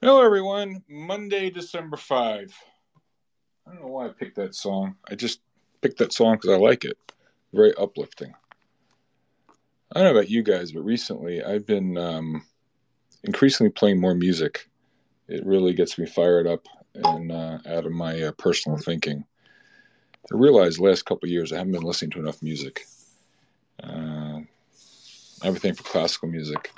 Hello, everyone. Monday, December 5. I don't know why I picked that song. I just picked that song because I like it. Very uplifting. I don't know about you guys, but recently I've been um, increasingly playing more music. It really gets me fired up and uh, out of my uh, personal thinking. I realized last couple years I haven't been listening to enough music. Uh, everything for classical music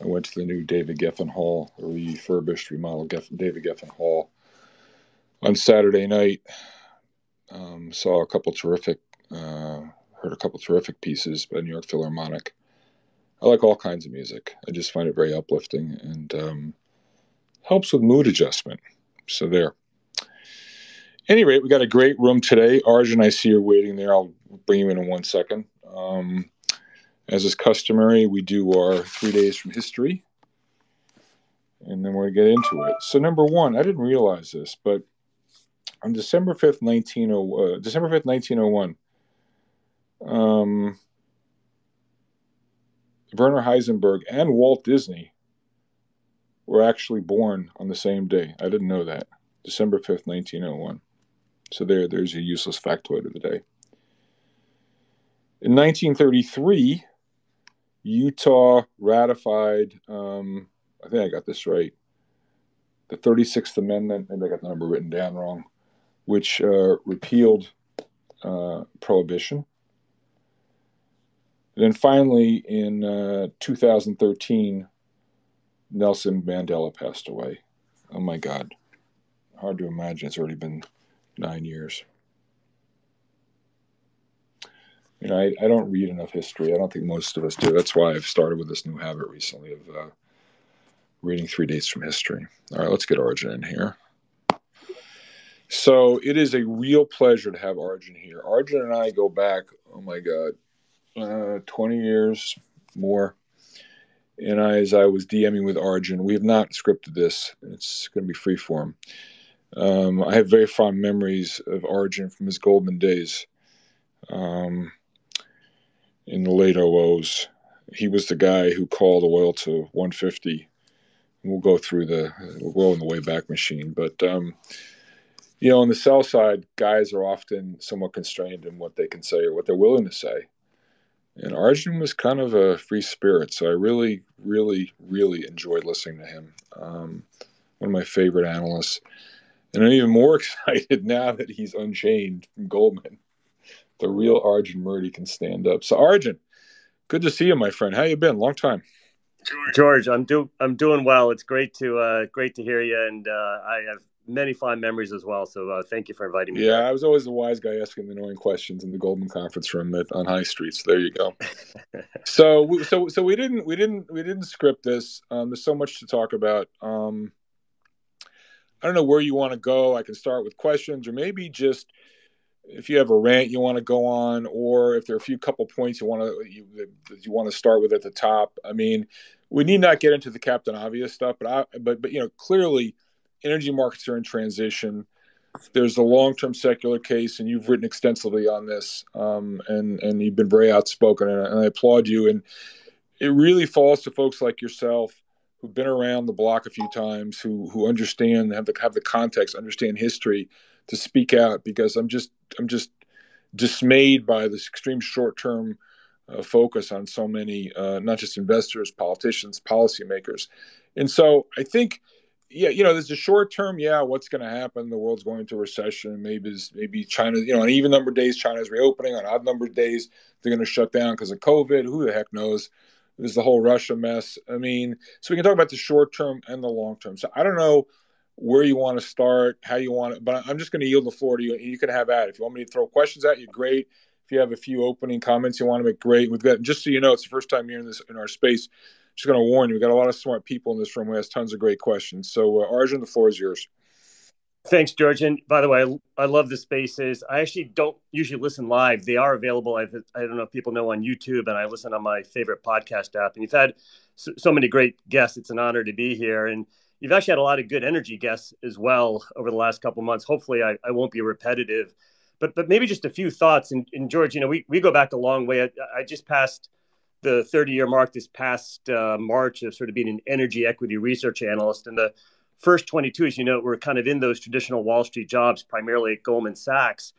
I went to the new David Geffen Hall, refurbished, remodeled David Geffen Hall on Saturday night. Um, saw a couple terrific, uh, heard a couple terrific pieces by New York Philharmonic. I like all kinds of music. I just find it very uplifting and um, helps with mood adjustment. So there. Any rate, we got a great room today. Arjun, I see you're waiting there. I'll bring you in in one second. Um, as is customary, we do our three days from history, and then we're going to get into it. So, number one, I didn't realize this, but on December 5th, 19, uh, December 5th, 1901, um, Werner Heisenberg and Walt Disney were actually born on the same day. I didn't know that. December 5th, 1901. So there, there's your useless factoid of the day. In 1933, Utah ratified, um, I think I got this right, the 36th Amendment, maybe I got the number written down wrong, which uh, repealed uh, prohibition. And then finally, in uh, 2013, Nelson Mandela passed away. Oh my God. Hard to imagine. It's already been nine years. You know, I, I don't read enough history. I don't think most of us do. That's why I've started with this new habit recently of uh, reading three dates from history. All right, let's get Arjun in here. So it is a real pleasure to have Arjun here. Arjun and I go back, oh my God, uh, 20 years more. And I, as I was DMing with Arjun, we have not scripted this. It's going to be free form. Um, I have very fond memories of Arjun from his Goldman days. Um, in the late OOs. He was the guy who called oil to 150. We'll go through the we'll go in the way back machine, but um, you know, on the sell side, guys are often somewhat constrained in what they can say or what they're willing to say. And Arjun was kind of a free spirit, so I really, really, really enjoyed listening to him. Um, one of my favorite analysts, and I'm even more excited now that he's unchained from Goldman the real Arjun Murti can stand up. So Arjun, good to see you, my friend. How you been? Long time. George, I'm do I'm doing well. It's great to uh, great to hear you, and uh, I have many fond memories as well. So uh, thank you for inviting me. Yeah, back. I was always the wise guy asking the annoying questions in the Goldman conference room at, on High Street. So there you go. so we, so so we didn't we didn't we didn't script this. Um, there's so much to talk about. Um, I don't know where you want to go. I can start with questions, or maybe just if you have a rant you want to go on, or if there are a few couple points you want to you, you want to start with at the top. I mean, we need not get into the Captain Obvious stuff, but I, but but you know, clearly, energy markets are in transition. There's a long-term secular case, and you've written extensively on this, um, and and you've been very outspoken, and, and I applaud you. And it really falls to folks like yourself who've been around the block a few times, who who understand have the have the context, understand history, to speak out because I'm just I'm just dismayed by this extreme short term uh, focus on so many uh, not just investors, politicians, policymakers, and so I think. Yeah, you know, there's a short term. Yeah, what's going to happen? The world's going into recession. Maybe, maybe China. You know, on even number days, China's reopening. On odd number days, they're going to shut down because of COVID. Who the heck knows? There's the whole Russia mess. I mean, so we can talk about the short term and the long term. So I don't know where you want to start, how you want it. But I'm just going to yield the floor to you. You can have at. If you want me to throw questions at you, great. If you have a few opening comments you want to make, great. We've got just so you know, it's the first time you're in this in our space. Just going to warn you, we've got a lot of smart people in this room who has tons of great questions. So, uh, Arjun, the floor is yours. Thanks, George. And by the way, I, I, love the spaces. I actually don't usually listen live. They are available. I do not know if people know on YouTube, and I listen on my favorite podcast app. And you've had so, so many great guests. It's an honor to be here. And you've actually had a lot of good energy guests as well over the last couple months. Hopefully, I, I won't be repetitive, but but maybe just a few thoughts. And, and George, you know, we, we go back a long way. I, I just passed the 30 year mark this past uh, March of sort of being an energy equity research analyst. And the first 22, as you know, were kind of in those traditional Wall Street jobs, primarily at Goldman Sachs.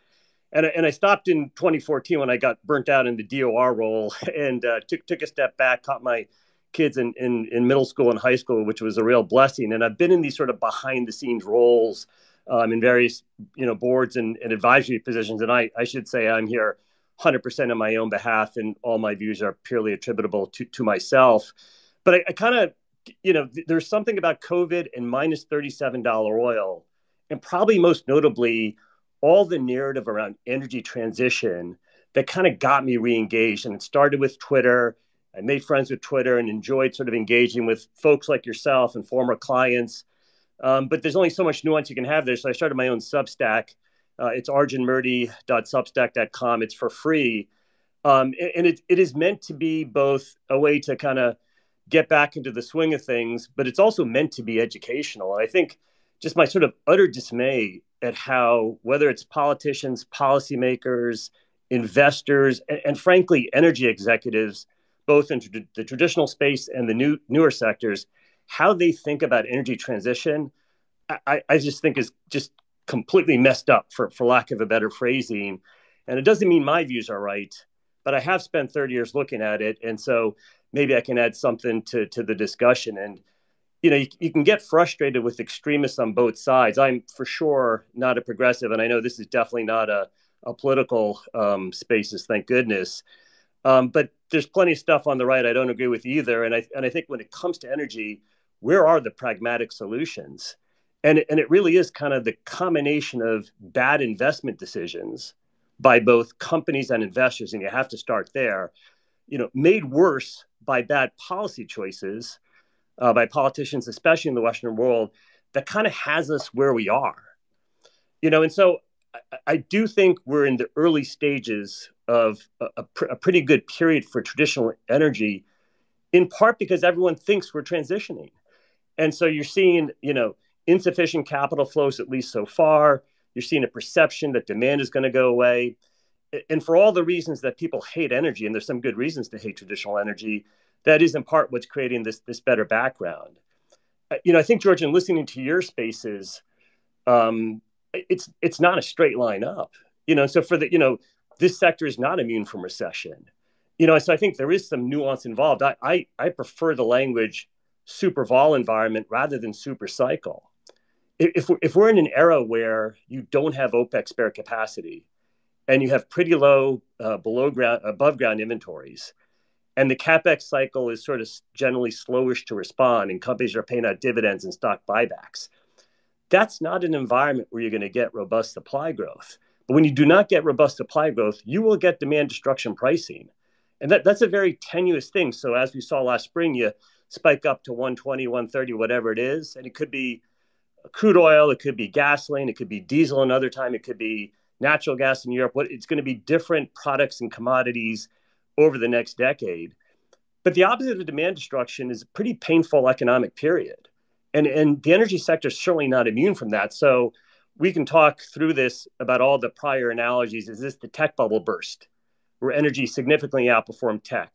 And, and I stopped in 2014 when I got burnt out in the DOR role and uh, took, took a step back, caught my kids in, in, in middle school and high school, which was a real blessing. And I've been in these sort of behind the scenes roles um, in various you know boards and, and advisory positions. And I, I should say I'm here 100% on my own behalf, and all my views are purely attributable to, to myself. But I, I kind of, you know, th- there's something about COVID and minus $37 oil, and probably most notably, all the narrative around energy transition that kind of got me re-engaged. And it started with Twitter. I made friends with Twitter and enjoyed sort of engaging with folks like yourself and former clients. Um, but there's only so much nuance you can have there. So I started my own Substack uh, it's arjunmurti.substack.com. It's for free. Um, and it, it is meant to be both a way to kind of get back into the swing of things, but it's also meant to be educational. And I think just my sort of utter dismay at how, whether it's politicians, policymakers, investors, and, and frankly, energy executives, both in the traditional space and the new newer sectors, how they think about energy transition, I, I just think is just completely messed up for, for lack of a better phrasing. And it doesn't mean my views are right, but I have spent 30 years looking at it. And so maybe I can add something to, to the discussion. And, you know, you, you can get frustrated with extremists on both sides. I'm for sure not a progressive, and I know this is definitely not a, a political um, spaces, thank goodness. Um, but there's plenty of stuff on the right I don't agree with either. And I, and I think when it comes to energy, where are the pragmatic solutions? and and it really is kind of the combination of bad investment decisions by both companies and investors and you have to start there you know made worse by bad policy choices uh, by politicians especially in the western world that kind of has us where we are you know and so I, do think we're in the early stages of a, a, pr- a pretty good period for traditional energy in part because everyone thinks we're transitioning and so you're seeing you know insufficient capital flows, at least so far. You're seeing a perception that demand is going to go away. And for all the reasons that people hate energy, and there's some good reasons to hate traditional energy, that is in part what's creating this, this better background. You know, I think, George, in listening to your spaces, um, it's it's not a straight line up. You know, so for the, you know, this sector is not immune from recession. You know, so I think there is some nuance involved. I, I, I prefer the language super vol environment rather than super cycle if we're, if we're in an era where you don't have OPEC spare capacity and you have pretty low uh, below ground, above ground inventories, and the capex cycle is sort of generally slowish to respond, and companies are paying out dividends and stock buybacks, that's not an environment where you're going to get robust supply growth. But when you do not get robust supply growth, you will get demand destruction pricing. And that, that's a very tenuous thing. So, as we saw last spring, you spike up to 120, 130, whatever it is, and it could be crude oil, it could be gasoline, it could be diesel another time, it could be natural gas in Europe. What it's going to be different products and commodities over the next decade. But the opposite of demand destruction is a pretty painful economic period. And, and the energy sector is certainly not immune from that. So we can talk through this about all the prior analogies. Is this the tech bubble burst where energy significantly outperformed tech?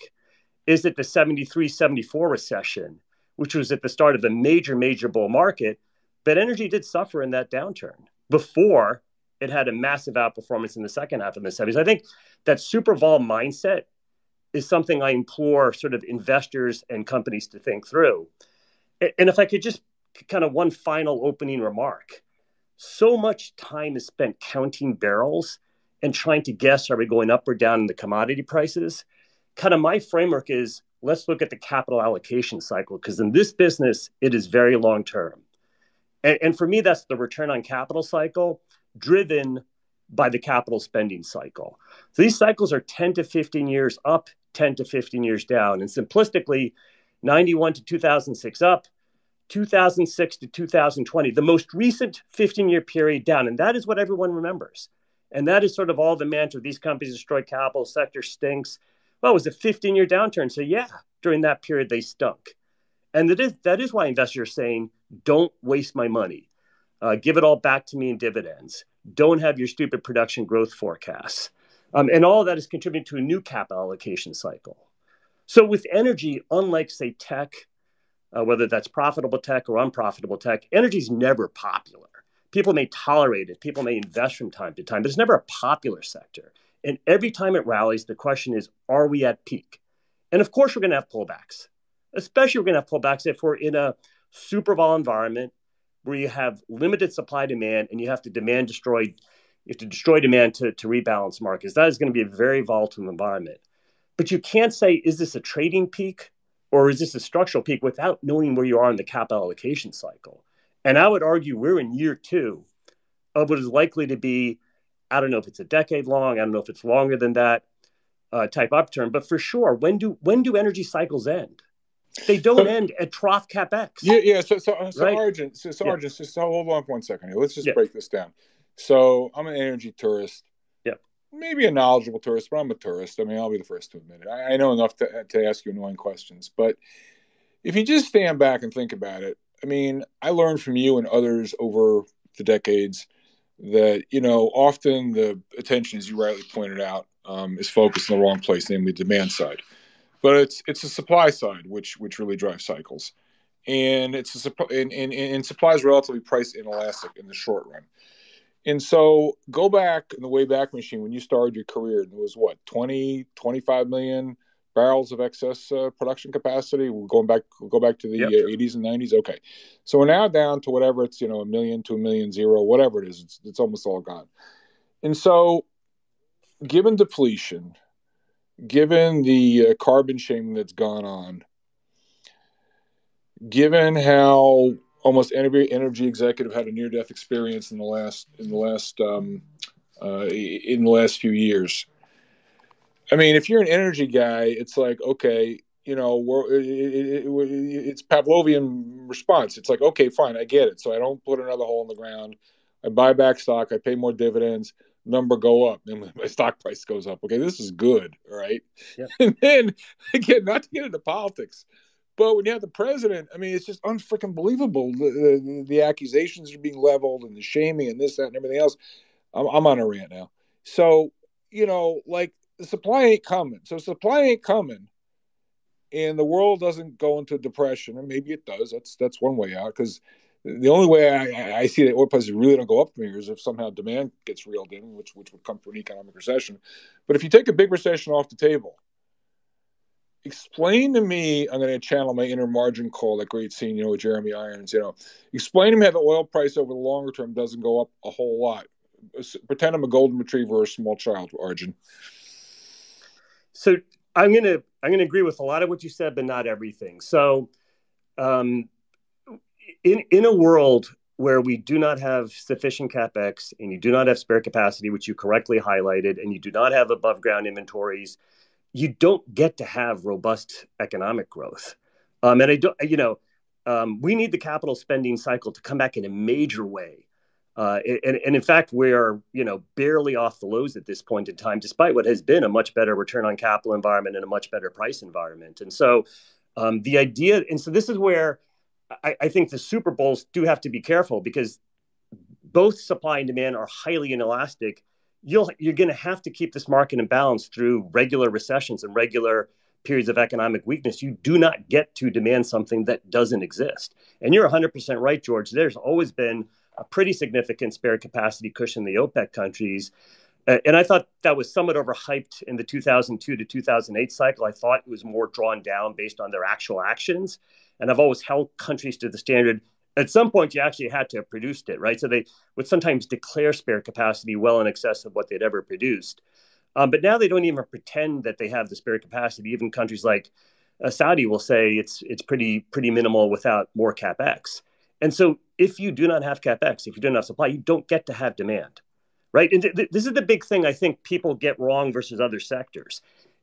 Is it the 73 74 recession, which was at the start of a major, major bull market but energy did suffer in that downturn before it had a massive outperformance in the second half of the 70s. I think that super vol mindset is something I implore sort of investors and companies to think through. And if I could just kind of one final opening remark so much time is spent counting barrels and trying to guess are we going up or down in the commodity prices. Kind of my framework is let's look at the capital allocation cycle because in this business, it is very long term. And, and for me, that's the return on capital cycle driven by the capital spending cycle. So these cycles are 10 to 15 years up, 10 to 15 years down. And simplistically, 91 to 2006 up, 2006 to 2020, the most recent 15 year period down. And that is what everyone remembers. And that is sort of all the mantra these companies destroy capital, sector stinks. Well, it was a 15 year downturn. So, yeah, during that period, they stunk. And that is, that is why investors are saying, don't waste my money. Uh, give it all back to me in dividends. Don't have your stupid production growth forecasts. Um, and all that is contributing to a new capital allocation cycle. So with energy, unlike say tech, uh, whether that's profitable tech or unprofitable tech, energy is never popular. People may tolerate it, people may invest from time to time, but it's never a popular sector. And every time it rallies, the question is, are we at peak? And of course, we're going to have pullbacks, especially we're going to have pullbacks if we're in a super vol environment where you have limited supply demand and you have to demand destroy, you have to destroy demand to, to rebalance markets. That is going to be a very volatile environment. But you can't say, is this a trading peak or is this a structural peak without knowing where you are in the capital allocation cycle? And I would argue we're in year two of what is likely to be, I don't know if it's a decade long, I don't know if it's longer than that uh, type upturn, but for sure, when do when do energy cycles end? They don't end at trough capex. Yeah, yeah. So, so, so right? Arjun, so, so yeah. Arjun, so, so hold on for one second here. Let's just yeah. break this down. So, I'm an energy tourist maybe a knowledgeable tourist, but I'm a tourist. I mean, I'll be the first to admit it. I, I know enough to, to ask you annoying questions, but if you just stand back and think about it, I mean, I learned from you and others over the decades that you know often the attention, as you rightly pointed out, um, is focused in the wrong place, namely the demand side. But it's it's the supply side which which really drives cycles, and it's a and, and, and supply is relatively price inelastic in the short run. And so go back in the way back machine when you started your career, and it was what 20, 25 million barrels of excess uh, production capacity. We're going back, we'll go back to the yep. uh, 80s and 90s. Okay, so we're now down to whatever it's you know a million to a million zero, whatever it is. It's, it's almost all gone. And so, given depletion, given the uh, carbon shaming that's gone on, given how almost every energy executive had a near death experience in the last in the last um, uh, in the last few years. I mean, if you're an energy guy, it's like okay, you know, it, it, it, it's Pavlovian response. It's like okay, fine, I get it. So I don't put another hole in the ground. I buy back stock. I pay more dividends. Number go up, and my stock price goes up. Okay, this is good, all right. And then again, not to get into politics, but when you have the president, I mean, it's just unfreaking believable. The, the, the, accusations are being leveled and the shaming and this, that, and everything else. I'm, I'm on a rant now. So, you know, like the supply ain't coming. So supply ain't coming. And the world doesn't go into depression, and maybe it does. That's that's one way out. Because the only way I, I see that oil prices really don't go up from here is if somehow demand gets reeled in, which which would come from an economic recession. But if you take a big recession off the table, explain to me i'm going to channel my inner margin call that great scene you know with jeremy irons you know. Explain to me how the oil price over the longer term doesn't go up a whole lot. Pretend i'm a golden retriever or a small child arjun. So i'm going to i'm going to agree with a lot of what you said but not everything. So um, in in a world where we do not have sufficient capex and you do not have spare capacity which you correctly highlighted and you do not have above ground inventories you don't get to have robust economic growth. Um, and I don't, you know, um, we need the capital spending cycle to come back in a major way. Uh, and, and in fact, we are, you know, barely off the lows at this point in time, despite what has been a much better return on capital environment and a much better price environment. And so um, the idea, and so this is where I, I think the Super Bulls do have to be careful because both supply and demand are highly inelastic you'll you're going to have to keep this market in balance through regular recessions and regular periods of economic weakness. You do not get to demand something that doesn't exist. And you're 100% right, George. There's always been a pretty significant spare capacity cushion in the OPEC countries. And I thought that was somewhat overhyped in the 2002 to 2008 cycle. I thought it was more drawn down based on their actual actions. And I've always held countries to the standard at some point you actually had to have produced it, right? So they would sometimes declare spare capacity well in excess of what they'd ever produced. Um, but now they don't even pretend that they have the spare capacity. Even countries like uh, Saudi will say it's it's pretty pretty minimal without more capex. And so if you do not have capex, if you don't have supply, you don't get to have demand, right? And th- this is the big thing I think people get wrong versus other sectors.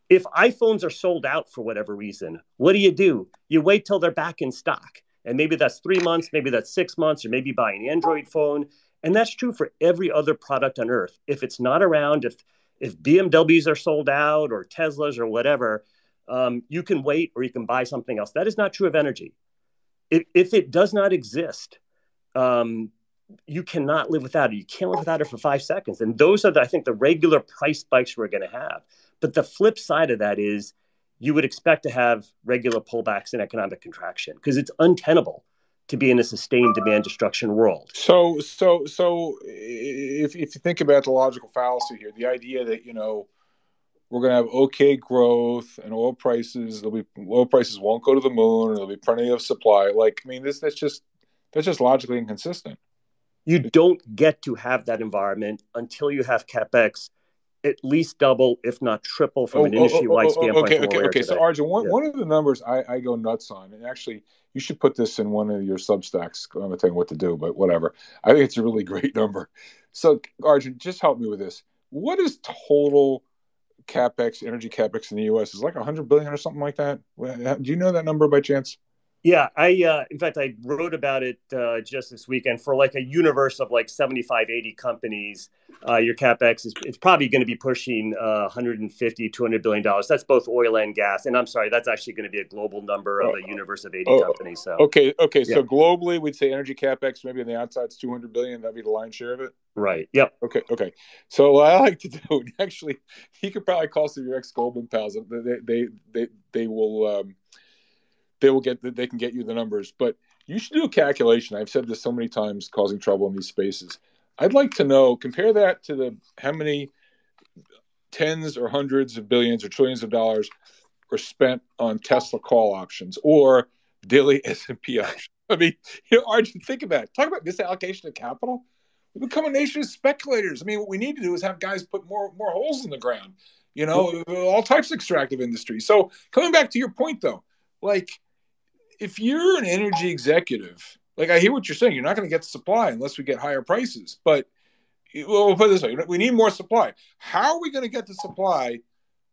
If iPhones are sold out for whatever reason, what do you do? You wait till they're back in stock and maybe that's three months, maybe that's six months, or maybe buy an Android phone. And that's true for every other product on earth. If it's not around, if if BMWs are sold out or Teslas or whatever, um, you can wait or you can buy something else. That is not true of energy. If, if it does not exist, um, you cannot live without it. You can't live without it for five seconds. And those are, the, I think, the regular price spikes we're going to have. But the flip side of that is you would expect to have regular pullbacks and economic contraction because it's untenable to be in a sustained demand destruction world. So, so, so, if if you think about the logical fallacy here, the idea that you know we're going to have okay growth and oil prices, there'll be oil prices won't go to the moon, and there'll be plenty of supply. Like, I mean, this that's just that's just logically inconsistent. You don't get to have that environment until you have capex at least double, if not triple, from oh, an industry-wide oh, oh, standpoint. Oh, oh, okay, okay, okay. So, Arjun, one, yeah. one of the numbers I, I go nuts on, and actually, you should put this in one of your Substacks. I'm not telling you what to do, but whatever. I think it's a really great number. So, Arjun, just help me with this. What is total capex, energy capex in the U.S. Is like 100 billion or something like that? Do you know that number by chance? Yeah, I uh, in fact I wrote about it uh, just this weekend for like a universe of like 75, 80 companies. Uh, your capex is it's probably going to be pushing uh, 150, 200 billion dollars. That's both oil and gas. And I'm sorry, that's actually going to be a global number of a universe of 80 oh, companies. So okay, okay. Yeah. So globally, we'd say energy capex maybe on the outside it's 200 billion. That'd be the lion's share of it. Right. Yep. Okay. Okay. So what I like to do actually, he could probably call some of your ex Goldman pals. They they they they will. Um, they will get they can get you the numbers. But you should do a calculation. I've said this so many times, causing trouble in these spaces. I'd like to know compare that to the how many tens or hundreds of billions or trillions of dollars are spent on Tesla call options or daily S and P options. I mean, you know, Arjun, think about it. Talk about misallocation of capital. We become a nation of speculators. I mean, what we need to do is have guys put more more holes in the ground. You know, all types of extractive industries. So coming back to your point, though, like if you're an energy executive, like I hear what you're saying, you're not going to get supply unless we get higher prices. But well, put it this way: we need more supply. How are we going to get the supply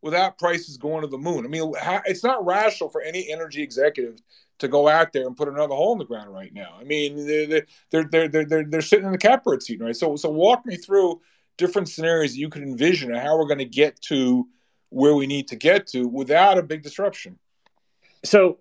without prices going to the moon? I mean, it's not rational for any energy executive to go out there and put another hole in the ground right now. I mean, they're they're they're they're they're, sitting in the catbird seat, right? So so walk me through different scenarios you could envision of how we're going to get to where we need to get to without a big disruption. So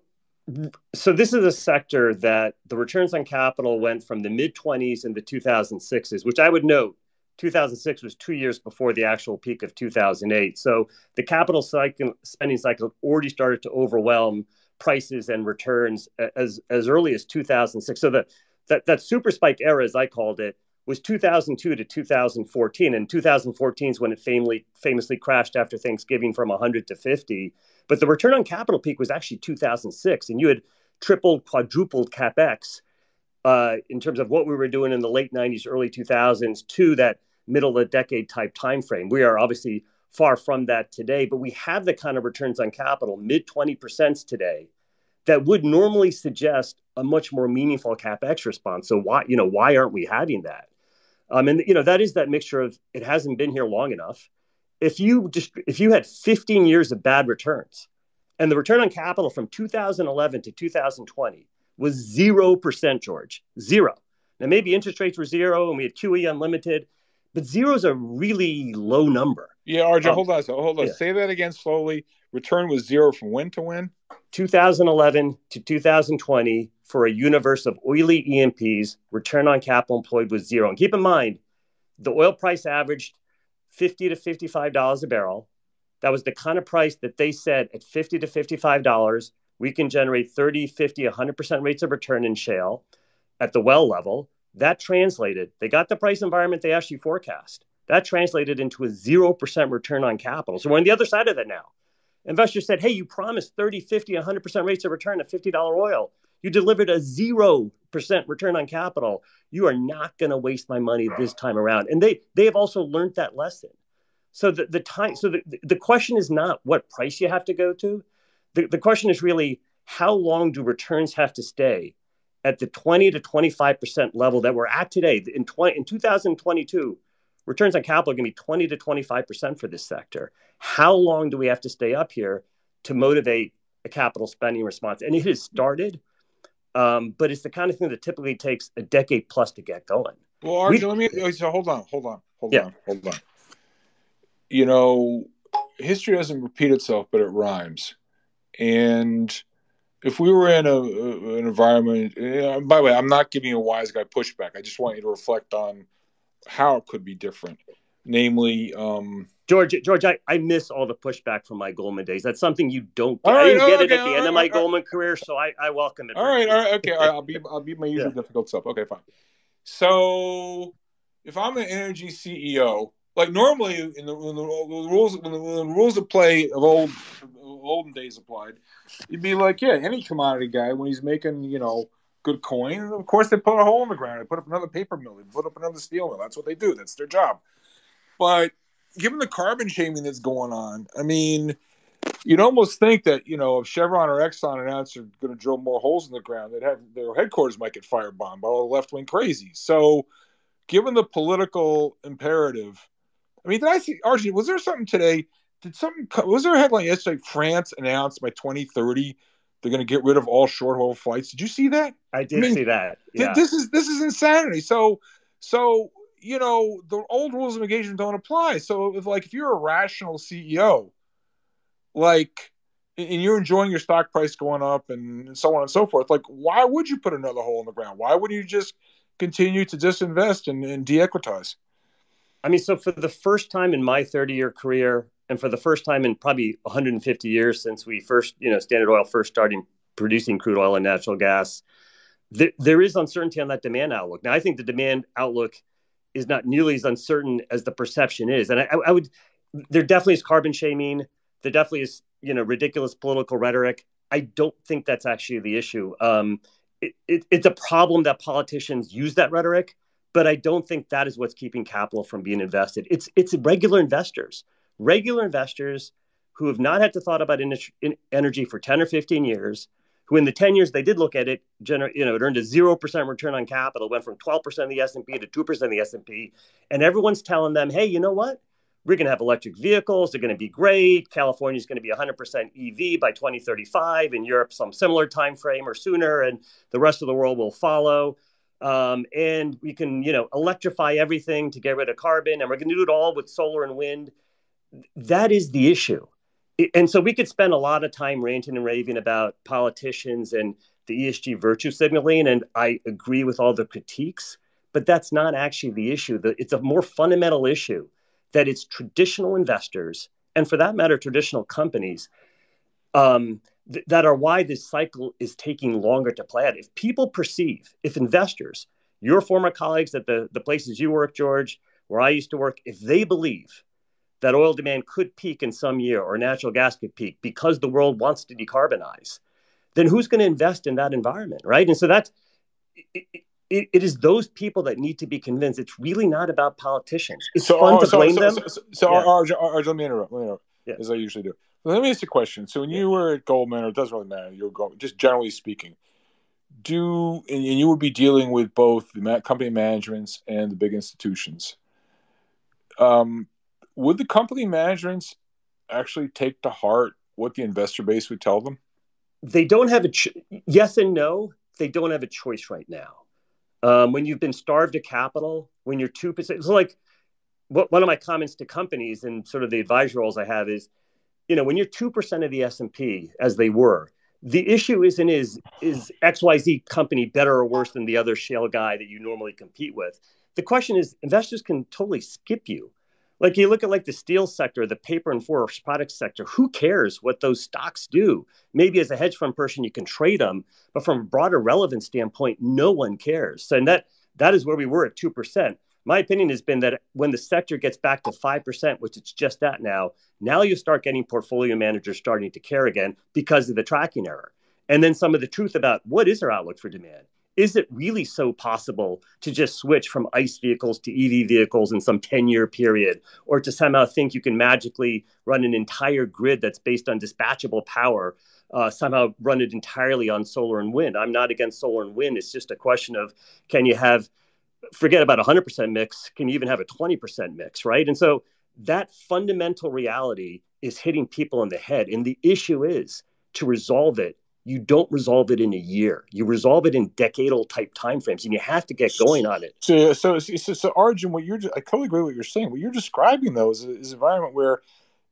so this is a sector that the returns on capital went from the mid 20s in the 2006s which i would note 2006 was two years before the actual peak of 2008 so the capital cycle spending cycle already started to overwhelm prices and returns as as early as 2006 so the that, that super spike era as i called it was 2002 to 2014 and 2014 is when it famously famously crashed after thanksgiving from 100 to 50 but the return on capital peak was actually 2006, and you had tripled, quadrupled capex uh, in terms of what we were doing in the late 90s, early 2000s to that middle of the decade type time frame. We are obviously far from that today, but we have the kind of returns on capital, mid 20% today, that would normally suggest a much more meaningful capex response. So why, you know, why aren't we having that? Um, and you know that is that mixture of it hasn't been here long enough if you just if you had 15 years of bad returns and the return on capital from 2011 to 2020 was 0% george zero. Now maybe interest rates were zero and we had qe unlimited but zero is a really low number. Yeah rj um, hold on so hold on. yeah. say that again slowly. Return was zero from when to when? 2011 to 2020 for a universe of oily E&Ps return on capital employed was zero. And keep in mind the oil price averaged 50 to $55 a barrel. That was the kind of price that they said at 50 to $55, we can generate 30, 50, 100% rates of return in shale at the well level. That translated, they got the price environment they actually forecast. That translated into a 0% return on capital. So we're on the other side of that now. Investors said, hey, you promised 30, 50, 100% rates of return at $50 oil. You delivered a 0% return on capital. You are not going to waste my money this time around. And they they have also learned that lesson. So the, the time so the, the question is not what price you have to go to. The, the question is really how long do returns have to stay at the 20 to 25% level that we're at today in 20 in 2022 returns on capital are going to be 20 to 25% for this sector. How long do we have to stay up here to motivate a capital spending response? And it has started, um, but it's the kind of thing that typically takes a decade plus to get going. Well, Arjun, let me so hold on, hold on, hold yeah. on, hold on. You know, history doesn't repeat itself, but it rhymes. And if we were in a, an environment, uh, by the way, I'm not giving you a wise guy pushback. I just want you to reflect on how it could be different. Namely, um, George, George, I, I miss all the pushback from my Goldman days. That's something you don't. Get. Right, I didn't get it at the end right, of my right, Goldman career, so I, I welcome it. All right, all right, okay. I'll be I'll be my usual yeah. difficult self. Okay, fine. So, if I'm an energy CEO, like normally in the, when the, the rules when the, when the, rules of play of old olden days applied, you'd be like, yeah, any commodity guy when he's making you know good coin, of course they put a hole in the ground, they put up another paper mill, they put up another steel mill. That's what they do. That's their job. But given the carbon shaming that's going on, I mean, you'd almost think that you know if Chevron or Exxon announced they're going to drill more holes in the ground, they'd have their headquarters might get firebombed by all the left wing crazy. So, given the political imperative, I mean, did I see Archie? Was there something today? Did something was there a headline yesterday? France announced by 2030 they're going to get rid of all short haul flights. Did you see that? I did I mean, see that. Yeah. This is this is insanity. So so you know, the old rules of engagement don't apply. So if like if you're a rational CEO, like and you're enjoying your stock price going up and so on and so forth, like why would you put another hole in the ground? Why wouldn't you just continue to disinvest and, and de-equitize? I mean, so for the first time in my 30 year career, and for the first time in probably 150 years since we first, you know, Standard Oil first starting producing crude oil and natural gas, there, there is uncertainty on that demand outlook. Now, I think the demand outlook is not nearly as uncertain as the perception is. And I, I would, there definitely is carbon shaming. There definitely is, you know, ridiculous political rhetoric. I don't think that's actually the issue. Um, it, it, it's a problem that politicians use that rhetoric, but I don't think that is what's keeping capital from being invested. It's it's regular investors, regular investors who have not had to thought about in, in energy for 10 or 15 years, who in the 10 years they did look at it, gener- you know, it earned a 0% return on capital, went from 12% of the S&P to 2% of the S&P. And everyone's telling them, hey, you know what? We're going to have electric vehicles. They're going to be great. California is going to be 100% EV by 2035. In Europe, some similar time frame or sooner, and the rest of the world will follow. Um, and we can, you know, electrify everything to get rid of carbon, and we're going to do it all with solar and wind. That is the issue and so we could spend a lot of time ranting and raving about politicians and the ESG virtue signaling, and I agree with all the critiques, but that's not actually the issue. It's a more fundamental issue that it's traditional investors, and for that matter, traditional companies, um, th- that are why this cycle is taking longer to play out. If people perceive, if investors, your former colleagues at the, the places you work, George, where I used to work, if they believe that oil demand could peak in some year or natural gas could peak because the world wants to decarbonize, then who's going to invest in that environment, right? And so that's it, it, it is those people that need to be convinced. It's really not about politicians. It's so, fun uh, to so, blame so, them. So, so, so yeah. Arj, Arj, let me interrupt. Let me interrupt, yeah. as I usually do. Let me ask you a question. So when yeah. you were at Goldman, or it doesn't really matter, you're going, just generally speaking, do and you would be dealing with both the company managements and the big institutions. Um, would the company managements actually take to heart what the investor base would tell them? They don't have a yes and no. They don't have a choice right now. Um, when you've been starved of capital, when you're two percent, so like what, one of my comments to companies and sort of the advisory roles I have is, you know, when you're two percent of the S and P as they were, the issue isn't is is X Y Z company better or worse than the other shale guy that you normally compete with. The question is, investors can totally skip you like you look at like the steel sector, the paper and forest products sector, who cares what those stocks do? Maybe as a hedge fund person, you can trade them, but from a broader relevance standpoint, no one cares. And that that is where we were at 2%. My opinion has been that when the sector gets back to 5%, which it's just that now, now you start getting portfolio managers starting to care again because of the tracking error. And then some of the truth about what is our outlook for demand is it really so possible to just switch from ICE vehicles to EV vehicles in some 10 year period, or to somehow think you can magically run an entire grid that's based on dispatchable power, uh, somehow run it entirely on solar and wind? I'm not against solar and wind. It's just a question of can you have, forget about 100% mix, can you even have a 20% mix, right? And so that fundamental reality is hitting people in the head. And the issue is to resolve it you don't resolve it in a year. You resolve it in decadal type timeframes, and you have to get going on it. So, so, so, so Arjun, what you're, I totally agree with what you're saying. What you're describing, though, is, is an environment where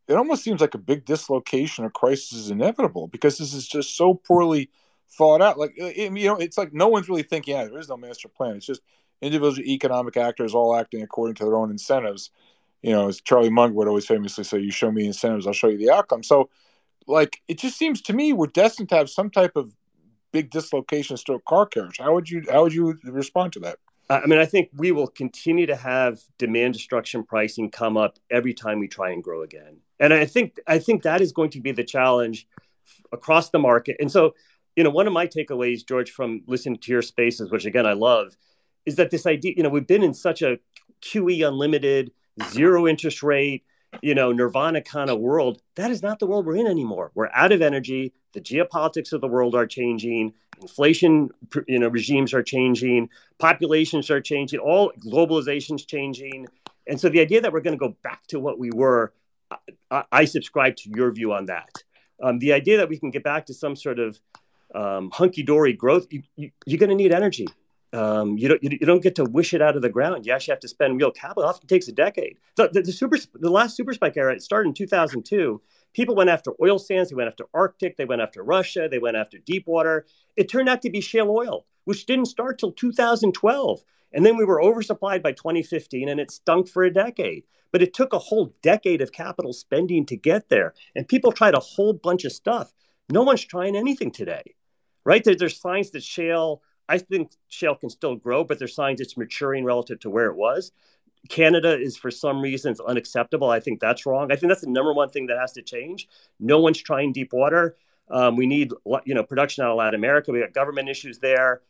it almost seems like a big dislocation or crisis is inevitable because this is just so poorly thought out. Like, uh, it, you know, it's like no one's really thinking, yeah, there is no master plan. It's just individual economic actors all acting according to their own incentives you know, as Charlie Munger would always famously say, "You show me incentives, I'll show you the outcome." So, like, it just seems to me we're destined to have some type of big dislocation, stroke car carriage. How would you how would you respond to that? I mean, I think we will continue to have demand destruction pricing come up every time we try and grow again, and I think I think that is going to be the challenge across the market. And so, you know, one of my takeaways, George, from listening to your spaces, which again I love, is that this idea, you know, we've been in such a QE unlimited, zero interest rate, you know, nirvana kind of world. That is not the world we're in anymore. We're out of energy. The geopolitics of the world are changing. Inflation, you know, regimes are changing. Populations are changing. All globalization's changing. And so the idea that we're going to go back to what we were, I, I subscribe to your view on that. Um, the idea that we can get back to some sort of um, hunky dory growth, you, you, you're going to need energy. Um, you don't you, don't get to wish it out of the ground. You actually have to spend real capital. It often takes a decade. So the, the super the last super spike era it started in 2002. People went after oil sands. They went after Arctic. They went after Russia. They went after deep water. It turned out to be shale oil, which didn't start till 2012. And then we were oversupplied by 2015, and it stunk for a decade. But it took a whole decade of capital spending to get there. And people tried a whole bunch of stuff. No one's trying anything today, right? There, there's signs that shale I think shale can still grow, but there's signs it's maturing relative to where it was. Canada is for some reasons unacceptable. I think that's wrong. I think that's the number one thing that has to change. No one's trying deep water. Um, we need you know production out of Latin America. We got government issues there.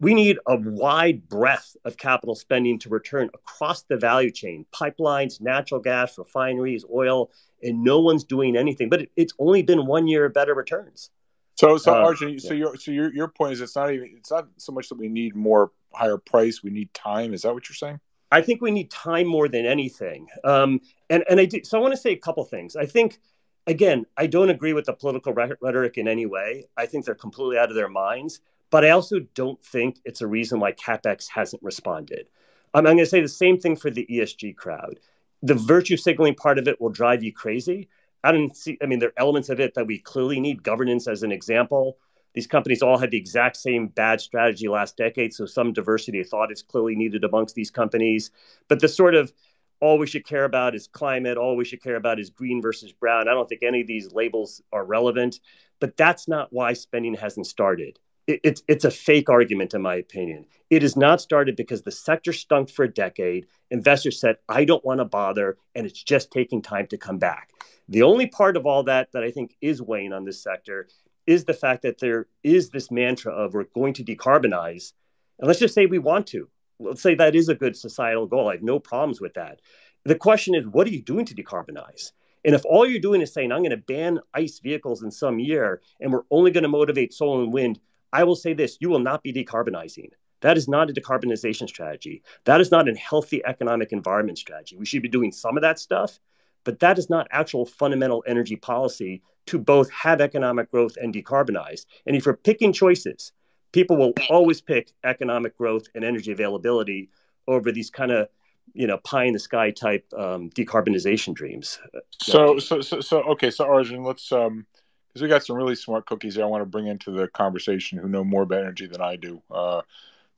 We need a wide breadth of capital spending to return across the value chain: pipelines, natural gas, refineries, oil, and no one's doing anything. But it, it's only been one year of better returns. So, so uh, Arjun, yeah. so your so your your point is it's not even it's not so much that we need more higher price, we need time. Is that what you're saying? I think we need time more than anything. Um, and and I do, so I want to say a couple things. I think again, I don't agree with the political rhetoric in any way. I think they're completely out of their minds. But I also don't think it's a reason why capex hasn't responded. Um, I'm going to say the same thing for the ESG crowd. The virtue signaling part of it will drive you crazy. I didn't see, I mean, there are elements of it that we clearly need. Governance, as an example. These companies all had the exact same bad strategy last decade. So some diversity of thought is clearly needed amongst these companies. But the sort of all we should care about is climate, all we should care about is green versus brown. I don't think any of these labels are relevant, but that's not why spending hasn't started it, it's it's a fake argument in my opinion. It is not started because the sector stunk for a decade. Investors said, "I don't want to bother," and it's just taking time to come back. The only part of all that that I think is weighing on this sector is the fact that there is this mantra of we're going to decarbonize, and let's just say we want to. Let's say that is a good societal goal. I have no problems with that. The question is, what are you doing to decarbonize? And if all you're doing is saying, I'm going to ban ICE vehicles in some year and we're only going to motivate solar and wind, I will say this you will not be decarbonizing. That is not a decarbonization strategy. That is not a healthy economic environment strategy. We should be doing some of that stuff, but that is not actual fundamental energy policy to both have economic growth and decarbonize. And if you're picking choices, people will always pick economic growth and energy availability over these kind of you know pie in the sky type um, decarbonization dreams. So, so, so, so, okay. So, Arjun, let's um, because we got some really smart cookies here I want to bring into the conversation who know more about energy than I do. Uh,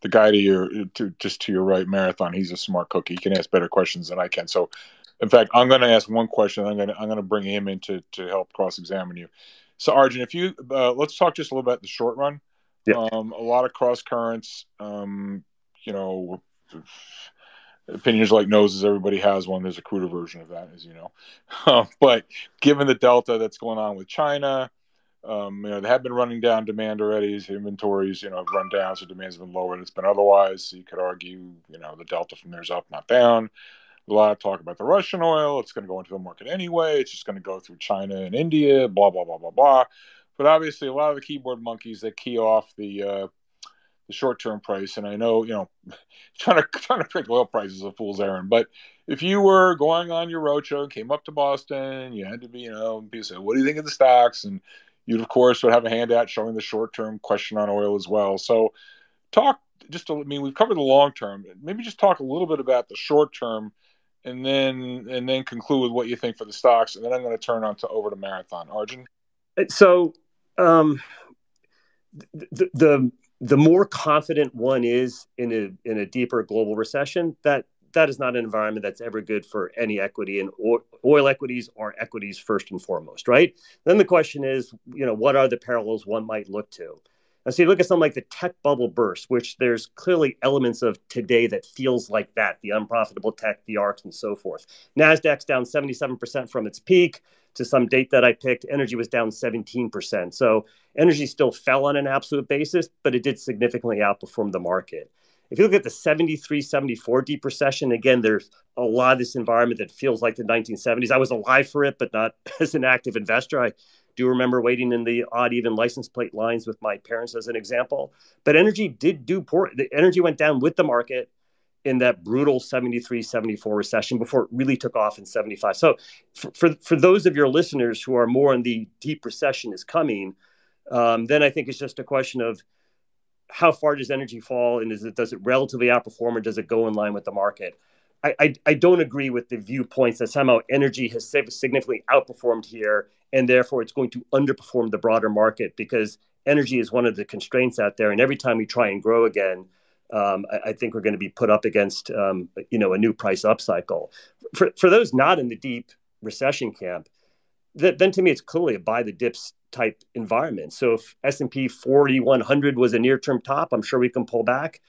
the guy to your to just to your right, marathon. He's a smart cookie. He can ask better questions than I can. So, in fact, I'm going to ask one question. I'm going to I'm going to bring him in to to help cross examine you. So, Arjun, if you uh, let's talk just a little bit the short run. Yeah. Um, a lot of cross currents. Um, you know, opinions like noses. Everybody has one. There's a cruder version of that, as you know. Um, but given the delta that's going on with China, um, you know they have been running down demand already. Inventories, you know, have run down, so demand's been lower it's been otherwise. So you could argue, you know, the delta from there's up, not down. A lot of talk about the Russian oil. It's going to go into the market anyway. It's just going to go through China and India. Blah blah blah blah blah. But obviously, a lot of the keyboard monkeys that key off the uh, the short term price. And I know, you know, trying to trying to predict oil prices is a fool's errand. But if you were going on your roadshow and came up to Boston, you had to be, you know, people say, "What do you think of the stocks?" And you'd of course would have a handout showing the short term question on oil as well. So talk just. To, I mean, we've covered the long term. Maybe just talk a little bit about the short term. And then, and then conclude with what you think for the stocks, and then I'm going to turn on to over to Marathon. Arjun. So, um, the, the the more confident one is in a in a deeper global recession, that that is not an environment that's ever good for any equity and oil equities or equities first and foremost, right? Then the question is, you know, what are the parallels one might look to? And so you look at something like the tech bubble burst, which there's clearly elements of today that feels like that, the unprofitable tech, the ARKs, and so forth. NASDAQ's down 77% from its peak to some date that I picked. Energy was down 17%. So energy still fell on an absolute basis, but it did significantly outperform the market. If you look at the 73, 74 deep recession, again, there's a lot of this environment that feels like the 1970s. I was alive for it, but not as an active investor. I do remember waiting in the odd even license plate lines with my parents as an example. But energy did do poor. The energy went down with the market in that brutal 73 74 recession before it really took off in 75 so for, for, for those of your listeners who are more on the deep recession is coming um, then i think it's just a question of how far does energy fall and is it does it relatively outperform or does it go in line with the market? I, I, I don't agree with the viewpoints that somehow energy has significantly outperformed here and therefore it's going to underperform the broader market because energy is one of the constraints out there and every time we try and grow again um, I, I, think we're going to be put up against um, you know a new price upcycle. For, for those not in the deep recession camp that, then to me it's clearly a buy the dips type environment. So if s&p 4100 was a near term top i'm sure we can pull back.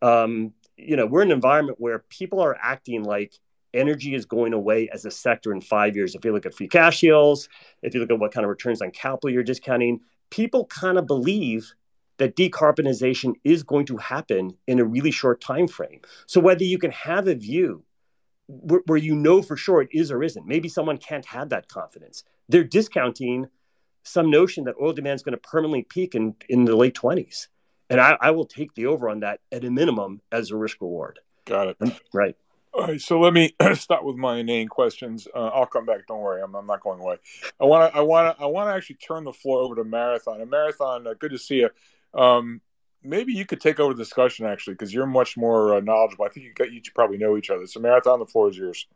Um, you know we're in an environment where people are acting like energy is going away as a sector in five years. If you look at free cash yields, if you look at what kind of returns on capital you're discounting, people kind of believe that decarbonization is going to happen in a really short time frame. So whether you can have a view where, where you know for sure it is or isn't, maybe someone can't have that confidence. They're discounting some notion that oil demand is going to permanently peak in, in the late 20s. And I, I will take the over on that at a minimum as a risk reward. Got it. Right. All right, so let me start with my inane questions. Uh, I'll come back. Don't worry, I'm, I'm not going away. I want to, I want to, I want to actually turn the floor over to Marathon. And Marathon, uh, good to see you. Um, maybe you could take over the discussion actually, because you're much more uh, knowledgeable. I think you got, you probably know each other. So Marathon, the floor is yours.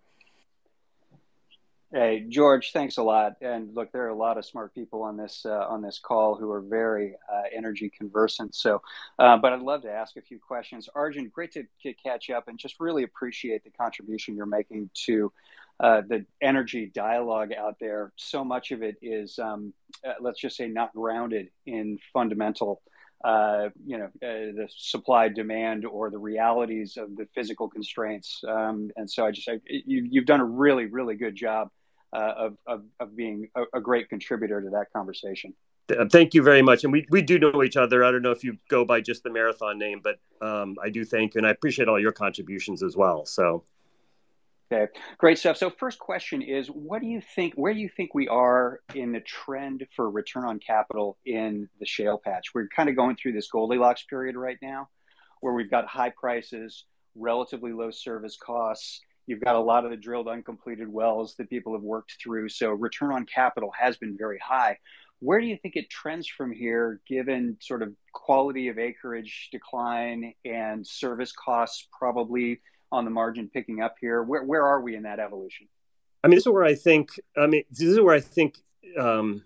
Hey, George, thanks a lot. And look, there are a lot of smart people on this uh, on this call who are very uh, energy conversant. So, uh, but I'd love to ask a few questions. Arjun, great to, to catch up, and just really appreciate the contribution you're making to uh, the energy dialogue out there. So much of it is, um, uh, let's just say, not grounded in fundamental. Uh, you know, uh, the supply demand or the realities of the physical constraints. Um, and so I just, I, you, you've done a really, really good job uh, of, of, of being a, a, great contributor to that conversation. Thank you very much. And we, we do know each other. I don't know if you go by just the marathon name, but um, I do thank you. And I appreciate all your contributions as well. So. Okay, great stuff. So, first question is, what do you think? Where do you think we are in the trend for return on capital in the shale patch? We're kind of going through this Goldilocks period right now, where we've got high prices, relatively low service costs, You've got a lot of the drilled uncompleted wells that people have worked through. So return on capital has been very high. Where do you think it trends from here, given sort of quality of acreage decline and service costs probably on the margin picking up here? Where, where are we in that evolution? I mean, this is where I think, I mean, this is where I think um,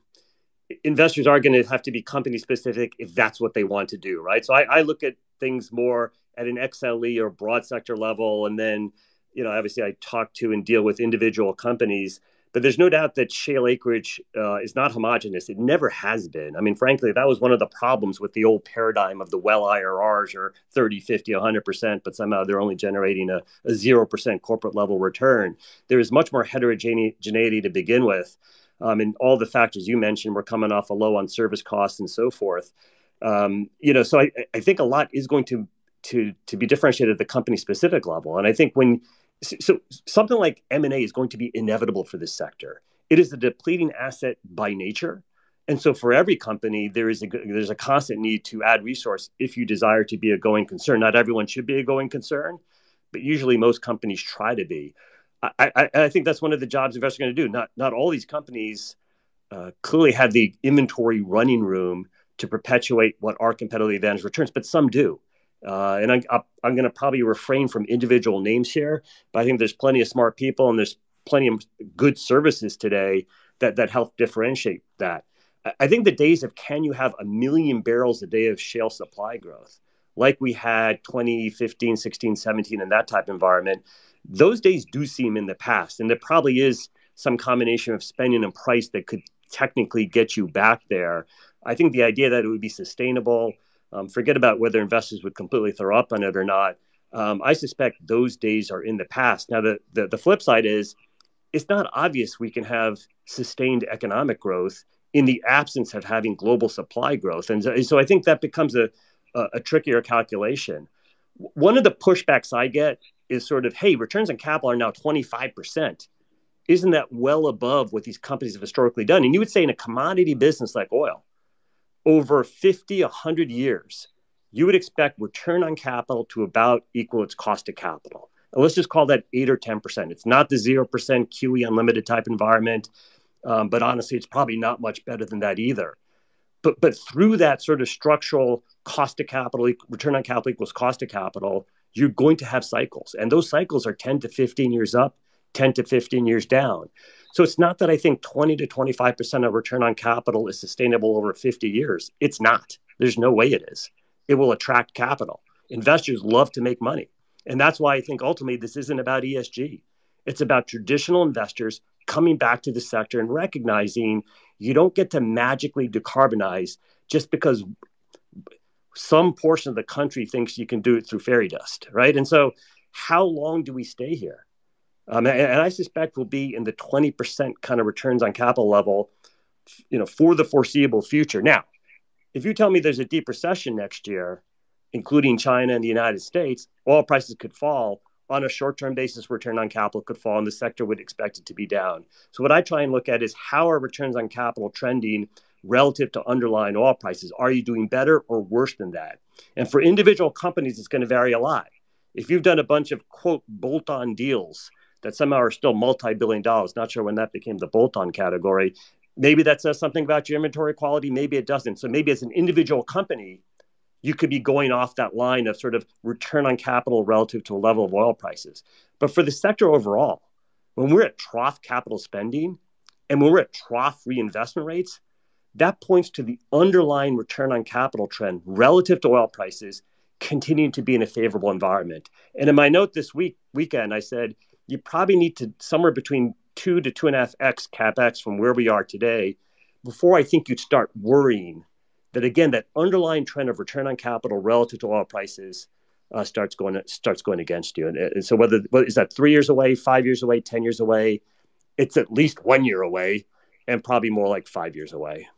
investors are going to have to be company specific if that's what they want to do, right? So I, I look at things more at an XLE or broad sector level and then you know, obviously I talk to and deal with individual companies, but there's no doubt that shale acreage uh, is not homogenous. It never has been. I mean, frankly, that was one of the problems with the old paradigm of the well IRRs are 30, 50, 100%, but somehow they're only generating a, a 0% corporate level return. There is much more heterogeneity to begin with. Um, and all the factors you mentioned were coming off a low on service costs and so forth. Um, you know, so I, I think a lot is going to to to be differentiated at the company specific level. And I think when so something like M&A is going to be inevitable for this sector. It is a depleting asset by nature. And so for every company, there is a there's a constant need to add resource if you desire to be a going concern. Not everyone should be a going concern, but usually most companies try to be. I, I, I think that's one of the jobs investors are going to do. Not not all these companies uh, clearly have the inventory running room to perpetuate what are competitive advantage returns, but some do. Uh, and I, I'm going to probably refrain from individual names here, but I think there's plenty of smart people and there's plenty of good services today that that help differentiate that. I think the days of can you have a million barrels a day of shale supply growth like we had 2015, 16, 17, in that type of environment, those days do seem in the past. And there probably is some combination of spending and price that could technically get you back there. I think the idea that it would be sustainable, um, forget about whether investors would completely throw up on it or not. Um, I suspect those days are in the past. Now, the, the, the flip side is it's not obvious we can have sustained economic growth in the absence of having global supply growth. And so, so I think that becomes a, a, a, trickier calculation. One of the pushbacks I get is sort of, hey, returns on capital are now 25%. Isn't that well above what these companies have historically done? And you would say in a commodity business like oil, over 50, 100 years, you would expect return on capital to about equal its cost of capital. And let's just call that 8 or 10%. It's not the 0% QE unlimited type environment. Um, but honestly, it's probably not much better than that either. But but through that sort of structural cost of capital, return on capital equals cost of capital, you're going to have cycles, and those cycles are 10 to 15 years up, 10 to 15 years down. So it's not that I think 20 to 25 percent of return on capital is sustainable over 50 years. It's not. There's no way it is. It will attract capital. Investors love to make money. And that's why I think ultimately this isn't about ESG. It's about traditional investors coming back to the sector and recognizing you don't get to magically decarbonize just because some portion of the country thinks you can do it through fairy dust, right? And so, how long do we stay here? Um, and, and, I suspect we'll be in the 20% kind of returns on capital level, you know, for the foreseeable future. Now, if you tell me there's a deep recession next year, including China and the United States, oil prices could fall on a short term basis, return on capital could fall and the sector would expect it to be down. So, what I try and look at is how are returns on capital trending relative to underlying oil prices? Are you doing better or worse than that? And for individual companies, it's going to vary a lot. If you've done a bunch of quote bolt on deals that somehow are still multi billion dollars, not sure when that became the bolt on category, maybe that says something about your inventory quality, maybe it doesn't. So, maybe as an individual company, you could be going off that line of sort of return on capital relative to a level of oil prices. But for the sector overall, when we're at trough capital spending and when we're at trough reinvestment rates, that points to the underlying return on capital trend relative to oil prices continuing to be in a favorable environment. And in my note this week weekend, I said you probably need to somewhere between two to two and a half x capex from where we are today before I think you'd start worrying that again that underlying trend of return on capital relative to oil prices uh, starts going starts going against you. And, and so whether, whether is that three years away, five years away, ten years away, it's at least one year away, and probably more like five years away.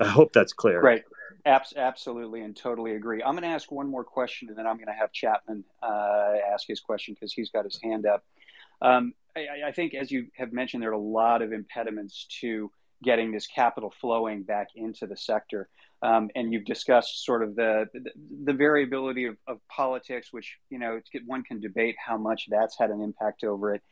I hope that's clear. Right. Abs- absolutely and totally agree. I'm going to ask one more question, and then I'm going to have Chapman uh, ask his question because he's got his hand up. Um, I, I, think, as you have mentioned, there are a lot of impediments to getting this capital flowing back into the sector. Um, and you've discussed sort of the the, the variability of, of, politics, which you know one can debate how much that's had an impact over it.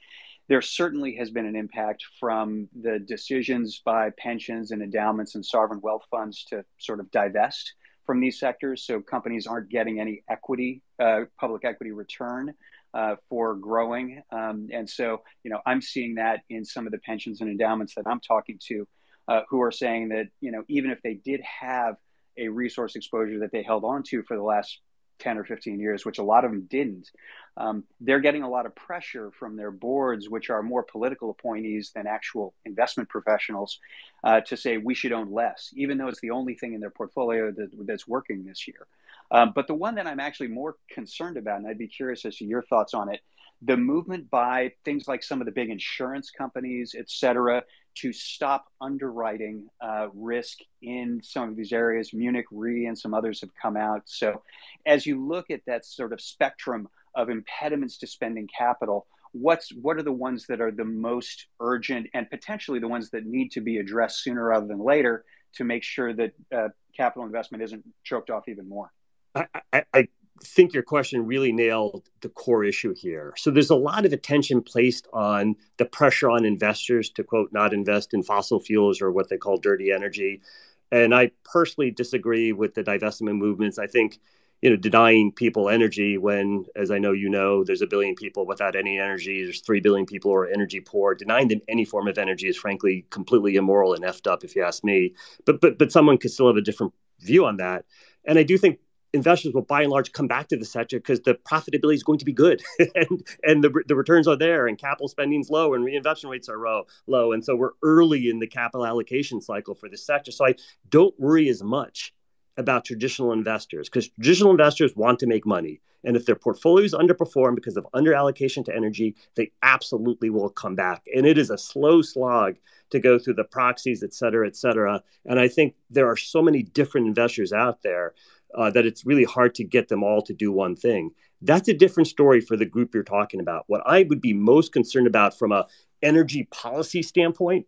There certainly has been an impact from the decisions by pensions and endowments and sovereign wealth funds to sort of divest from these sectors, so companies aren't getting any equity, uh, public equity return uh, for growing. Um, and so, you know, I'm seeing that in some of the pensions and endowments that I'm talking to, uh, who are saying that, you know, even if they did have a resource exposure that they held on to for the last 10 or 15 years, which a lot of them didn't, um, they're getting a lot of pressure from their boards, which are more political appointees than actual investment professionals, uh, to say we should own less, even though it's the only thing in their portfolio that, that's working this year. Um, but the one that I'm actually more concerned about, and I'd be curious as to your thoughts on it, the movement by things like some of the big insurance companies, et cetera, to stop underwriting uh, risk in some of these areas. Munich Re and some others have come out. So, as you look at that sort of spectrum of impediments to spending capital, what's what are the ones that are the most urgent and potentially the ones that need to be addressed sooner rather than later to make sure that uh, capital investment isn't choked off even more? I, I, think your question really nailed the core issue here. So there's a lot of attention placed on the pressure on investors to quote not invest in fossil fuels or what they call dirty energy. And I personally disagree with the divestment movements. I think you know denying people energy when as i know you know there's a billion people without any energy there's 3 billion people who are energy poor denying them any form of energy is frankly completely immoral and effed up if you ask me but but but someone could still have a different view on that and i do think investors will by and large come back to the sector because the profitability is going to be good and, and the, the returns are there and capital spending is low and reinvestment rates are low, low. And so we're early in the capital allocation cycle for this sector. So I don't worry as much about traditional investors because traditional investors want to make money. And if their portfolios underperform because of underallocation to energy, they absolutely will come back. And it is a slow slog to go through the proxies, et cetera, et cetera. And I think there are so many different investors out there uh, that it's really hard to get them all to do one thing. That's a different story for the group you're talking about. What I would be most concerned about from a energy policy standpoint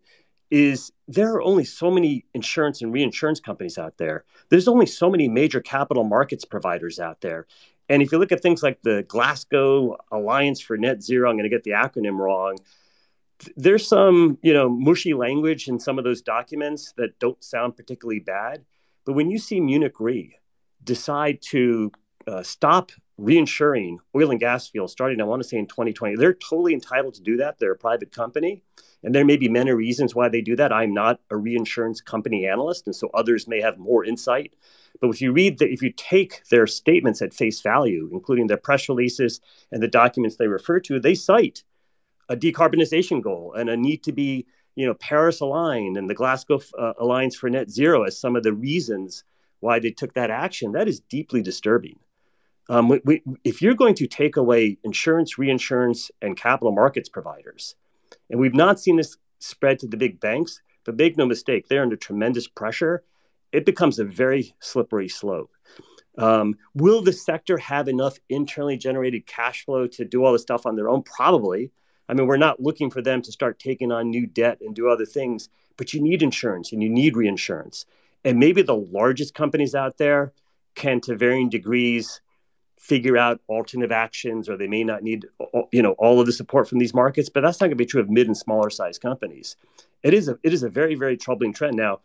is there are only so many insurance and reinsurance companies out there. There's only so many major capital markets providers out there. And if you look at things like the Glasgow Alliance for Net Zero, I'm going to get the acronym wrong. There's some, you know, mushy language in some of those documents that don't sound particularly bad. But when you see Munich Re decide to uh, stop reinsuring oil and gas fields starting, I want to say in 2020, they're totally entitled to do that. They're a private company. And there may be many reasons why they do that. I'm not a reinsurance company analyst, and so others may have more insight. But if you read, the, if you take their statements at face value, including their press releases and the documents they refer to, they cite a decarbonization goal and a need to be, you know, Paris aligned and the Glasgow uh, Alliance for Net Zero as some of the reasons why they took that action. That is deeply disturbing. Um, we, we, if you're going to take away insurance, reinsurance, and capital markets providers, and we've not seen this spread to the big banks, but make no mistake, they're under tremendous pressure. It becomes a very slippery slope. Um, will the sector have enough internally generated cash flow to do all this stuff on their own? Probably. I mean, we're not looking for them to start taking on new debt and do other things, but you need insurance and you need reinsurance. And maybe the largest companies out there can, to varying degrees, figure out alternative actions or they may not need you know all of the support from these markets but that's not going to be true of mid and smaller size companies. It is a it is a very very troubling trend. Now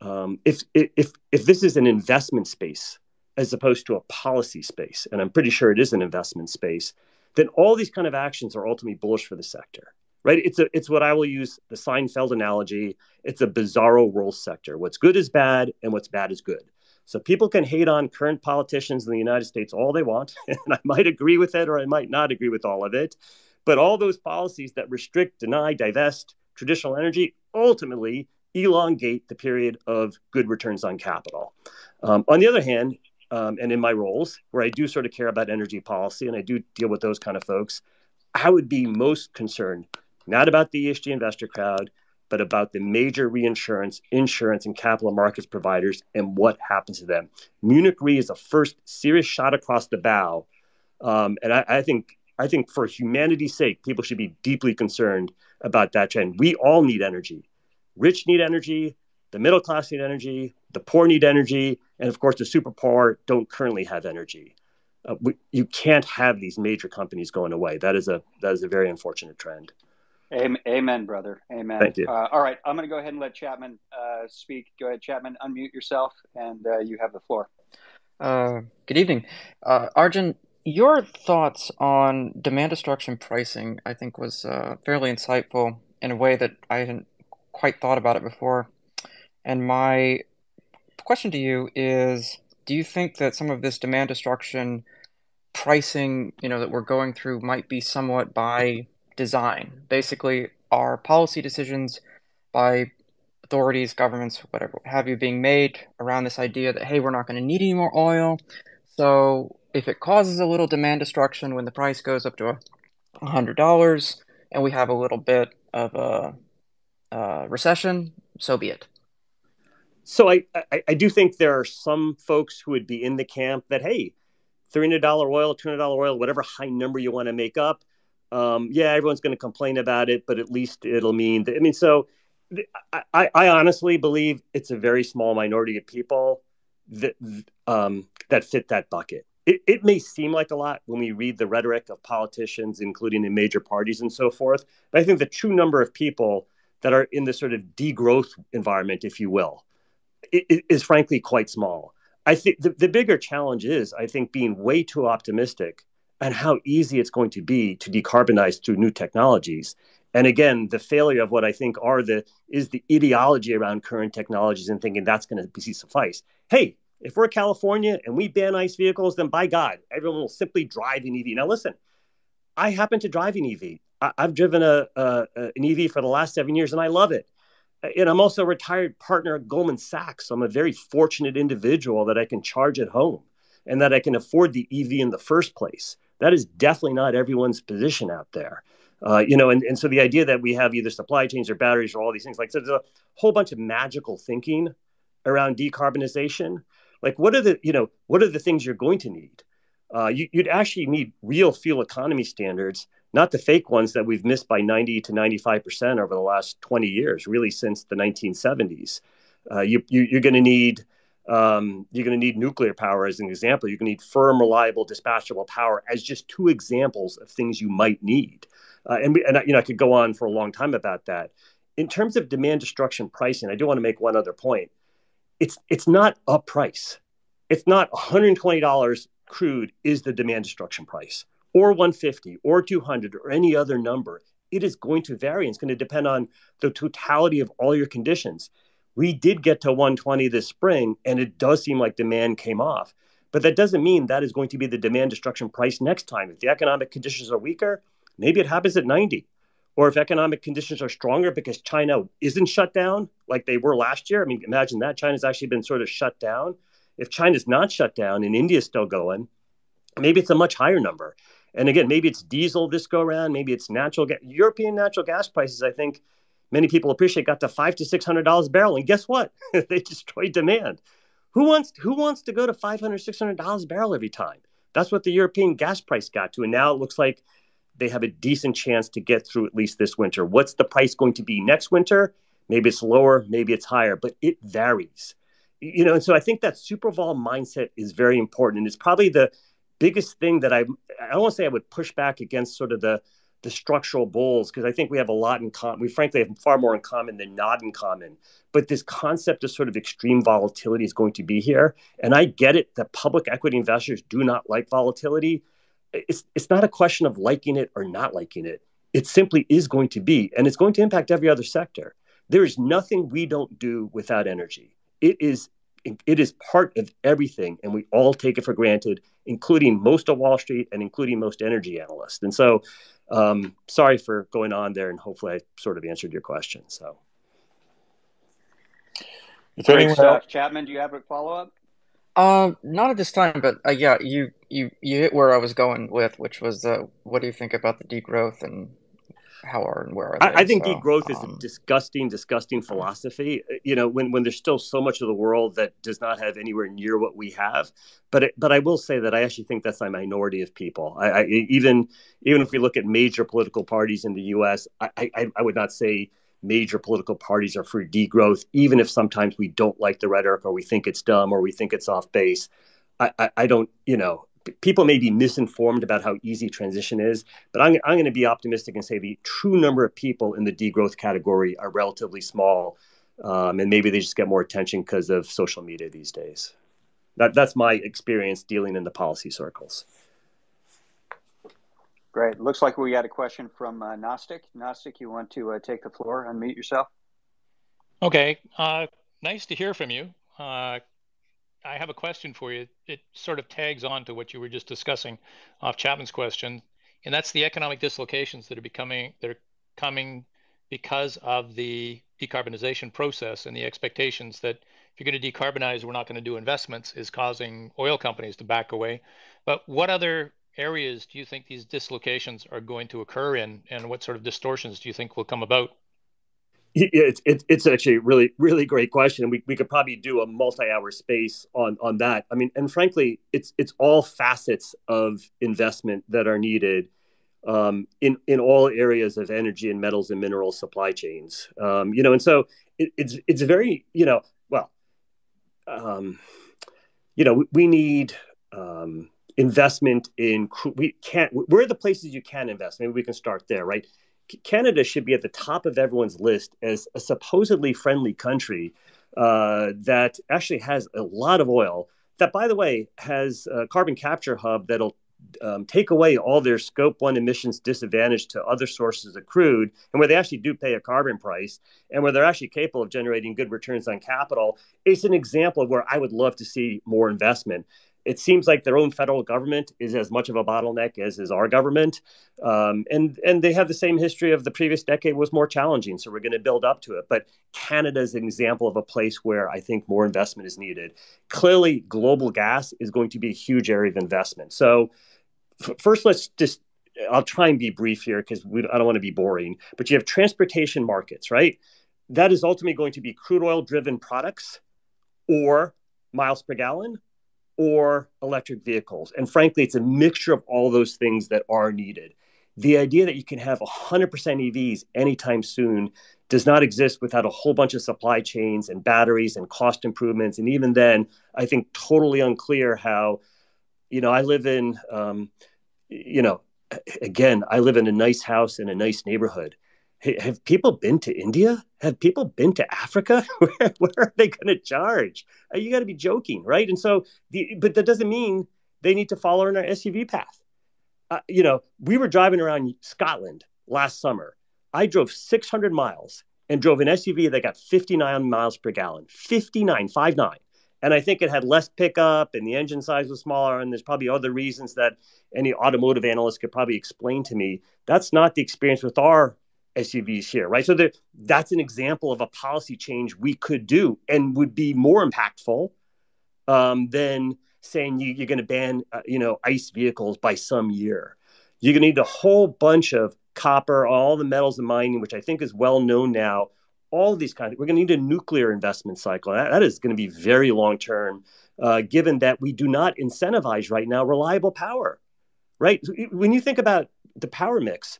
um, if if if this is an investment space as opposed to a policy space and i'm pretty sure it is an investment space then all these kind of actions are ultimately bullish for the sector right it's a it's what i will use the seinfeld analogy it's a bizarro world sector what's good is bad and what's bad is good so people can hate on current politicians in the United States all they want, and I might agree with it or I might not agree with all of it. But all those policies that restrict, deny, divest traditional energy ultimately elongate the period of good returns on capital. Um, on the other hand, um, and in my roles where I do sort of care about energy policy and I do deal with those kind of folks, I would be most concerned not about the ESG investor crowd, but about the major reinsurance, insurance, and capital markets providers and what happens to them. Munich Re is a first serious shot across the bow, um, and I, I, think I think for humanity's sake, people should be deeply concerned about that trend. We all need energy. Rich need energy. The middle class need energy. The poor need energy, and of course, the super poor don't currently have energy. Uh, we, you can't have these major companies going away. That is a that is a very unfortunate trend. Amen, brother. Amen. Thank you. Uh, all right, I'm going to go ahead and let Chapman uh, speak. Go ahead, Chapman. Unmute yourself, and uh, you have the floor. Uh, good evening, uh, Arjun. Your thoughts on demand destruction pricing, I think, was uh, fairly insightful in a way that I hadn't quite thought about it before. And my question to you is: Do you think that some of this demand destruction pricing, you know, that we're going through, might be somewhat by design. Basically, are policy decisions by authorities, governments, whatever have you, being made around this idea that, hey, we're not going to need any more oil. So if it causes a little demand destruction when the price goes up to a $100 and we have a little bit of a, a recession, so be it. So I, I, I do think there are some folks who would be in the camp that, hey, $300 oil, $200 oil, whatever high number you want to make up, um, yeah, everyone's going to complain about it, but at least it'll mean that, I mean, so I, I honestly believe it's a very small minority of people that, um, that fit that bucket. It, it may seem like a lot when we read the rhetoric of politicians, including in major parties and so forth. But I think the true number of people that are in this sort of degrowth environment, if you will, is frankly quite small. I think the, the bigger challenge is, I think, being way too optimistic and how easy it's going to be to decarbonize through new technologies. And again, the failure of what I think are the is the ideology around current technologies and thinking that's going to be suffice. Hey, If we're California and we ban ICE vehicles, then by God, everyone will simply drive an EV. Now, listen, I happen to drive an EV. I, have driven a, a, an EV for the last seven years, and I love it. And I'm also a retired partner at Goldman Sachs. So I'm a very fortunate individual that I can charge at home and that I can afford the EV in the first place. That is definitely not everyone's position out there. Uh, you know, and, and so the idea that we have either supply chains or batteries or all these things, like so there's a whole bunch of magical thinking around decarbonization. Like, what are the, you know, what are the things you're going to need? Uh, you, would actually need real fuel economy standards, not the fake ones that we've missed by 90 to 95% over the last 20 years, really since the 1970s. Uh, you, you, are going to need um, you're going to need nuclear power as an example. You're going to need firm, reliable, dispatchable power as just two examples of things you might need. Uh, and, we, and you know, I could go on for a long time about that. In terms of demand destruction pricing, I do want to make one other point. It's it's not a price. It's not $120 crude is the demand destruction price, or 150, or 200, or any other number. It is going to vary. It's going to depend on the totality of all your conditions. We did get to 120 this spring, and it does seem like demand came off. But that doesn't mean that is going to be the demand destruction price next time. If the economic conditions are weaker, maybe it happens at 90. Or if economic conditions are stronger because China isn't shut down like they were last year. I mean, imagine that. China's actually been sort of shut down. If China's not shut down and India's still going, maybe it's a much higher number. And again, maybe it's diesel this go around, maybe it's natural gas. European natural gas prices, I think many people appreciate, got to five to six hundred dollars a barrel. And guess what? they destroyed demand. Who wants who wants to go to 500 600 dollars a barrel every time? That's what the European gas price got to. And now it looks like they have a decent chance to get through at least this winter. What's the price going to be next winter? Maybe it's lower, maybe it's higher, but it varies. You know, and so I think that super vol mindset is very important. And it's probably the biggest thing that I I don't want to say I would push back against sort of the the structural bulls because I think we have a lot in common. We frankly have far more in common than not in common. But this concept of sort of extreme volatility is going to be here, and I get it that public equity investors do not like volatility it's it's not a question of liking it or not liking it. It simply is going to be, and it's going to impact every other sector. There is nothing we don't do without energy. It is it is part of everything, and we all take it for granted, including most of Wall Street and including most energy analysts. And so, um, sorry for going on there, and hopefully I sort of answered your question. So, if Great stuff, Chapman. Do you have a follow up? Uh, not at this time, but uh, yeah, you you you hit where I was going with, which was uh, what do you think about the degrowth and how are and where are they? I, I think so, degrowth um, is a um, disgusting, disgusting philosophy. You know, when when there's still so much of the world that does not have anywhere near what we have. But it, but I will say that I actually think that's a minority of people. I, I even even if we look at major political parties in the U.S., I I, I would not say major political parties are for degrowth, even if sometimes we don't like the rhetoric or we think it's dumb or we think it's off base. I, I, I don't, you know, people may be misinformed about how easy transition is, but I'm, I'm going to be optimistic and say the true number of people in the degrowth category are relatively small. Um, and maybe they just get more attention because of social media these days. That, that's my experience dealing in the policy circles. Great. Looks like we got a question from uh, Gnostic. Gnostic, you want to uh, take the floor, unmute yourself? Okay. Uh, nice to hear from you. Uh, I have a question for you. It sort of tags on to what you were just discussing off Chapman's question, and that's the economic dislocations that are becoming that are coming because of the decarbonization process and the expectations that if you're going to decarbonize, we're not going to do investments is causing oil companies to back away. But what other areas do you think these dislocations are going to occur in, and what sort of distortions do you think will come about? It's it's, it's actually a really really great question. and We we could probably do a multi-hour space on on that. I mean, and frankly, it's it's all facets of investment that are needed um, in in all areas of energy and metals and mineral supply chains. Um, you know, and so it, it's it's very you know well, um, you know, we, we need um, investment in we can't where are the places you can invest maybe we can start there right canada should be at the top of everyone's list as a supposedly friendly country uh, that actually has a lot of oil that by the way has a carbon capture hub that'll um, take away all their scope one emissions disadvantage to other sources of crude and where they actually do pay a carbon price and where they're actually capable of generating good returns on capital it's an example of where i would love to see more investment it seems like their own federal government is as much of a bottleneck as is our government, um, and and they have the same history of the previous decade was more challenging. So we're going to build up to it. But Canada is an example of a place where I think more investment is needed. Clearly, global gas is going to be a huge area of investment. So f- first, let's just I'll try and be brief here because I don't want to be boring. But you have transportation markets, right? That is ultimately going to be crude oil driven products or miles per gallon or electric vehicles. And frankly, it's a mixture of all those things that are needed. The idea that you can have 100% EVs anytime soon does not exist without a whole bunch of supply chains and batteries and cost improvements. And even then, I think totally unclear how, you know, I live in, um, you know, again, I live in a nice house in a nice neighborhood have people been to India? Have people been to Africa? where, where, are they going to charge? Uh, you got to be joking, right? And so, the, but that doesn't mean they need to follow in our SUV path. Uh, you know, we were driving around Scotland last summer. I drove 600 miles and drove an SUV that got 59 miles per gallon, 59, 59. And I think it had less pickup and the engine size was smaller. And there's probably other reasons that any automotive analyst could probably explain to me. That's not the experience with our SUVs here, right? So there, that's an example of a policy change we could do and would be more impactful um, than saying you, are going to ban, uh, you know, ICE vehicles by some year. You're going to need a whole bunch of copper, all the metals and mining, which I think is well known now. All these kinds. Of, we're going to need a nuclear investment cycle. that, that is going to be very long term, uh, given that we do not incentivize right now reliable power. Right? When you think about the power mix,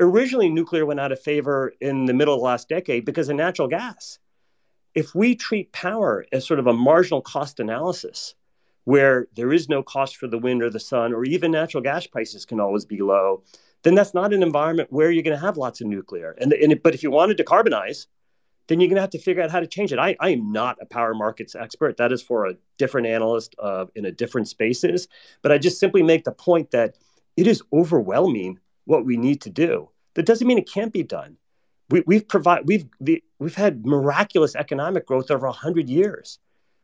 originally nuclear went out of favor in the middle of the last decade because of natural gas. If we treat power as sort of a marginal cost analysis, where there is no cost for the wind or the sun, or even natural gas prices can always be low, then that's not an environment where you're going to have lots of nuclear. And, and but if you want to decarbonize, then you're going to have to figure out how to change it. I, I am not a power markets expert. That is for a different analyst uh, in a different spaces. But I just simply make the point that it is overwhelming what we need to do. That doesn't mean it can't be done. We, have provide we've the, we've had miraculous economic growth over hundred years.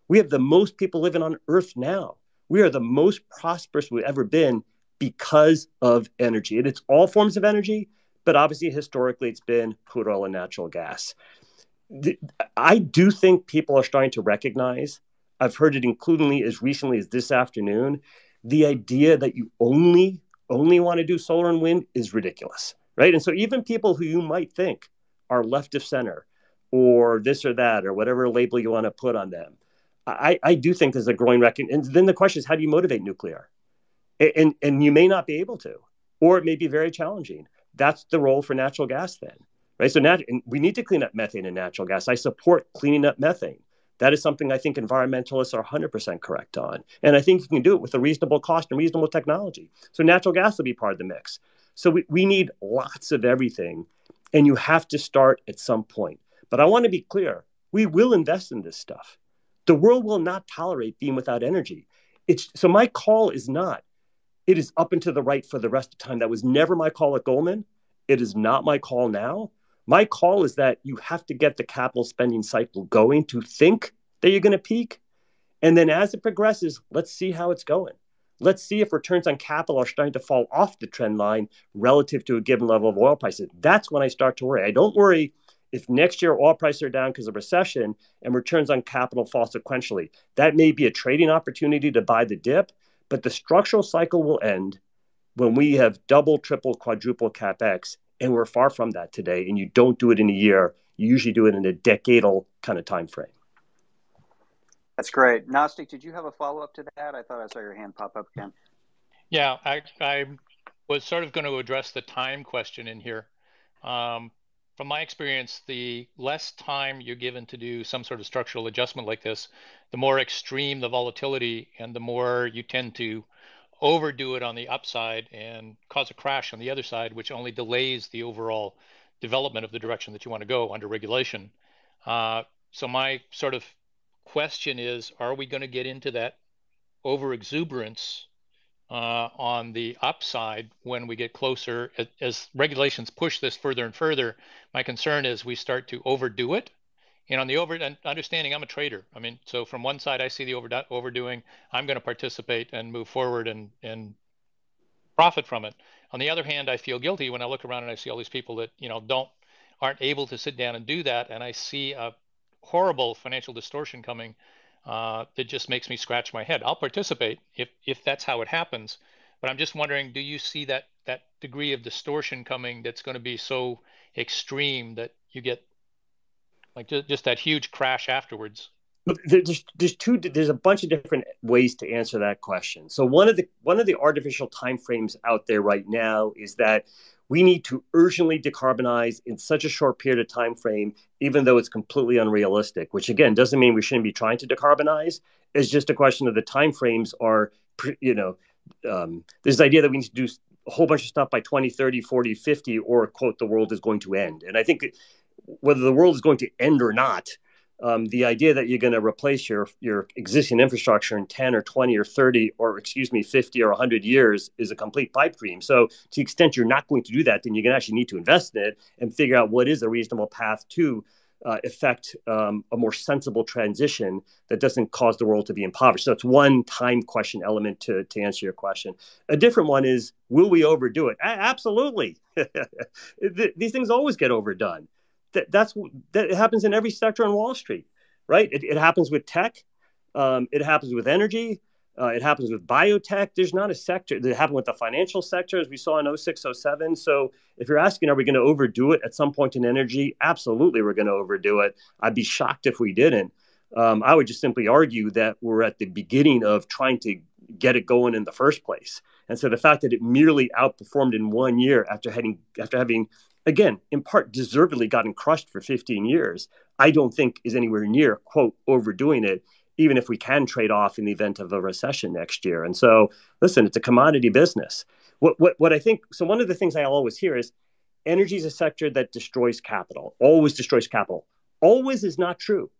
We have the most people living on Earth now. We are the most prosperous we've ever been because of energy, and it's all forms of energy. But obviously, historically, it's been crude oil and natural gas. The, I do think people are starting to recognize. I've heard it, including as recently as this afternoon, the idea that you only only want to do solar and wind is ridiculous, right? And so even people who you might think are left of center or this or that or whatever label you want to put on them, I, I do think there's a growing recognition. And then the question is, how do you motivate nuclear? And, and, and you may not be able to, or it may be very challenging. That's the role for natural gas then, right? So nat- we need to clean up methane and natural gas. I support cleaning up methane. That is something I think environmentalists are 100% correct on. And I think you can do it with a reasonable cost and reasonable technology. So natural gas will be part of the mix. So we, we need lots of everything. And you have to start at some point. But I want to be clear we will invest in this stuff. The world will not tolerate being without energy. It's, so my call is not, it is up and to the right for the rest of time. That was never my call at Goldman. It is not my call now. My call is that you have to get the capital spending cycle going to think that you're going to peak. And then as it progresses, let's see how it's going. Let's see if returns on capital are starting to fall off the trend line relative to a given level of oil prices. That's when I start to worry. I don't worry if next year oil prices are down because of recession and returns on capital fall sequentially. That may be a trading opportunity to buy the dip, but the structural cycle will end when we have double, triple, quadruple capex and we're far from that today. And you don't do it in a year. You usually do it in a decadal kind of time frame. That's great. Gnostic, did you have a follow up to that? I thought I saw your hand pop up again. Yeah, I, I was sort of going to address the time question in here. Um, from my experience, the less time you're given to do some sort of structural adjustment like this, the more extreme the volatility and the more you tend to overdo it on the upside and cause a crash on the other side, which only delays the overall development of the direction that you want to go under regulation. Uh, so my sort of question is, are we going to get into that over exuberance uh, on the upside when we get closer. As regulations push this further and further, my concern is we start to overdo it. And on the over and understanding, I'm a trader. I mean, so from one side, I see the over, overdoing. I'm going to participate and move forward and and profit from it. On the other hand, I feel guilty when I look around and I see all these people that you know don't aren't able to sit down and do that, and I see a horrible financial distortion coming uh, that just makes me scratch my head. I'll participate if if that's how it happens, but I'm just wondering, do you see that that degree of distortion coming that's going to be so extreme that you get like just, just that huge crash afterwards? There's, there's two there's a bunch of different ways to answer that question. So one of the one of the artificial timeframes out there right now is that we need to urgently decarbonize in such a short period of time frame even though it's completely unrealistic which again doesn't mean we shouldn't be trying to decarbonize it's just a question of the time frames are you know um, this idea that we need to do a whole bunch of stuff by 2030 40 50 or quote the world is going to end and i think whether the world is going to end or not um, the idea that you're going to replace your your existing infrastructure in 10 or 20 or 30 or excuse me 50 or 100 years is a complete pipe dream so to the extent you're not going to do that then you're going to actually need to invest in it and figure out what is a reasonable path to uh, effect um, a more sensible transition that doesn't cause the world to be impoverished. So it's one time question element to, to answer your question. A different one is will we overdo it? A- absolutely. These things always get overdone that that's that happens in every sector on Wall Street, right? It, it happens with tech, um, it happens with energy, uh, it happens with biotech. There's not a sector that happened with the financial sector as we saw in 06, 07. So if you're asking, are we going to overdo it at some point in energy? Absolutely, we're going to overdo it. I'd be shocked if we didn't. Um, I would just simply argue that we're at the beginning of trying to get it going in the first place. And so the fact that it merely outperformed in one year after having after having again, in part deservedly gotten crushed for 15 years, I don't think is anywhere near, quote, overdoing it, even if we can trade off in the event of a recession next year. And so, listen, it's a commodity business. What, what, what I think, so one of the things I always hear is energy is a sector that destroys capital, always destroys capital. Always is not true.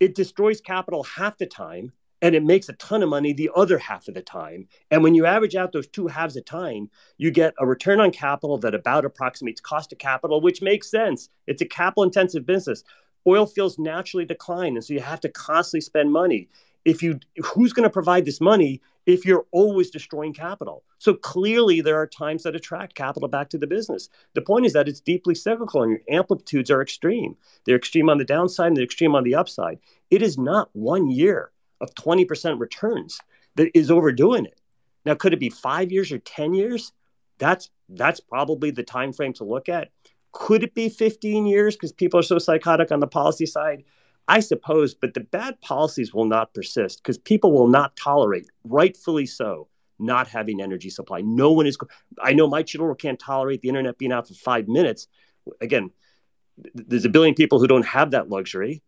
It destroys capital half the time and it makes a ton of money the other half of the time. And when you average out those two halves of time, you get a return on capital that about approximates cost of capital, which makes sense. It's a capital intensive business. Oil fields naturally decline, and so you have to constantly spend money. If you who's going to provide this money if you're always destroying capital? So clearly there are times that attract capital back to the business. The point is that it's deeply cyclical and your amplitudes are extreme. They're extreme on the downside and they're extreme on the upside. It is not one year of 20% returns that is overdoing it. Now, could it be five years or 10 years? That's that's probably the time frame to look at. Could it be 15 years because people are so psychotic on the policy side? I suppose, but the bad policies will not persist because people will not tolerate, rightfully so, not having energy supply. No one is. I know my children can't tolerate the internet being out for five minutes. Again, there's a billion people who don't have that luxury.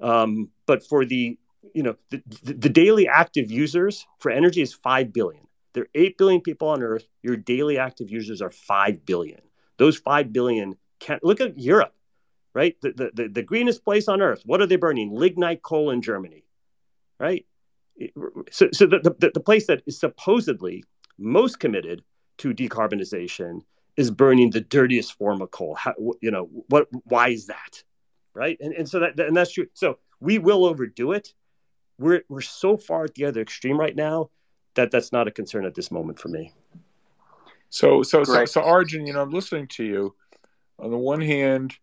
Um, but for the you know, the, the, daily active users for energy is 5 billion. There are 8 billion people on Earth. Your daily active users are 5 billion. Those 5 billion can't look at Europe, right? The, the, the, greenest place on Earth. What are they burning? Lignite coal in Germany, right? So, so the, the, the place that is supposedly most committed to decarbonization is burning the dirtiest form of coal. How, you know, what, why is that? Right. And, and so that, and that's true. So we will overdo it we're we're so far at the other extreme right now that that's not a concern at this moment for me. So so so, so Arjun, you know, I'm listening to you. On the one hand,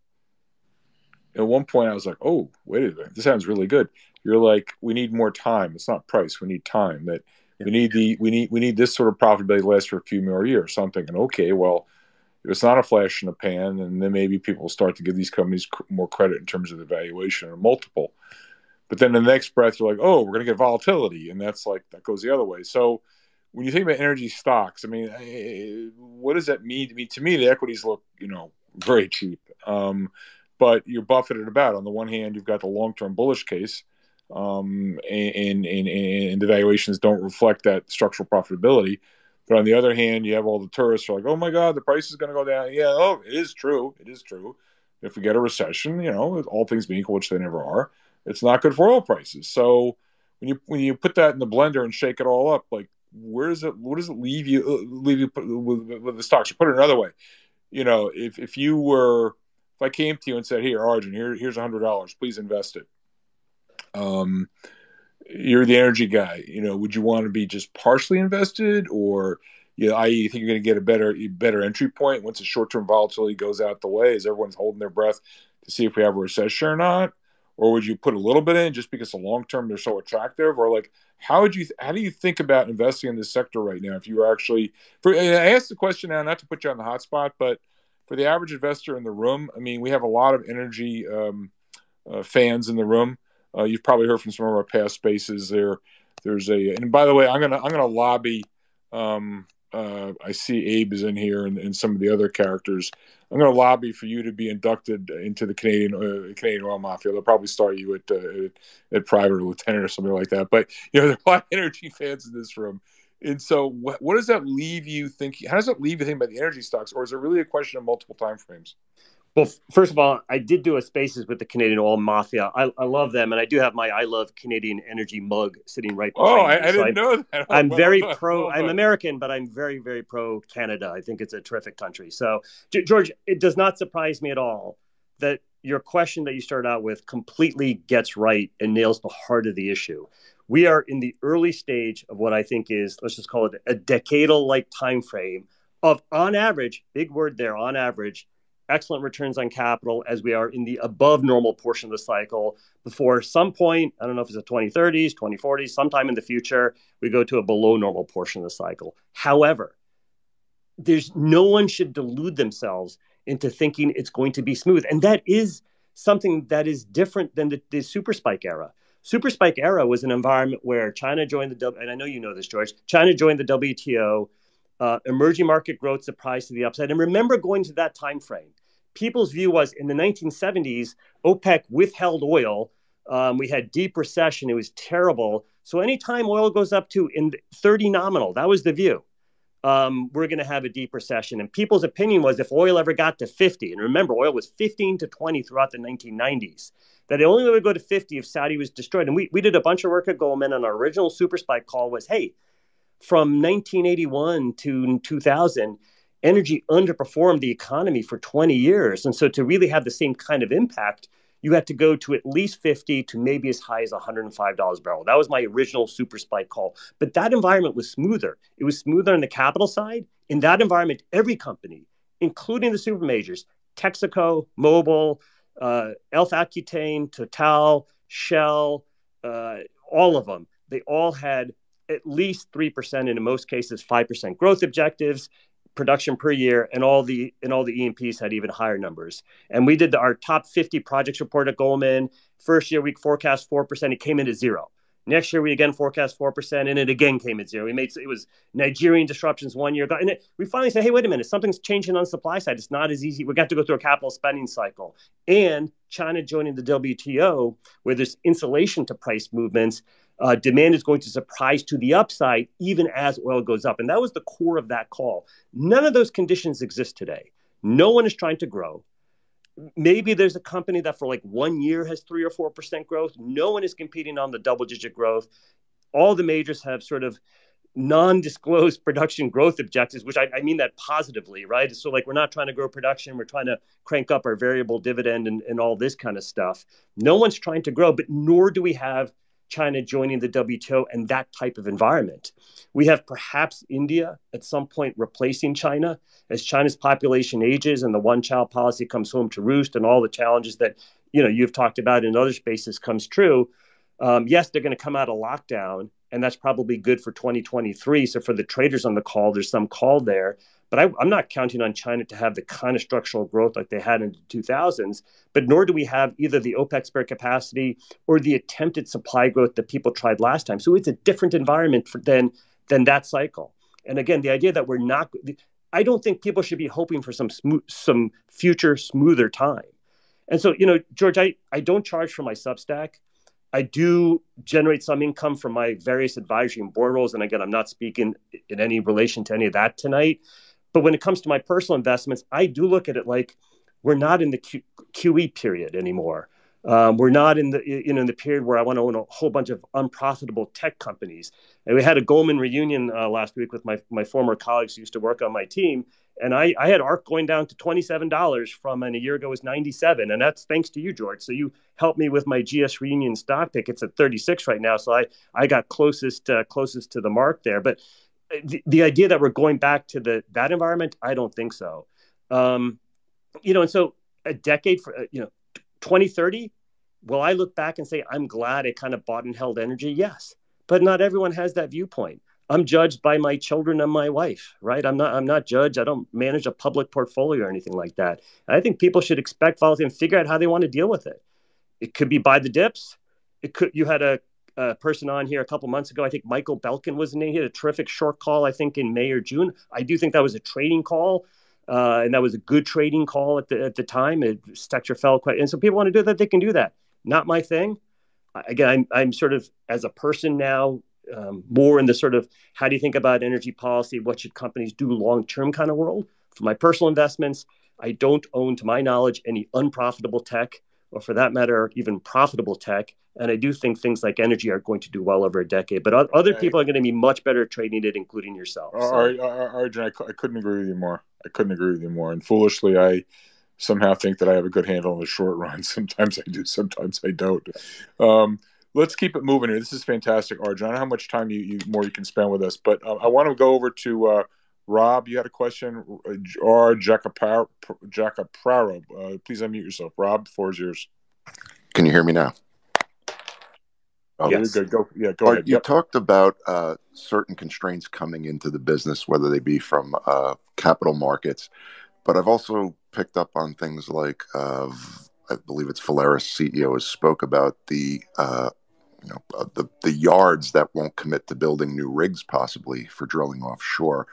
at one point I was like, "Oh, wait a minute, this sounds really good." You're like, "We need more time. It's not price. We need time. That yeah. we need the we need we need this sort of profitability to last for a few more years." So I'm thinking, okay, well, if it's not a flash in the pan, and then maybe people will start to give these companies more credit in terms of the valuation or multiple. But then the next breath, you're like, oh, we're going to get volatility. And that's like, that goes the other way. So when you think about energy stocks, I mean, what does that mean? I mean, to me, the equities look, you know, very cheap. Um, but you're buffeted about. On the one hand, you've got the long term bullish case, um, and, and, and, the valuations don't reflect that structural profitability. But on the other hand, you have all the tourists are like, oh my God, the price is going to go down. Yeah, oh, it is true. It is true. If we get a recession, you know, all things being equal, which they never are, it's not good for oil prices. So when you when you put that in the blender and shake it all up, like where does it what does it leave you leave you with, with the stocks? You put it another way, you know, if if you were if I came to you and said, "Here, Arjun, here here's a hundred dollars, please invest it." Um, you're the energy guy. You know, would you want to be just partially invested, or you know, i.e., you think you're going to get a better better entry point once the short term volatility goes out the way, as everyone's holding their breath to see if we have a recession or not, or would you put a little bit in just because the long term they're so attractive, or like how would you how do you think about investing in this sector right now if you were actually for I asked the question now not to put you on the hot spot, but for the average investor in the room, I mean, we have a lot of energy um, uh, fans in the room uh, you've probably heard from some of our past spaces there. There's a, and by the way, I'm gonna I'm gonna lobby. Um, uh, I see Abe is in here and, and some of the other characters. I'm going to lobby for you to be inducted into the Canadian uh, Canadian Oil Mafia. They'll probably start you at, uh, at, at private or lieutenant or something like that. But you know, there are a lot of energy fans in this room, and so what, what does that leave you thinking? How does that leave you thinking about the energy stocks, or is it really a question of multiple time frames? Well, first of all, I did do a spaces with the Canadian Oil Mafia. I, I love them, and I do have my "I Love Canadian Energy" mug sitting right. Oh, I, I, didn't know that. I'm very oh, pro. Oh, I'm American, but I'm very, very pro Canada. I think it's a terrific country. So, George, it does not surprise me at all that your question that you started out with completely gets right and nails the heart of the issue. We are in the early stage of what I think is, let's just call it a decadal-like time frame of, on average, big word there, on average excellent returns on capital as we are in the above normal portion of the cycle before some point, I don't know if it's the 2030s, 2040s, sometime in the future, we go to a below normal portion of the cycle. However, there's no one should delude themselves into thinking it's going to be smooth. And that is something that is different than the, the super spike era. Super spike era was an environment where China joined the, and I know you know this, George, China joined the WTO, uh, emerging market growth surprised to the upside. And remember going to that time frame, people's view was in the 1970s, OPEC withheld oil. Um, we had deep recession. It was terrible. So anytime oil goes up to in 30 nominal, that was the view. Um, we're going to have a deep recession. And people's opinion was if oil ever got to 50, and remember, oil was 15 to 20 throughout the 1990s, that the only we go to 50 if Saudi was destroyed. And we, we did a bunch of work at Goldman, and our original super spike call was hey, from 1981 to 2000, energy underperformed the economy for 20 years. And so to really have the same kind of impact, you had to go to at least 50 to maybe as high as $105 a barrel. That was my original super spike call. But that environment was smoother. It was smoother on the capital side. In that environment, every company, including the super majors, Texaco, Mobil, uh, Elf Aquitaine, Total, Shell, uh, all of them, they all had at least 3% and in most cases 5% growth objectives production per year and all the and all the E&Ps had even higher numbers. And we did the, our top 50 projects report at Goldman. First year we forecast 4%, it came in at zero. Next year we again forecast 4% and it again came at zero. We made it was Nigerian disruptions one year ago. and it, we finally said, "Hey, wait a minute, something's changing on the supply side. It's not as easy. We got to go through a capital spending cycle." And China joining the WTO where there's insulation to price movements uh, demand is going to surprise to the upside even as oil goes up. And that was the core of that call. None of those conditions exist today. No one is trying to grow. Maybe there's a company that for like one year has three or 4% growth. No one is competing on the double digit growth. All the majors have sort of non-disclosed production growth objectives, which I, I, mean that positively, right? So like we're not trying to grow production, we're trying to crank up our variable dividend and, and all this kind of stuff. No one's trying to grow, but nor do we have China joining the WTO and that type of environment. We have perhaps India at some point replacing China as China's population ages and the one child policy comes home to roost and all the challenges that you know you've talked about in other spaces comes true. Um, yes, they're going to come out of lockdown, and that's probably good for 2023. So for the traders on the call, there's some call there. But I, am not counting on China to have the kind of structural growth like they had in the 2000s. But nor do we have either the OPEC spare capacity or the attempted supply growth that people tried last time. So it's a different environment for, than than that cycle. And again, the idea that we're not, I don't think people should be hoping for some some future smoother time. And so, you know, George, I, I don't charge for my Substack. I do generate some income from my various advisory and board roles. And again, I'm not speaking in any relation to any of that tonight. But when it comes to my personal investments, I do look at it like we're not in the Q- QE period anymore. Um, we're not in the you know in the period where I want to own a whole bunch of unprofitable tech companies. And we had a Goldman reunion uh, last week with my my former colleagues who used to work on my team, and I, I had ARK going down to twenty seven dollars from and a year ago was ninety seven, and that's thanks to you, George. So you helped me with my GS reunion stock pick. It's at thirty six right now, so I I got closest uh, closest to the mark there. But the, idea that we're going back to the that environment, I don't think so. Um, you know, and so a decade for uh, you know 2030 will I look back and say, I'm glad I kind of bought and held energy? Yes. But not everyone has that viewpoint. I'm judged by my children and my wife, right? I'm not I'm not judged. I don't manage a public portfolio or anything like that. I think people should expect volatility and figure out how they want to deal with it. It could be by the dips. It could you had a, person on here a couple months ago. I think Michael Belkin was named. He had a terrific short call, I think, in May or June. I do think that was a trading call. Uh, and that was a good trading call at the at the time. It Stecher fell quite, and so people want to do that. They can do that not my thing. Again, I'm, I'm sort of as a person now um, more in the sort of how do you think about energy policy? What should companies do long term kind of world? For my personal investments, I don't own, to my knowledge, any unprofitable tech, or for that matter, even profitable tech. And I do think things like energy are going to do well over a decade. But other people are going to be much better at trading it, including yourself. So. Arjun, I, I couldn't agree with you more. I couldn't agree with you more. And foolishly, I somehow think that I have a good handle on the short run. Sometimes I do, sometimes I don't. Um, let's keep it moving here. This is fantastic, Arjun. I don't know how much time you, you more you can spend with us, but uh, I want to go over to uh, Rob. You had a question, or Jacapraro. Uh, please unmute yourself. Rob, the floor is yours. Can you hear me now? Oh, yes. good. Go, yeah, go ahead. You yep. talked about uh, certain constraints coming into the business, whether they be from uh, capital markets, but I've also picked up on things like uh, I believe it's Valaris CEO has spoke about the uh, you know uh, the the yards that won't commit to building new rigs possibly for drilling offshore,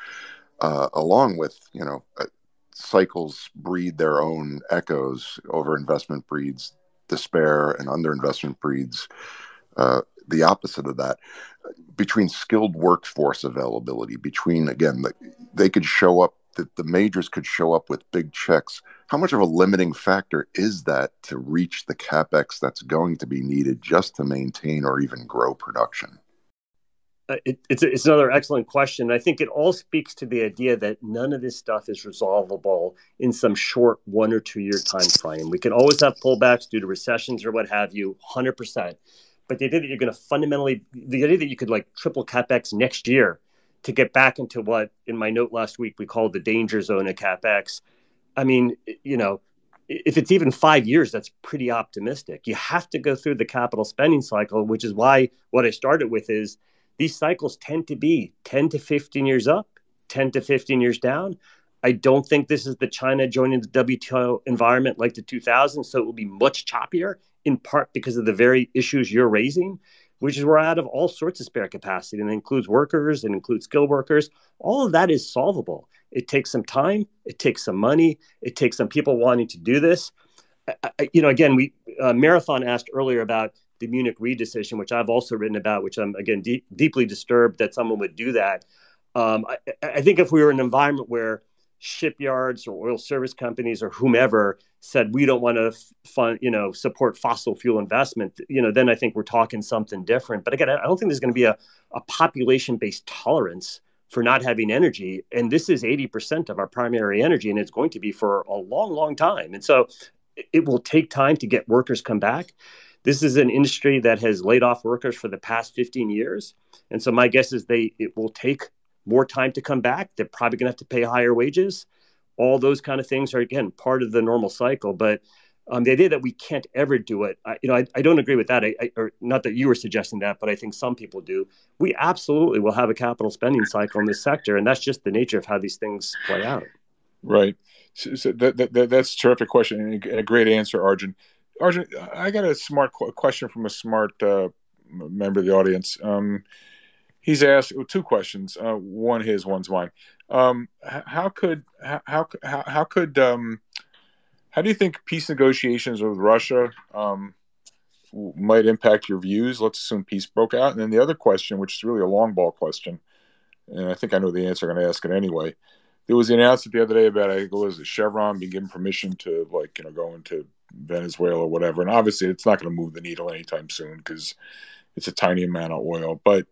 uh, along with you know uh, cycles breed their own echoes. Over investment breeds despair, and underinvestment breeds uh, the opposite of that. Between skilled workforce availability, between again, the, they could show up that the majors could show up with big checks. How much of a limiting factor is that to reach the capex that's going to be needed just to maintain or even grow production? Uh, it, it's, it's another excellent question. I think it all speaks to the idea that none of this stuff is resolvable in some short one or two year time frame. We can always have pullbacks due to recessions or what have you, 100%. But the idea that you're going to fundamentally, the idea that you could like triple capex next year to get back into what in my note last week we called the danger zone of capex i mean you know if it's even five years that's pretty optimistic you have to go through the capital spending cycle which is why what i started with is these cycles tend to be 10 to 15 years up 10 to 15 years down i don't think this is the china joining the wto environment like the 2000s so it will be much choppier in part because of the very issues you're raising which is we're out of all sorts of spare capacity and it includes workers, it includes skilled workers. All of that is solvable. It takes some time, it takes some money, it takes some people wanting to do this. I, you know, again, we uh, Marathon asked earlier about the Munich Re decision, which I've also written about, which I'm again deep, deeply disturbed that someone would do that. Um, I, I think if we were in an environment where shipyards or oil service companies or whomever said we don't want to fund you know support fossil fuel investment you know then i think we're talking something different. But again i don't think there's going to be a, a population based tolerance for not having energy. And this is 80% of our primary energy and it's going to be for a long long time. And so it will take time to get workers come back this is an industry that has laid off workers for the past 15 years and so my guess is they it will take more time to come back. They're probably going to have to pay higher wages. All those kind of things are again part of the normal cycle. But um, the idea that we can't ever do it, I, you know, I, I don't agree with that. I, I, or not that you were suggesting that, but I think some people do. We absolutely will have a capital spending cycle in this sector, and that's just the nature of how these things play out. Right. So, so that, that, that's a terrific question and a great answer, Arjun. Arjun, I got a smart qu- question from a smart uh, member of the audience. Um, he's asked two questions. Uh, one his, one's mine. Um, how could how how how could um, how do you think peace negotiations with Russia um, might impact your views? Let's assume peace broke out. And then the other question, which is really a long ball question, and I think I know the answer. I'm going to ask it anyway. There was the announcement the other day about I think it was Chevron being given permission to like you know go into Venezuela or whatever. And obviously, it's not going to move the needle anytime soon because it's a tiny amount of oil. But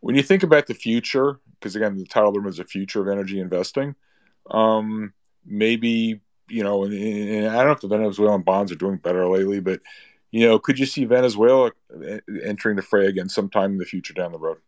when you think about the future, because again, the title of is the future of energy investing. Um, maybe you know, and, and I don't know if the Venezuelan bonds are doing better lately, but you know, could you see Venezuela entering the fray again sometime in the future down the road?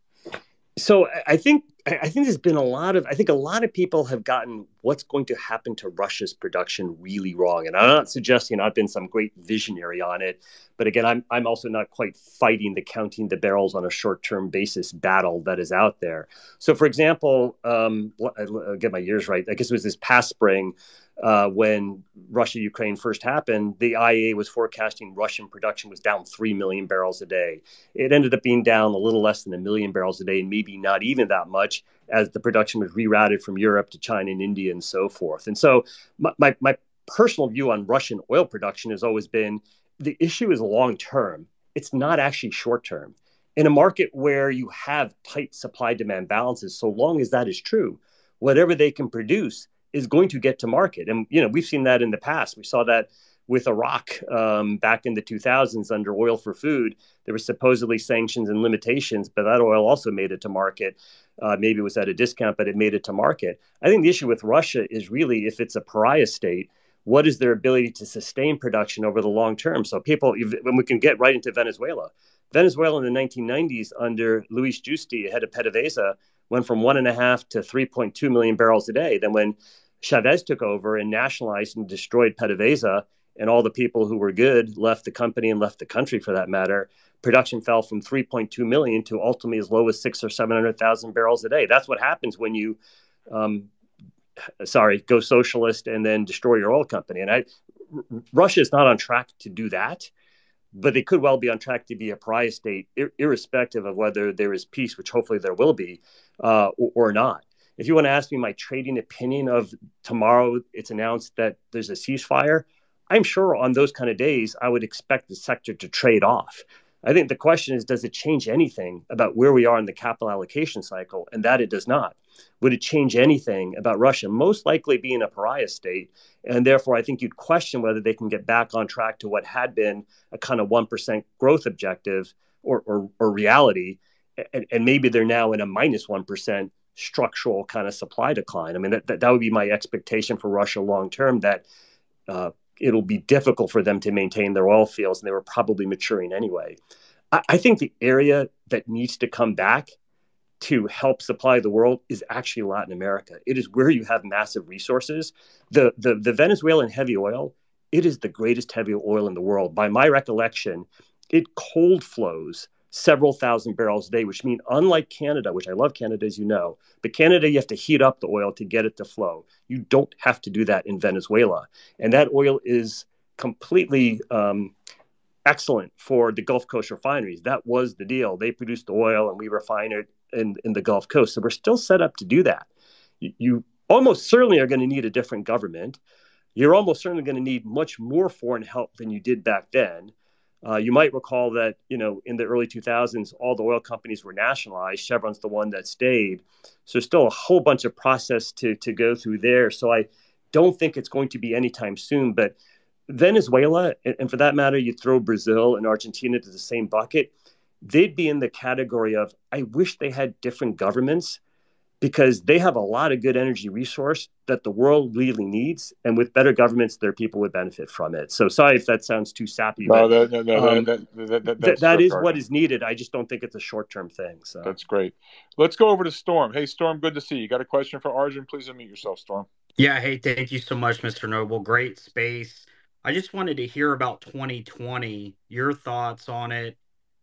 So I think I think there's been a lot of I think a lot of people have gotten what's going to happen to Russia's production really wrong. And I'm not suggesting I've been some great visionary on it, but again, I'm I'm also not quite fighting the counting the barrels on a short-term basis battle that is out there. So for example, um, I'll get my years right. I guess it was this past spring uh, when Russia Ukraine first happened, the IEA was forecasting Russian production was down 3 million barrels a day. It ended up being down a little less than a million barrels a day, and maybe not even that much as the production was rerouted from Europe to China and India and so forth. And so, my, my, my personal view on Russian oil production has always been the issue is long term, it's not actually short term. In a market where you have tight supply demand balances, so long as that is true, whatever they can produce is going to get to market. And you know, we've seen that in the past. We saw that with Iraq um, back in the 2000s under Oil for Food. There were supposedly sanctions and limitations, but that oil also made it to market. Uh, maybe it was at a discount, but it made it to market. I think the issue with Russia is really if it's a pariah state, what is their ability to sustain production over the long term? So people, when we can get right into Venezuela, Venezuela in the 1990s under Luis Giusti, head of PDVSA, went from one and a half to 3.2 million barrels a day. Then when Chavez took over and nationalized and destroyed PDVSA, and all the people who were good left the company and left the country for that matter. Production fell from 3.2 million to ultimately as low as six or 700,000 barrels a day. That's what happens when you, um, sorry, go socialist and then destroy your oil company. And I, Russia is not on track to do that, but they could well be on track to be a pariah state, ir- irrespective of whether there is peace, which hopefully there will be, uh, or, or not if you want to ask me my trading opinion of tomorrow, it's announced that there's a ceasefire. I'm sure on those kind of days, I would expect the sector to trade off. I think the question is, does it change anything about where we are in the capital allocation cycle? And that it does not. Would it change anything about Russia? Most likely being a pariah state. And therefore, I think you'd question whether they can get back on track to what had been a kind of 1% growth objective or, or, or reality. And, and maybe they're now in a minus 1 structural kind of supply decline. I mean, that, that, that would be my expectation for Russia long term that uh, it'll be difficult for them to maintain their oil fields, and they were probably maturing anyway. I, I think the area that needs to come back to help supply the world is actually Latin America. It is where you have massive resources. The, the, the Venezuelan heavy oil, it is the greatest heavy oil in the world. By my recollection, it cold flows several thousand barrels a day, which mean unlike Canada, which I love Canada as you know, but Canada you have to heat up the oil to get it to flow. You don't have to do that in Venezuela, and that oil is completely um, excellent for the Gulf Coast refineries. That was the deal. They produced the oil and we refine it in, in the Gulf Coast. So we're still set up to do that. You, you almost certainly are going to need a different government. You're almost certainly going to need much more foreign help than you did back then. Uh, you might recall that you know in the early 2000s, all the oil companies were nationalized. Chevron's the one that stayed. So there's still a whole bunch of process to to go through there. So I don't think it's going to be anytime soon. But Venezuela, and for that matter, you throw Brazil and Argentina to the same bucket, they'd be in the category of I wish they had different governments because they have a lot of good energy resource that the world really needs. And with better governments, their people would benefit from it. So sorry if that sounds too sappy. No, but, no, no, um, that, that, that, that, that is what is needed. I just don't think it's a short term thing. So that's great. Let's go over to Storm. Hey, Storm, good to see you. Got a question for Arjun? Please unmute yourself, Storm. Yeah. Hey, thank you so much, Mr. Noble. Great space. I just wanted to hear about 2020, your thoughts on it.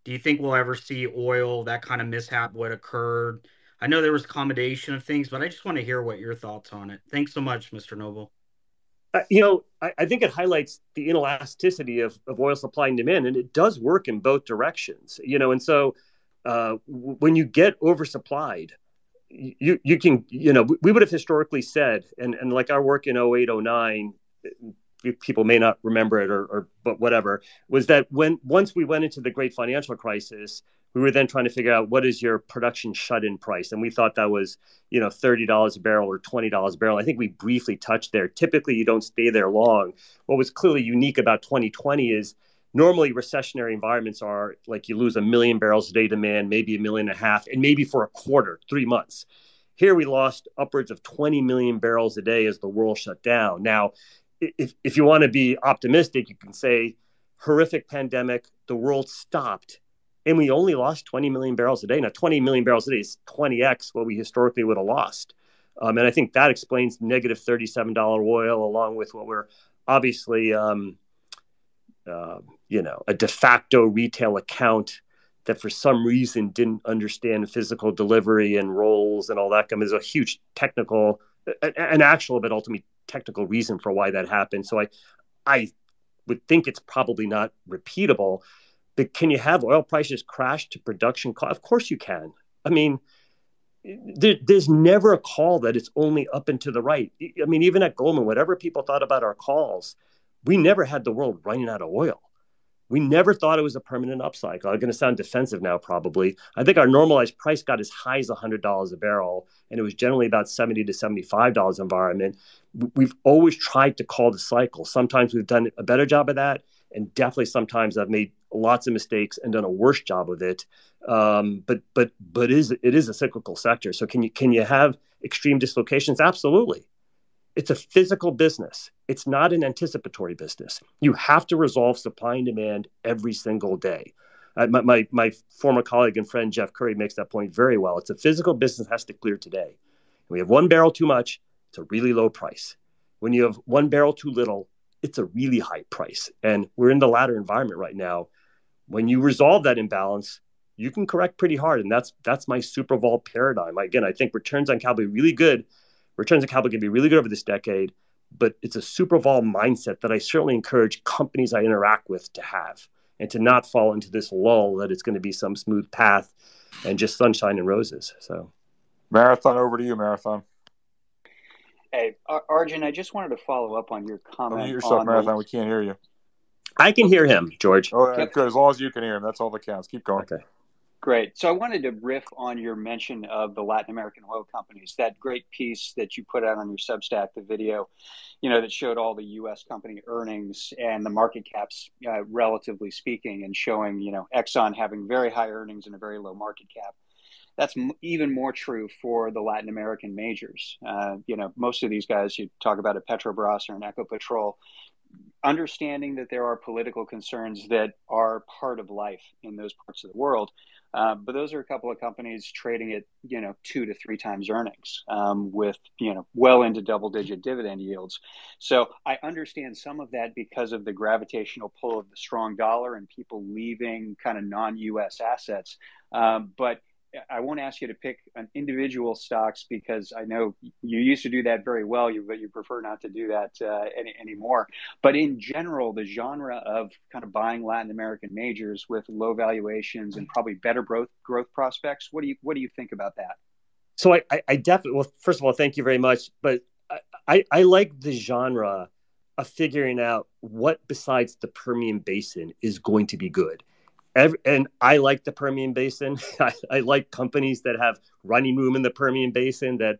Do you think we'll ever see oil, that kind of mishap, what occurred? I know there was accommodation of things, but I just want to hear what your thoughts on it. Thanks so much, Mr. Noble. Uh, you know, I, I, think it highlights the inelasticity of, of oil supply and demand, and it does work in both directions. You know, and so uh, w- when you get oversupplied, you you can you know we would have historically said, and and like our work in 08, 09, people may not remember it or, or but whatever was that when once we went into the great financial crisis we were then trying to figure out what is your production shut-in price, and we thought that was you know thirty dollars a barrel or twenty dollars a barrel. I think we briefly touched there. Typically, you don't stay there long. What was clearly unique about 2020 is normally recessionary environments are like you lose a million barrels a day demand, maybe a million and a half, and maybe for a quarter, three months. Here we lost upwards of 20 million barrels a day as the world shut down. Now, if, if you want to be optimistic, you can say horrific pandemic, the world stopped, and we only lost 20 million barrels a day. Now, 20 million barrels a day is 20x what we historically would have lost. Um, and I think that explains negative $37 oil, along with what we're obviously, um, uh, you know, a de facto retail account that for some reason didn't understand physical delivery and rolls and all that. I mean, there's a huge technical, an actual but ultimately technical reason for why that happened. So I, I would think it's probably not repeatable. But can you have oil prices crash to production cost? Of course you can. I mean, there, there's never a call that it's only up and to the right. I mean, even at Goldman, whatever people thought about our calls, we never had the world running out of oil. We never thought it was a permanent upcycle. I'm going to sound defensive now, probably. I think our normalized price got as high as $100 a barrel, and it was generally about 70 to $75 environment. We've always tried to call the cycle. Sometimes we've done a better job of that, and definitely sometimes I've made lots of mistakes and done a worse job of it. Um, but but but it is it is a cyclical sector. So can you can you have extreme dislocations? Absolutely. It's a physical business. It's not an anticipatory business. You have to resolve supply and demand every single day. Uh, my, my, my, former colleague and friend Jeff Currie makes that point very well. It's a physical business has to clear today. we have one barrel too much, it's a really low price. When you have one barrel too little, it's a really high price. And we're in the latter environment right now. When you resolve that imbalance, you can correct pretty hard. And that's that's my super vol paradigm. Again, I think returns on capital really good returns on capital can be really good over this decade, but it's a super vol mindset that I certainly encourage companies I interact with to have and to not fall into this lull that it's going to be some smooth path and just sunshine and roses. So, Marathon, over to you, Marathon. Hey, Arjun, I just wanted to follow up on your comment. Unmute yourself, Marathon. The... We can't hear you. I can hear him, George. Oh, good. As long as you can hear him, that's all that counts. Keep going. Okay. Great. So I wanted to riff on your mention of the Latin American oil companies. That great piece that you put out on your Substack, the video, you know, that showed all the U.S. company earnings and the market caps, uh, relatively speaking, and showing, you know, Exxon having very high earnings and a very low market cap. That's even more true for the Latin American majors. Uh, you know, most of these guys you talk about a Petrobras or an Ecopetrol, understanding that there are political concerns that are part of life in those parts of the world uh, but those are a couple of companies trading at you know two to three times earnings um, with you know well into double digit dividend yields. So I understand some of that because of the gravitational pull of the strong dollar and people leaving kind of non U.S. assets. Um, but I won't ask you to pick an individual stocks because I know you used to do that very well, you, but you prefer not to do that uh, any, anymore. But in general, the genre of kind of buying Latin American majors with low valuations and probably better growth growth prospects. What do you what do you think about that? So I, I, I definitely well, first of all, thank you very much. But I, I like the genre of figuring out what besides the Permian Basin is going to be good Every, and I like the Permian Basin. I, I, like companies that have running room in the Permian Basin that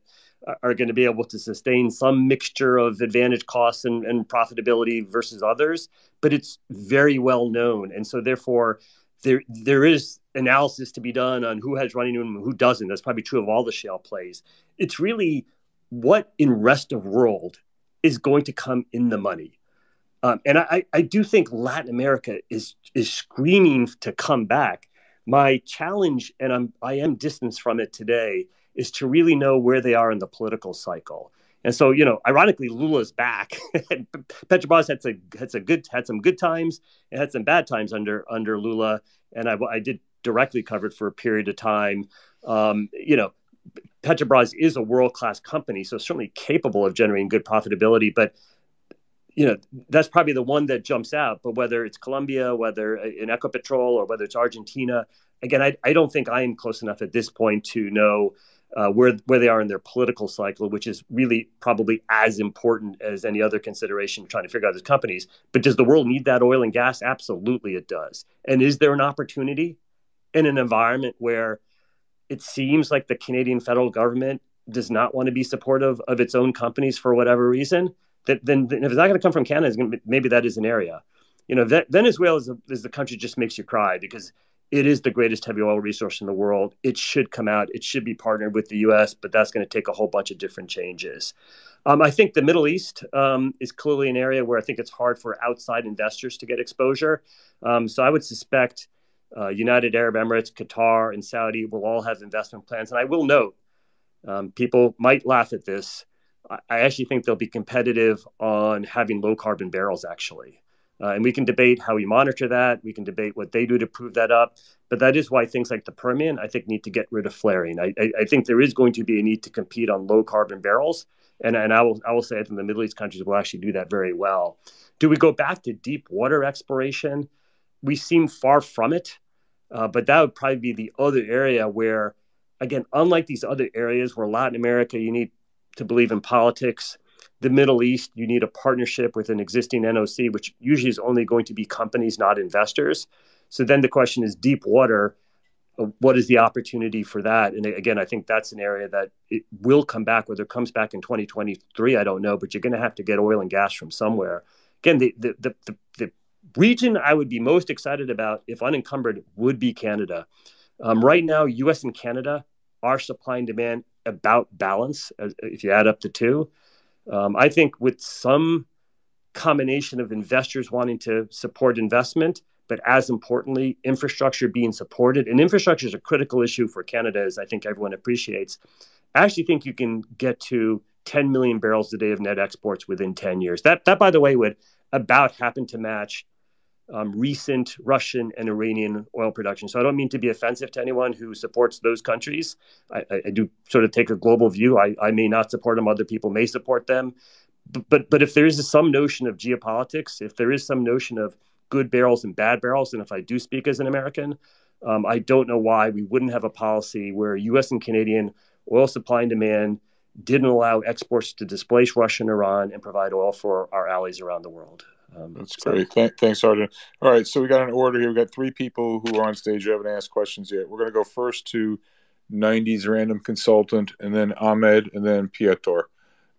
are going to be able to sustain some mixture of advantage costs and, and profitability versus others. But it's very well known, and so therefore there there is analysis to be done on who has running room and who doesn't. That's probably true of all the shale plays. It's really what in rest of world is going to come in the money um, and I, I do think Latin America is is screaming to come back. My challenge, and I'm I am distanced from it today, is to really know where they are in the political cycle. And so, you know, ironically, Lula's back. Petrobras had some had some good had some good times and had some bad times under under Lula. And I, I did directly covered for a period of time. Um, you know, Petrobras is a world class company, so certainly capable of generating good profitability. But you know that's probably the one that jumps out but whether it's colombia whether in ecopetrol or whether it's argentina again I, I don't think i am close enough at this point to know uh, where where they are in their political cycle which is really probably as important as any other consideration trying to figure out these companies. But does the world need that oil and gas? Absolutely it does. And is there an opportunity in an environment where it seems like the Canadian federal government does not want to be supportive of its own companies for whatever reason, that then, then if it's not going to come from Canada, gonna, maybe that is an area. You know, Venezuela is, a, is the country just makes you cry because it is the greatest heavy oil resource in the world. It should come out. It should be partnered with the U.S., but that's going to take a whole bunch of different changes. Um, I think the Middle East um, is clearly an area where I think it's hard for outside investors to get exposure. Um, so I would suspect uh, United Arab Emirates, Qatar, and Saudi will all have investment plans. And I will note, um, people might laugh at this. I, actually think they'll be competitive on having low carbon barrels, actually. Uh, and we can debate how we monitor that. We can debate what they do to prove that up. But that is why things like the Permian, I think, need to get rid of flaring. I, I, I think there is going to be a need to compete on low carbon barrels. And, and I, will, I will say I think the Middle East countries will actually do that very well. Do we go back to deep water exploration? We seem far from it. Uh, but that would probably be the other area where, again, unlike these other areas where Latin America, you need to believe in politics the Middle East, you need a partnership with an existing NOC, which usually is only going to be companies, not investors. So then the question is deep water. Uh, what is the opportunity for that? And again, I think that's an area that it will come back. Whether it comes back in 2023, I don't know, but you're going to have to get oil and gas from somewhere. Again, the, the, the, the, the region I would be most excited about if unencumbered would be Canada. Um, right now, US and Canada are supply and demand about balance uh, if you add up the two. Um, I think with some combination of investors wanting to support investment, but as importantly, infrastructure being supported. And infrastructure is a critical issue for Canada, as I think everyone appreciates. I actually think you can get to 10 million barrels a day of net exports within 10 years. That, that by the way, would about happen to match um, recent Russian and Iranian oil production. So I don't mean to be offensive to anyone who supports those countries. I, I, do sort of take a global view. I, I, may not support them; other people may support them. But, but but if there is some notion of geopolitics, if there is some notion of good barrels and bad barrels, and if I do speak as an American, um, I don't know why we wouldn't have a policy where U.S. and Canadian oil supply and demand didn't allow exports to displace Russia and Iran and provide oil for our allies around the world. Um, That's so. great. Th- thanks, Sergeant. All right, so we got an order here. We got three people who are on stage who haven't asked questions yet. We're going to go first to 90s random consultant, and then Ahmed, and then Pietor.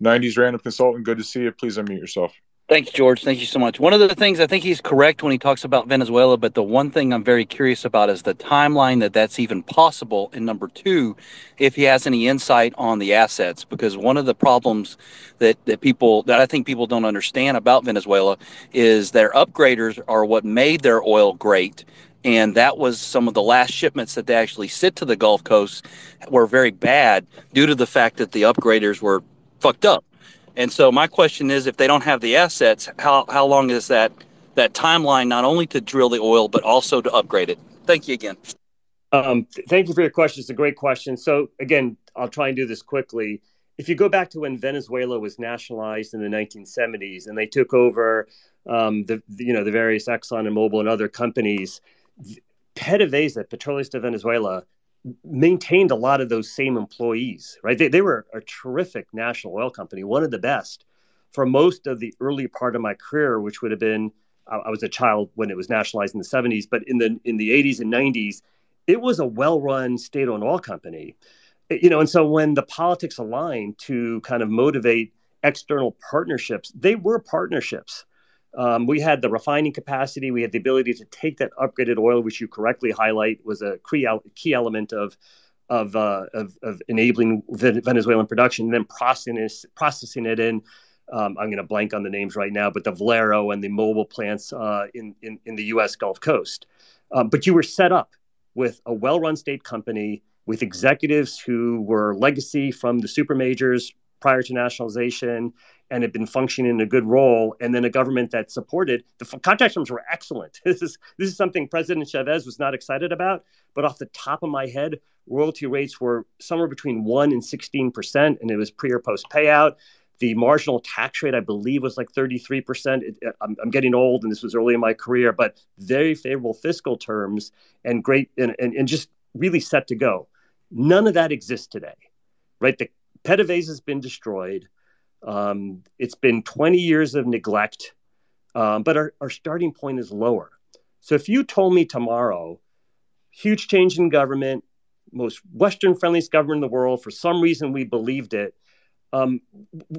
90s random consultant, good to see you. Please unmute yourself. Thanks, George. Thank you so much. One of the things I think he's correct when he talks about Venezuela, but the one thing I'm very curious about is the timeline that that's even possible. And number two, if he has any insight on the assets, because one of the problems that, that people that I think people don't understand about Venezuela is their upgraders are what made their oil great. And that was some of the last shipments that they actually sent to the Gulf Coast were very bad due to the fact that the upgraders were fucked up. And so my question is, if they don't have the assets, how, how long is that that timeline not only to drill the oil but also to upgrade it? Thank you again. Um, thank you for your question. It's a great question. So again, I'll try and do this quickly. If you go back to when Venezuela was nationalized in the 1970s and they took over um, the, the, you know the various Exxon and Mobil and other companies, PDVSA, Petroleos de Venezuela, maintained a lot of those same employees, right? They, they were a terrific national oil company, one of the best. For most of the early part of my career, which would have been, I was a child when it was nationalized in the 70s, but in the in the 80s and 90s, it was a well-run state-owned oil company. Eh, you know, and so when the politics aligned to kind of motivate external partnerships, they were partnerships. Um, we had the refining capacity. We had the ability to take that upgraded oil, which you correctly highlight was a key element of of, uh, of, of, enabling Venezuelan production, and then processing it, processing it in. Um, I'm going to blank on the names right now, but the Valero and the Mobil plants uh, in, in, in the U.S. Gulf Coast. Um, but you were set up with a well-run state company with executives who were legacy from the super majors prior to nationalization and had been functioning in a good role, and then a government that supported the contract terms were excellent. this is this is something President Chavez was not excited about, but off the top of my head, royalty rates were somewhere between one and sixteen percent, and it was pre or post payout. The marginal tax rate, I believe, was like 33%. It, I'm, I'm, getting old, and this was early in my career, but very favorable fiscal terms and great, and, and, and just really set to go. None of that exists today, right? The PDVSA has been destroyed. Um, it's been 20 years of neglect, um, but our, our starting point is lower. So if you told me tomorrow huge change in government, most Western friendliest government in the world. For some reason, we believed it. Um,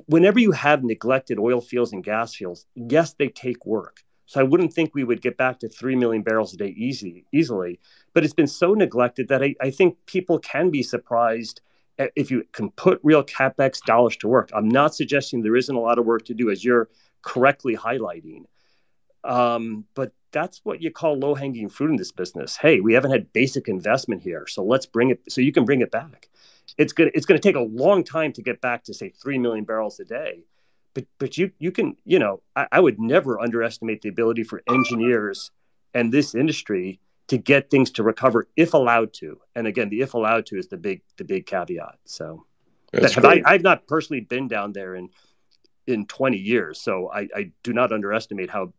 whenever you have neglected oil fields and gas fields, yes, they take work. So I wouldn't think we would get back to 3 million barrels a day easy, easily. But it's been so neglected that I, I think people can be surprised if you can put real capex dollars to work. I'm not suggesting there isn't a lot of work to do, as you're correctly highlighting. Um, but that's what you call low hanging fruit in this business. Hey, we haven't had basic investment here, so let's bring it so you can bring it back. It's gonna it's gonna take a long time to get back to say three million barrels a day, but but you you can you know I, I would never underestimate the ability for engineers and this industry to get things to recover if allowed to. And again, the if allowed to is the big the big caveat. So have I, I've not personally been down there in in 20 years, so I, I do not underestimate how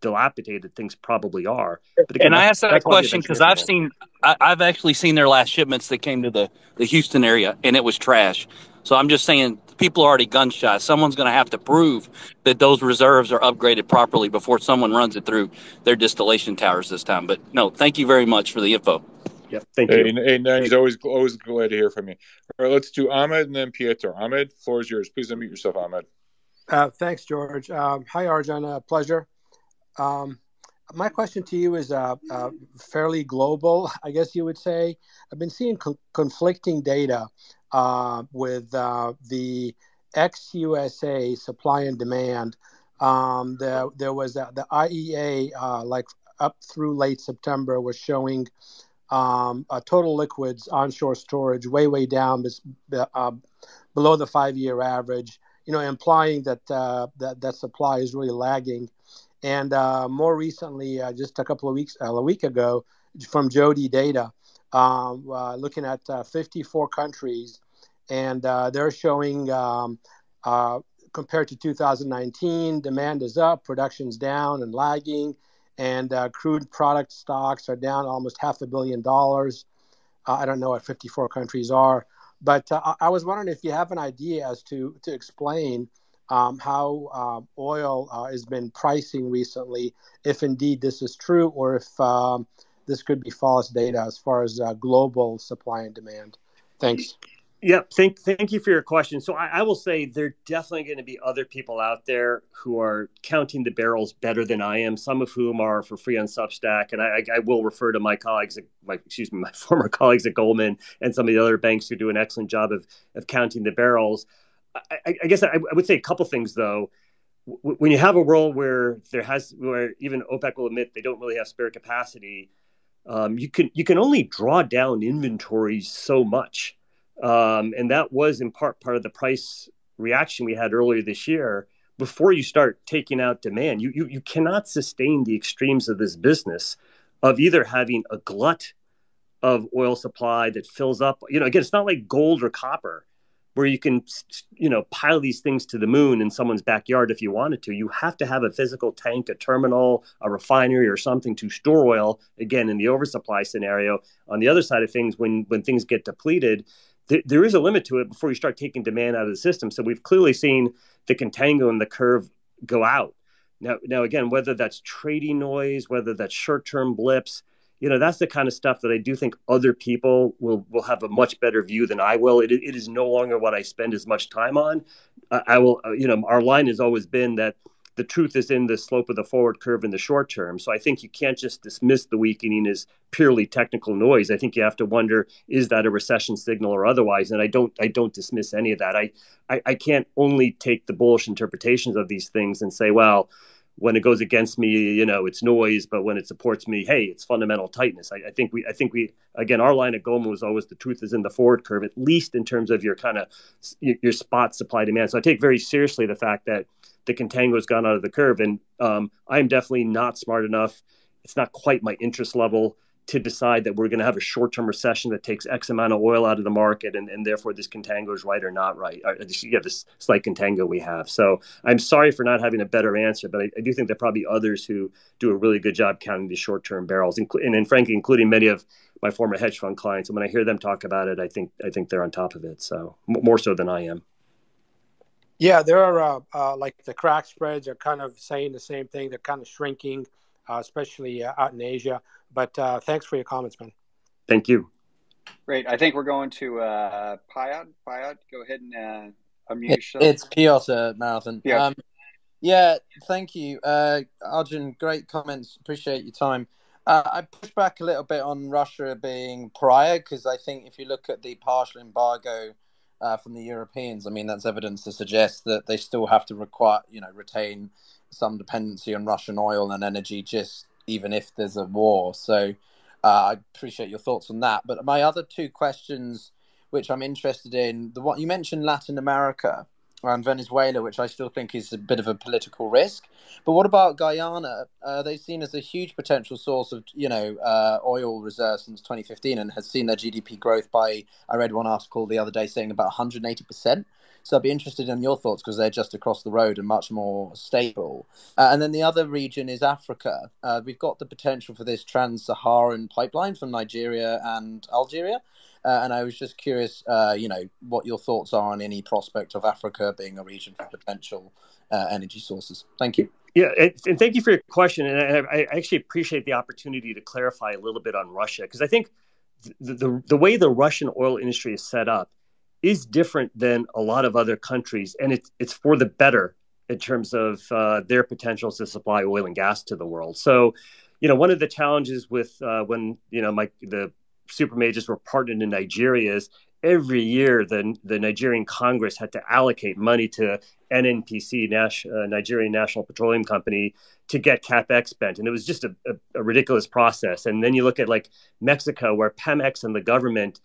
dilapidated things probably are. But again, and I asked that question because I've seen, I, have actually seen their last shipments that came to the, the Houston area, and it was trash. So I'm just saying, people are already gun shy. Someone's going to have to prove that those reserves are upgraded properly before someone runs it through their distillation towers this time. But no, thank you very much for the info. Yep, thank hey, you. Hey, hey, he's always always glad to hear from you. All right, let's do Ahmed and then Pietro. Ahmed, floor is yours. Please unmute yourself, Ahmed. Uh, thanks, George. Um, hi, Arjun. Uh, pleasure. Um, my question to you is uh, uh, fairly global, I guess you would say. I've been seeing co- conflicting data uh, with uh, the ex USA supply and demand. Um, the, there was the IEA, uh, like up through late September, was showing um, total liquids onshore storage way, way down, uh, below the five year average, you know, implying that, that that supply is really lagging. And uh, more recently, uh, just a couple of weeks, uh, a week ago, from JODI Data, um, uh, looking at uh, 54 countries, and uh, they're showing um, compared to 2019, demand is up, production's down and lagging, and crude product stocks are down almost half a billion dollars. I don't know what 54 countries are, but I was wondering if you have an idea as to to explain um, how um, oil uh, has been pricing recently, if indeed this is true, or if um, this could be false data as far as uh, global supply and demand. Thanks. Yep. Thank, thank you for your question. So I, I will say there are definitely going to be other people out there who are counting the barrels better than I am. Some of whom are for free on Substack, and I, I will refer to my colleagues, my excuse me, my former colleagues at Goldman and some of the other banks who do an excellent job of of counting the barrels. I, I guess I, I, would say a couple things though. When you have a world where there has, where even OPEC will admit they don't really have spare capacity, um, you can you can only draw down inventories so much, um, and that was in part part of the price reaction we had earlier this year. Before you start taking out demand, you you, you cannot sustain the extremes of this business of either having a glut of oil supply that fills up. You know, again, it's not like gold or copper where you can you know pile these things to the moon in someone's backyard if you wanted to. You have to have a physical tank a terminal a refinery or something to store oil again in the oversupply scenario. On the other side of things when when things get depleted th- there is a limit to it before you start taking demand out of the system. So we've clearly seen the contango and the curve go out. Now now again whether that's trading noise whether that's short-term blips you know that's the kind of stuff that I do think other people will will have a much better view than I will. It, it is no longer what I spend as much time on. I, I will, uh, you know, our line has always been that the truth is in the slope of the forward curve in the short term. So I think you can't just dismiss the weakening as purely technical noise. I think you have to wonder is that a recession signal or otherwise. And I don't I don't dismiss any of that. I I, I can't only take the bullish interpretations of these things and say, well when it goes against me, you know, it's noise, but when it supports me, hey, it's fundamental tightness. I, I think we, I think we, again, our line at Goldman was always the truth is in the forward curve, at least in terms of your kind of your, your spot supply demand. So I take very seriously the fact that the contango has gone out of the curve, and um, I'm definitely not smart enough. It's not quite my interest level to decide that we're going to have a short-term recession that takes X amount of oil out of the market, and, and therefore this contango is right or not right. Or, yeah, this slight contango we have. So I'm sorry for not having a better answer, but I, I do think there are probably others who do a really good job counting these short-term barrels, and, and frankly, including many of my former hedge fund clients. And when I hear them talk about it, I think I think they're on top of it. So more so than I am. Yeah, there are uh, uh, like the crack spreads are kind of saying the same thing. They're kind of shrinking especially uh, out in Asia. But uh, thanks for your comments, man. Thank you. Great. I think we're going to uh, Payad. Payad, go ahead and uh, unmute yourself. It's Piotr Marathon. Yeah. Um, yeah, thank you. Uh, Arjun, great comments. Appreciate your time. Uh, I push back a little bit on Russia being prior because I think if you look at the partial embargo uh, from the Europeans, I mean that's evidence to suggest that they still have to require, you know, retain some dependency on Russian oil and energy, just even if there's a war. So uh, I appreciate your thoughts on that. But my other two questions, which I'm interested in, the one you mentioned Latin America and Venezuela, which I still think is a bit of a political risk. But what about Guyana? Uh, they've seen as a huge potential source of, you know, uh, oil reserves since 2015 and has seen their GDP growth by, I read one article the other day saying about 180%. So I'd be interested in your thoughts because they're just across the road and much more stable. Uh, and then the other region is Africa. Uh, we've got the potential for this trans-Saharan pipeline from Nigeria and Algeria. Uh, and I was just curious, uh, you know, what your thoughts are on any prospect of Africa being a region for potential uh, energy sources. Thank you. Yeah, and, and, thank you for your question. And I, I, actually appreciate the opportunity to clarify a little bit on Russia because I think the, the, the way the Russian oil industry is set up is different than a lot of other countries, and it's it's for the better in terms of uh, their potentials to supply oil and gas to the world. So, you know, one of the challenges with uh, when you know my the super majors were partnered in Nigeria is every year the the Nigerian Congress had to allocate money to NNPC, Nash, uh, Nigerian National Petroleum Company, to get capex spent, and it was just a, a, a ridiculous process. And then you look at like Mexico, where Pemex and the government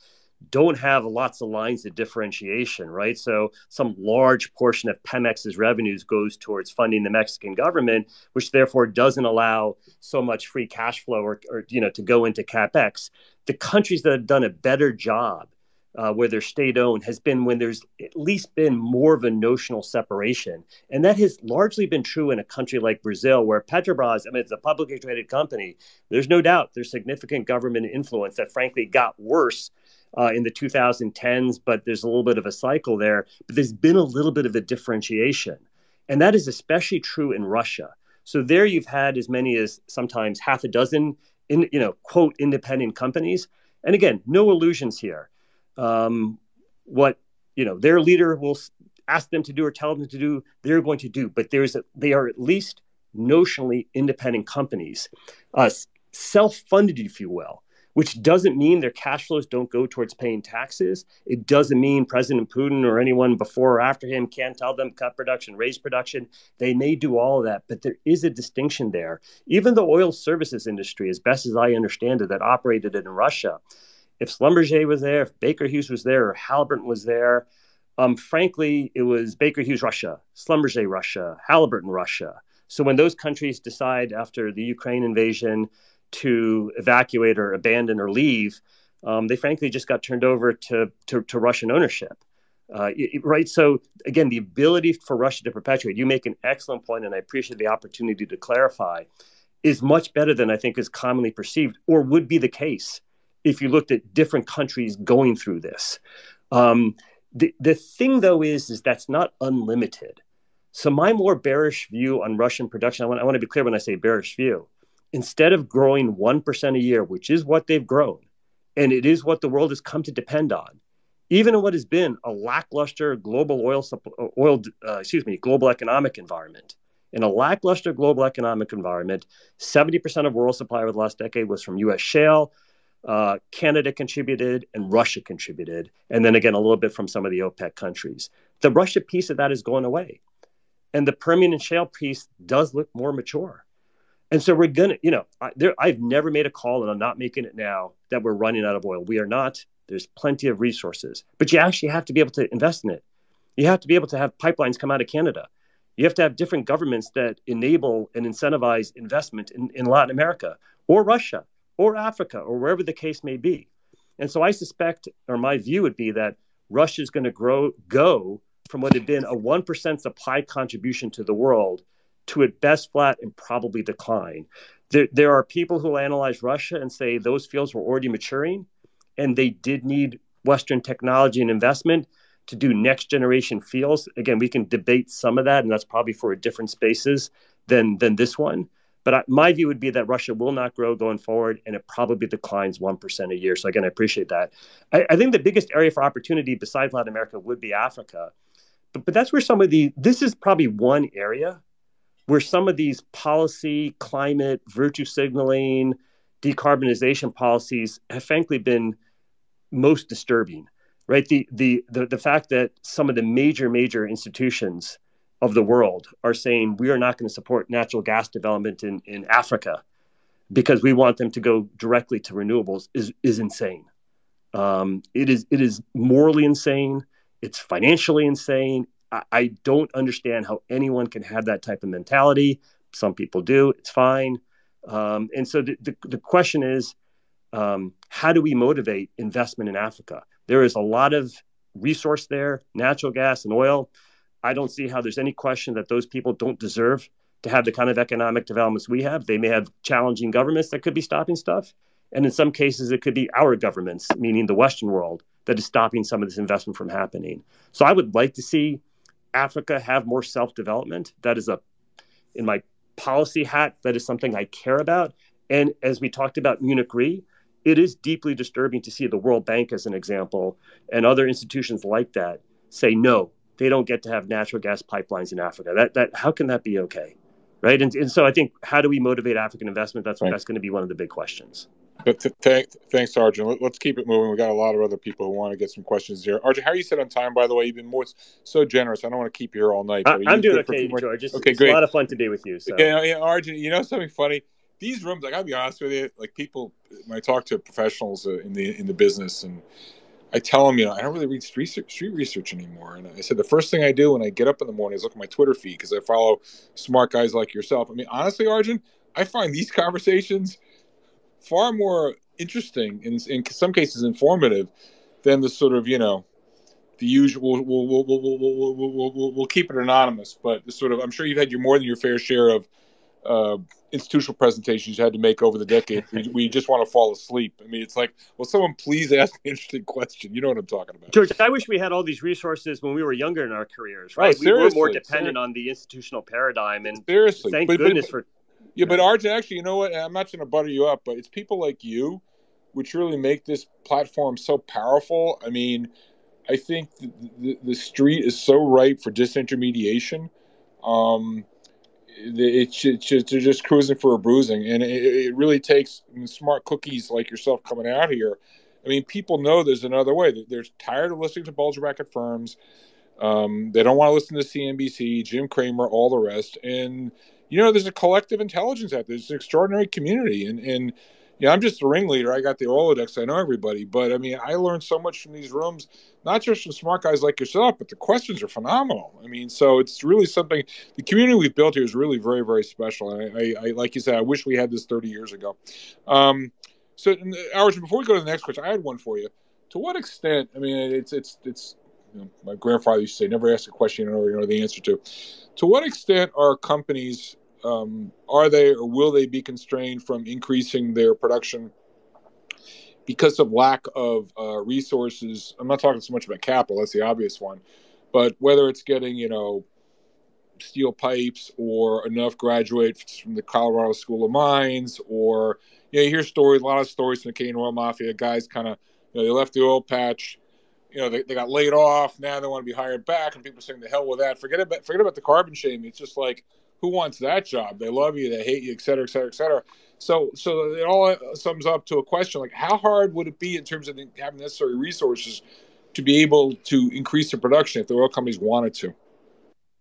don't have lots of lines of differentiation, right? So some large portion of Pemex's revenues goes towards funding the Mexican government, which therefore doesn't allow so much free cash flow or, or you know to go into capex. The countries that have done a better job uh, where they're state owned has been when there's at least been more of a notional separation. And that has largely been true in a country like Brazil, where Petrobras, I mean, it's a publicly traded company. There's no doubt there's significant government influence that frankly got worse uh, in the 2010s, but there's a little bit of a cycle there. But there's been a little bit of a differentiation. And that is especially true in Russia. So there you've had as many as sometimes half a dozen, in, you know, quote, independent companies. And again, no illusions here. Um, what, you know, their leader will ask them to do or tell them to do, they're going to do. But there's a, they are at least notionally independent companies, uh, self-funded, if you will which doesn't mean their cash flows don't go towards paying taxes. It doesn't mean President Putin or anyone before or after him can't tell them cut production, raise production. They may do all of that, but there is a distinction there. Even the oil services industry, as best as I understand it, that operated in Russia, if Schlumberger was there, if Baker Hughes was there, or Halliburton was there, um, frankly, it was Baker Hughes Russia, Schlumberger Russia, Halliburton Russia. So when those countries decide after the Ukraine invasion to evacuate or abandon or leave, um, they frankly just got turned over to, to, to Russian ownership. Uh, right. So, again, the ability for Russia to perpetuate, you make an excellent point, and I appreciate the opportunity to clarify, is much better than I think is commonly perceived or would be the case if you looked at different countries going through this. Um, the, the thing, though, is, is that's not unlimited. So, my more bearish view on Russian production, I want, I want to be clear when I say bearish view, instead of growing 1% a year, which is what they've grown, and it is what the world has come to depend on, even in what has been a lackluster global oil, oil uh, excuse me, global economic environment. In a lackluster global economic environment, 70% of world supply over the last decade was from U.S. shale. Uh, Canada contributed and Russia contributed, and then again a little bit from some of the OPEC countries. The Russia piece of that is going away, and the Permian and shale piece does look more mature. And so we're gonna, you know, I, there, I've never made a call, and I'm not making it now that we're running out of oil. We are not. There's plenty of resources, but you actually have to be able to invest in it. You have to be able to have pipelines come out of Canada. You have to have different governments that enable and incentivize investment in, in Latin America or Russia or Africa or wherever the case may be. And so I suspect, or my view would be that Russia is going to grow, go from what had been a 1% supply contribution to the world to at best flat and probably decline. There, there are people who analyze Russia and say those fields were already maturing and they did need Western technology and investment to do next generation fields. Again, we can debate some of that, and that's probably for different spaces than, than this one. But I, my view would be that Russia will not grow going forward, and it probably declines one percent a year. So again, I appreciate that. I, I, think the biggest area for opportunity besides Latin America would be Africa, but but that's where some of the this is probably one area where some of these policy, climate, virtue signaling, decarbonization policies have frankly been most disturbing. Right, the the the, the fact that some of the major major institutions of the world are saying we are not going to support natural gas development in, in Africa because we want them to go directly to renewables is, is insane. Um, it is it is morally insane. It's financially insane. I, don't understand how anyone can have that type of mentality. Some people do. It's fine. Um, and so the, the, the question is, um, how do we motivate investment in Africa? There is a lot of resource there, natural gas and oil. I don't see how there's any question that those people don't deserve to have the kind of economic developments we have. They may have challenging governments that could be stopping stuff. And in some cases, it could be our governments, meaning the Western world, that is stopping some of this investment from happening. So I would like to see Africa have more self development. That is a, in my policy hat, that is something I care about. And as we talked about Munich Re, it is deeply disturbing to see the World Bank, as an example, and other institutions like that say, no, they don't get to have natural gas pipelines in Africa. That that how can that be okay, right? And, and so I think how do we motivate African investment? That's right. that's going to be one of the big questions. But th- th- thanks, Arjun. Let, us keep it moving. We got a lot of other people who want to get some questions here. Arjun, how are you set on time? By the way, you've been more so generous. I don't want to keep you here all night. I, am doing okay, George. Just, okay, it's great. a lot of fun to be with you. So. Yeah, yeah, Arjun. You know something funny? These rooms, like I'll be honest with you, like people when I talk to professionals uh, in the in the business and I tell them, you know, I don't really read street, street research anymore. And I said, the first thing I do when I get up in the morning is look at my Twitter feed because I follow smart guys like yourself. I mean, honestly, Arjun, I find these conversations far more interesting and in some cases informative than the sort of, you know, the usual. We'll, we'll, we'll, we'll, we'll, we'll, we'll keep it anonymous, but the sort of, I'm sure you've had your more than your fair share of uh, institutional presentations you had to make over the decade we, we, just want to fall asleep. I mean, it's like, well, someone please ask an interesting question. You know what I'm talking about. George, I wish we had all these resources when we were younger in our careers, right? Oh, we were more dependent on the institutional paradigm. And seriously, thank but, goodness but, for. Yeah, but Arjun, actually, you know what? I'm not going to butter you up, but it's people like you which really make this platform so powerful. I mean, I think the, the, the street is so ripe for disintermediation. Um, it's just, they're just cruising for a bruising, and it, it really takes smart cookies like yourself coming out here. I mean, people know there's another way. They're tired of listening to bulge bracket firms. Um, they don't want to listen to CNBC, Jim Cramer, all the rest. And you know, there's a collective intelligence out there. It's an extraordinary community, and and yeah, I'm just a ringleader. I got the Rolodex. I know everybody, but I mean, I learned so much from these rooms, not just from smart guys like yourself, but the questions are phenomenal. I mean, so it's really something. The community we've built here is really very, very special. And I, I, I like you said, I wish we had this 30 years ago. Um, so, Arjun, before we go to the next question, I had one for you. To what extent? I mean, it's it's it's. You know, my grandfather used to say, "Never ask a question you don't know the answer to." To what extent are companies um, are they or will they be constrained from increasing their production because of lack of uh, resources? I'm not talking so much about capital; that's the obvious one, but whether it's getting you know steel pipes or enough graduates from the Colorado School of Mines, or you know, you hear stories, a lot of stories from the Canadian Oil Mafia. Guys kind of, you know, they left the oil patch, you know, they, they got laid off. Now they want to be hired back, and people saying, "The hell with that." Forget about forget about the carbon shaming. It's just like who wants that job? They love you, they hate you, et cetera, et cetera, et cetera. So, so it all sums up to a question like, how hard would it be in terms of having necessary resources to be able to increase the production if the oil companies wanted to?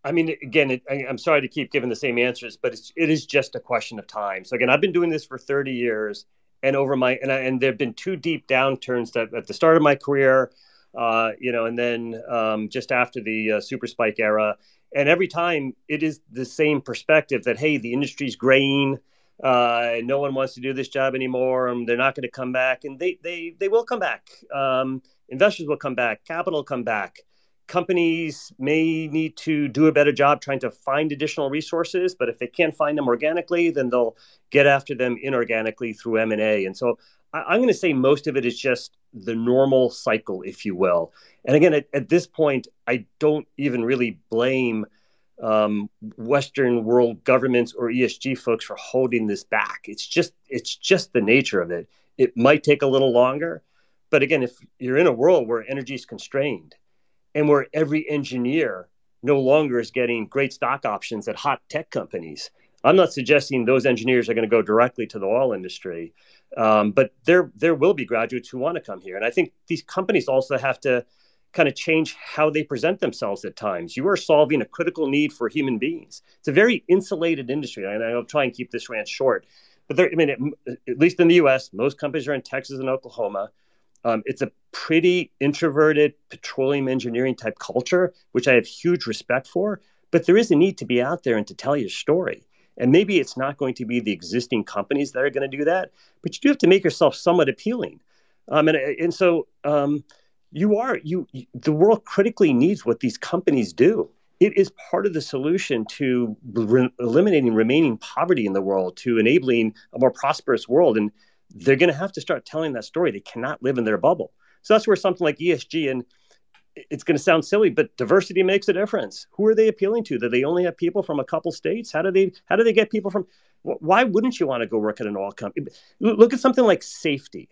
I mean, again, it, I, am sorry to keep giving the same answers, but it's, it is just a question of time. So again, I've been doing this for 30 years, and over my and, I, and there have been two deep downturns that at the start of my career, uh, you know, and then um, just after the uh, super spike era, and every time it is the same perspective that hey the industry's graying uh, no one wants to do this job anymore and they're not going to come back. And they they they will come back. Um, investors will come back capital will come back. Companies may need to do a better job trying to find additional resources but if they can't find them organically then they'll get after them inorganically through m&a and so I, am going to say most of it is just the normal cycle if you will and again, at, at this point, I don't even really blame um, Western world governments or ESG folks for holding this back. It's just it's just the nature of it. It might take a little longer, but again, if you're in a world where energy is constrained, and where every engineer no longer is getting great stock options at hot tech companies, I'm not suggesting those engineers are going to go directly to the oil industry, um, but there there will be graduates who want to come here, and I think these companies also have to kind of change how they present themselves at times. You are solving a critical need for human beings. It's a very insulated industry, and I'll try and keep this rant short. But there, I mean, it, at least in the U.S., most companies are in Texas and Oklahoma. Um, it's a pretty introverted petroleum engineering type culture, which I have huge respect for. But there is a need to be out there and to tell your story. And maybe it's not going to be the existing companies that are going to do that, but you do have to make yourself somewhat appealing. Um, and, and so, um, you are you the world critically needs what these companies do. It is part of the solution to re- eliminating remaining poverty in the world to enabling a more prosperous world and they're going to have to start telling that story. They cannot live in their bubble. So that's where something like esg and it's going to sound silly but diversity makes a difference who are they appealing to do they only have people from a couple states how do they how do they get people from why wouldn't you want to go work at an oil company look at something like safety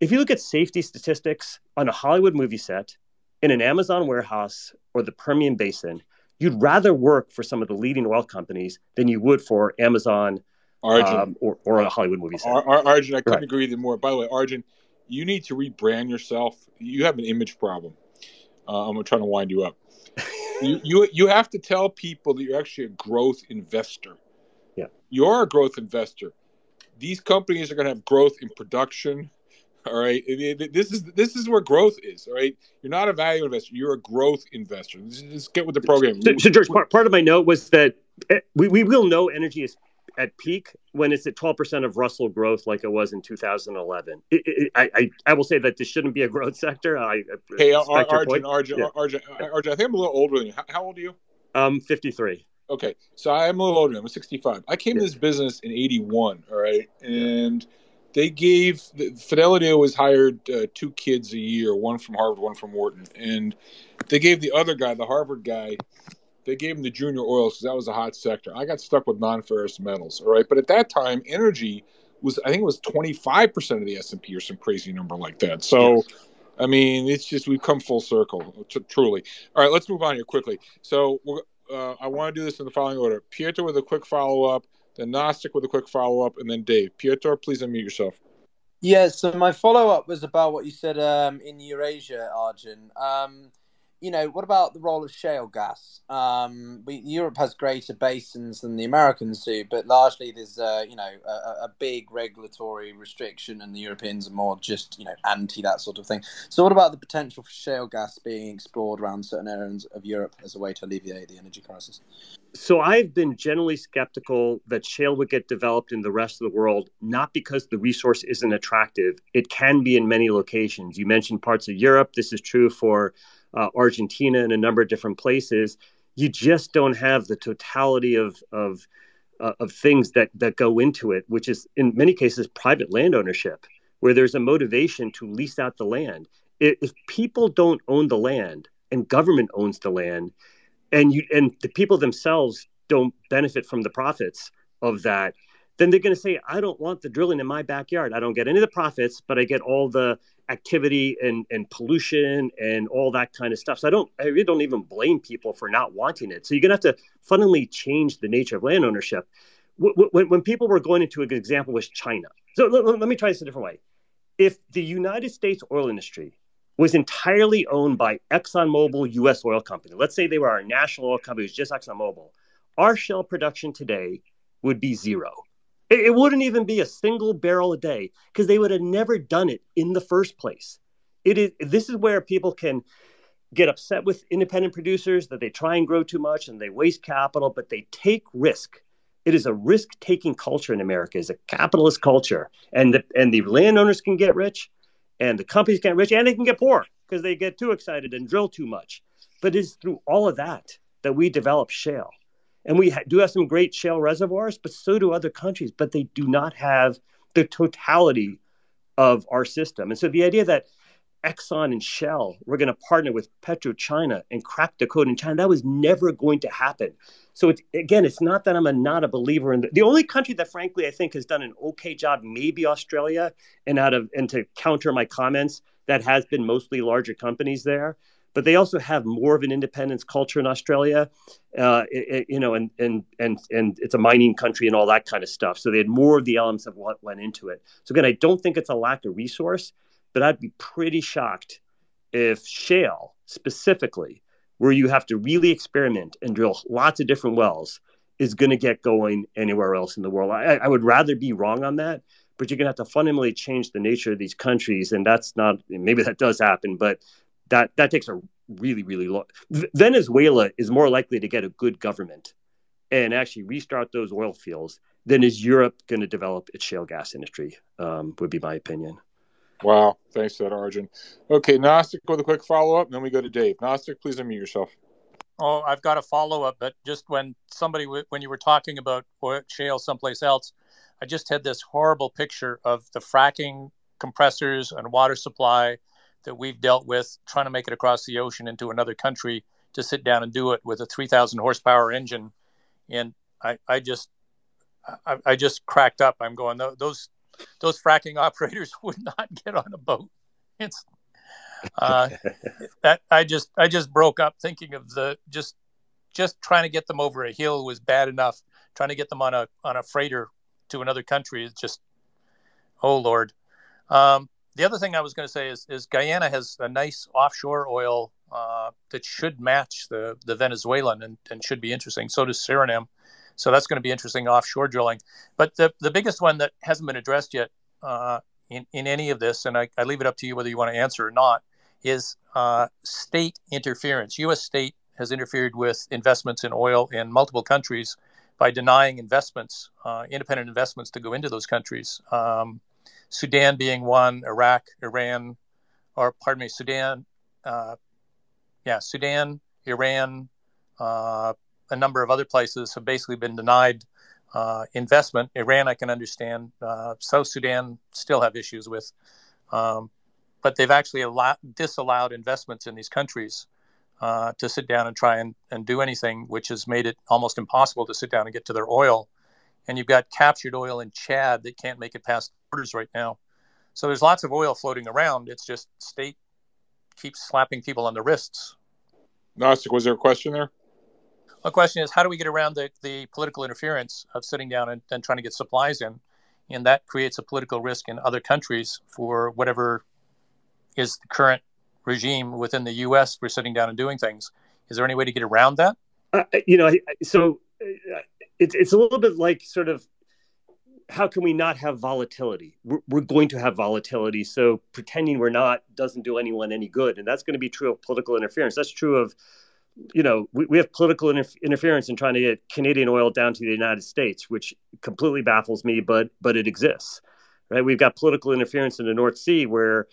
if you look at safety statistics on a Hollywood movie set, in an Amazon warehouse, or the Permian Basin, you'd rather work for some of the leading oil companies than you would for Amazon Arjun, um, or, or a Hollywood movie set. Ar- Ar- Arjun, I couldn't right. agree with you more. By the way, Arjun, you need to rebrand yourself. You have an image problem. Uh, I'm trying to wind you up. you, you you have to tell people that you're actually a growth investor. Yeah, you're a growth investor. These companies are going to have growth in production, all right, this is this is where growth is. All right, you're not a value investor; you're a growth investor. Just get with the program. So, so George, part, part of my note was that eh, we, we will know energy is at peak when it's at 12% of Russell growth like it was in 2011. It, it, I, I, I will say that this shouldn't be a growth sector. I, hey, Arjun, Arjun, Arjun, yeah. Arjun, Arjun, I think I'm a little older than you. How, how old are you? Um, 53. Okay, so I'm a little older. I'm 65. I came yeah. to this business in 81. All right, and – they gave Fidelity was hired uh, two kids a year, one from Harvard, one from Wharton, and they gave the other guy, the Harvard guy, they gave him the junior oils because that was a hot sector. I got stuck with non-ferrous metals, all right. But at that time, energy was I think it was twenty five percent of the S and P or some crazy number like that. So. Yes. I mean, it's just we've come full circle, t- truly. All right, let's move on here quickly. So, uh, I want to do this in the following order: Pietro with a quick follow up, then Gnostic with a quick follow up, and then Dave. Piotr, please unmute yourself. Yeah, so my follow up was about what you said um, in Eurasia, Arjun. Um, you know, what about the role of shale gas? Um, we, Europe has greater basins than the Americans do, but largely there's, uh, you know, a, a, big regulatory restriction, and the Europeans are more just, you know, anti that sort of thing. So, what about the potential for shale gas being explored around certain areas of Europe as a way to alleviate the energy crisis? So, I've been generally skeptical that shale would get developed in the rest of the world, not because the resource isn't attractive. It can be in many locations. You mentioned parts of Europe. This is true for uh, Argentina, and a number of different places, you just don't have the totality of of uh, of things that that go into it, which is in many cases private land ownership, where there's a motivation to lease out the land. If people don't own the land and government owns the land, and you and the people themselves don't benefit from the profits of that, then they're going to say, I don't want the drilling in my backyard. I don't get any of the profits, but I get all the activity and, and pollution and all that kind of stuff. So I don't, I really don't even blame people for not wanting it. So you're to have to fundamentally change the nature of land ownership. When, when people were going into an example was China. So let, let me try this a different way. If the United States oil industry was entirely owned by ExxonMobil US oil company, let's say they were our national oil company, it was just ExxonMobil, our shale production today would be zero it, it wouldn't even be a single barrel a day because they would have never done it in the first place. It is this is where people can get upset with independent producers that they try and grow too much and they waste capital, but they take risk. It is a risk-taking culture in America. It's a capitalist culture, and the and the landowners can get rich, and the companies get rich, and they can get poor because they get too excited and drill too much. But it's through all of that that we develop shale. And we ha- do have some great shale reservoirs, but so do other countries, but they do not have the totality of our system. And so the idea that Exxon and Shell were going to partner with PetroChina and crack the code in China. That was never going to happen. So it's, again, it's not that I'm a, not a believer in the, the only country that, frankly, I think has done an okay job, maybe Australia, and out of and to counter my comments, that has been mostly larger companies there. But they also have more of an independence culture in Australia, uh, it, you know, and and and and it's a mining country and all that kind of stuff. So they had more of the elements of what went into it. So again, I don't think it's a lack of resource but I'd be pretty shocked if shale specifically, where you have to really experiment and drill lots of different wells, is going to get going anywhere else in the world. I, I would rather be wrong on that, but you're going to have to fundamentally change the nature of these countries, and that's not maybe that does happen, but that that takes a really really long. Venezuela is more likely to get a good government and actually restart those oil fields than is Europe going to develop its shale gas industry. Um, would be my opinion. Wow. Thanks for that, Arjun. Okay, Gnostic with a quick follow up, and then we go to Dave. Gnostic, please unmute yourself. Oh, I've got a follow up, but just when somebody, when you were talking about shale someplace else, I just had this horrible picture of the fracking compressors and water supply that we've dealt with trying to make it across the ocean into another country to sit down and do it with a 3,000 horsepower engine. And I, I just, I, I just cracked up. I'm going, those those fracking operators would not get on a boat. It's uh, that I just I just broke up thinking of the just just trying to get them over a hill was bad enough. Trying to get them on a on a freighter to another country is just oh lord. Um, the other thing I was going to say is, is Guyana has a nice offshore oil uh, that should match the the Venezuelan and, and should be interesting. So does Suriname. So that's going to be interesting offshore drilling. But the, the biggest one that hasn't been addressed yet uh, in, in any of this, and I, I, leave it up to you whether you want to answer or not, is uh, state interference. U.S. state has interfered with investments in oil in multiple countries by denying investments, uh, independent investments to go into those countries. Um, Sudan being one, Iraq, Iran, or pardon me, Sudan, uh, yeah, Sudan, Iran, uh, a number of other places have basically been denied uh, investment. Iran, I can understand. Uh, South Sudan still have issues with, um, but they've actually allowed, disallowed investments in these countries uh, to sit down and try and, and do anything, which has made it almost impossible to sit down and get to their oil. And you've got captured oil in Chad that can't make it past borders right now. So there's lots of oil floating around. It's just state keeps slapping people on the wrists. Gnostic, was there a question there? My question is, how do we get around the, the political interference of sitting down and, and trying to get supplies in? And that creates a political risk in other countries for whatever is the current regime within the U.S. for sitting down and doing things. Is there any way to get around that? Uh, you know, so uh, it's it's a little bit like sort of how can we not have volatility? We're, we're, going to have volatility. So pretending we're not doesn't do anyone any good. And that's going to be true of political interference. That's true of you know, we, we have political interference in trying to get Canadian oil down to the United States, which completely baffles me, but but it exists, right? We've got political interference in the North Sea where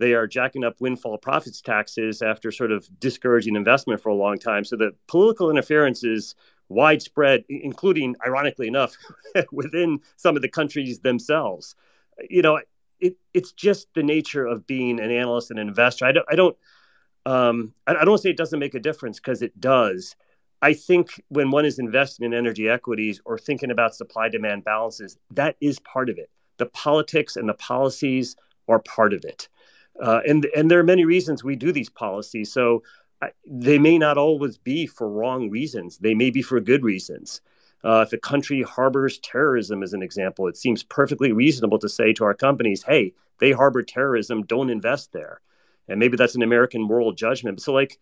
they are jacking up windfall profits taxes after sort of discouraging investment for a long time. So the political interference is widespread, including, ironically enough, within some of the countries themselves. You know, it, it's just the nature of being an analyst and an investor. I don't, I don't um, I, I don't say it doesn't make a difference because it does. I think when one is investing in energy equities or thinking about supply demand balances, that is part of it. The politics and the policies are part of it. Uh, and, and there are many reasons we do these policies. So I, they may not always be for wrong reasons, they may be for good reasons. Uh, if a country harbors terrorism, as an example, it seems perfectly reasonable to say to our companies, hey, they harbor terrorism, don't invest there and maybe that's an American moral judgment. So like,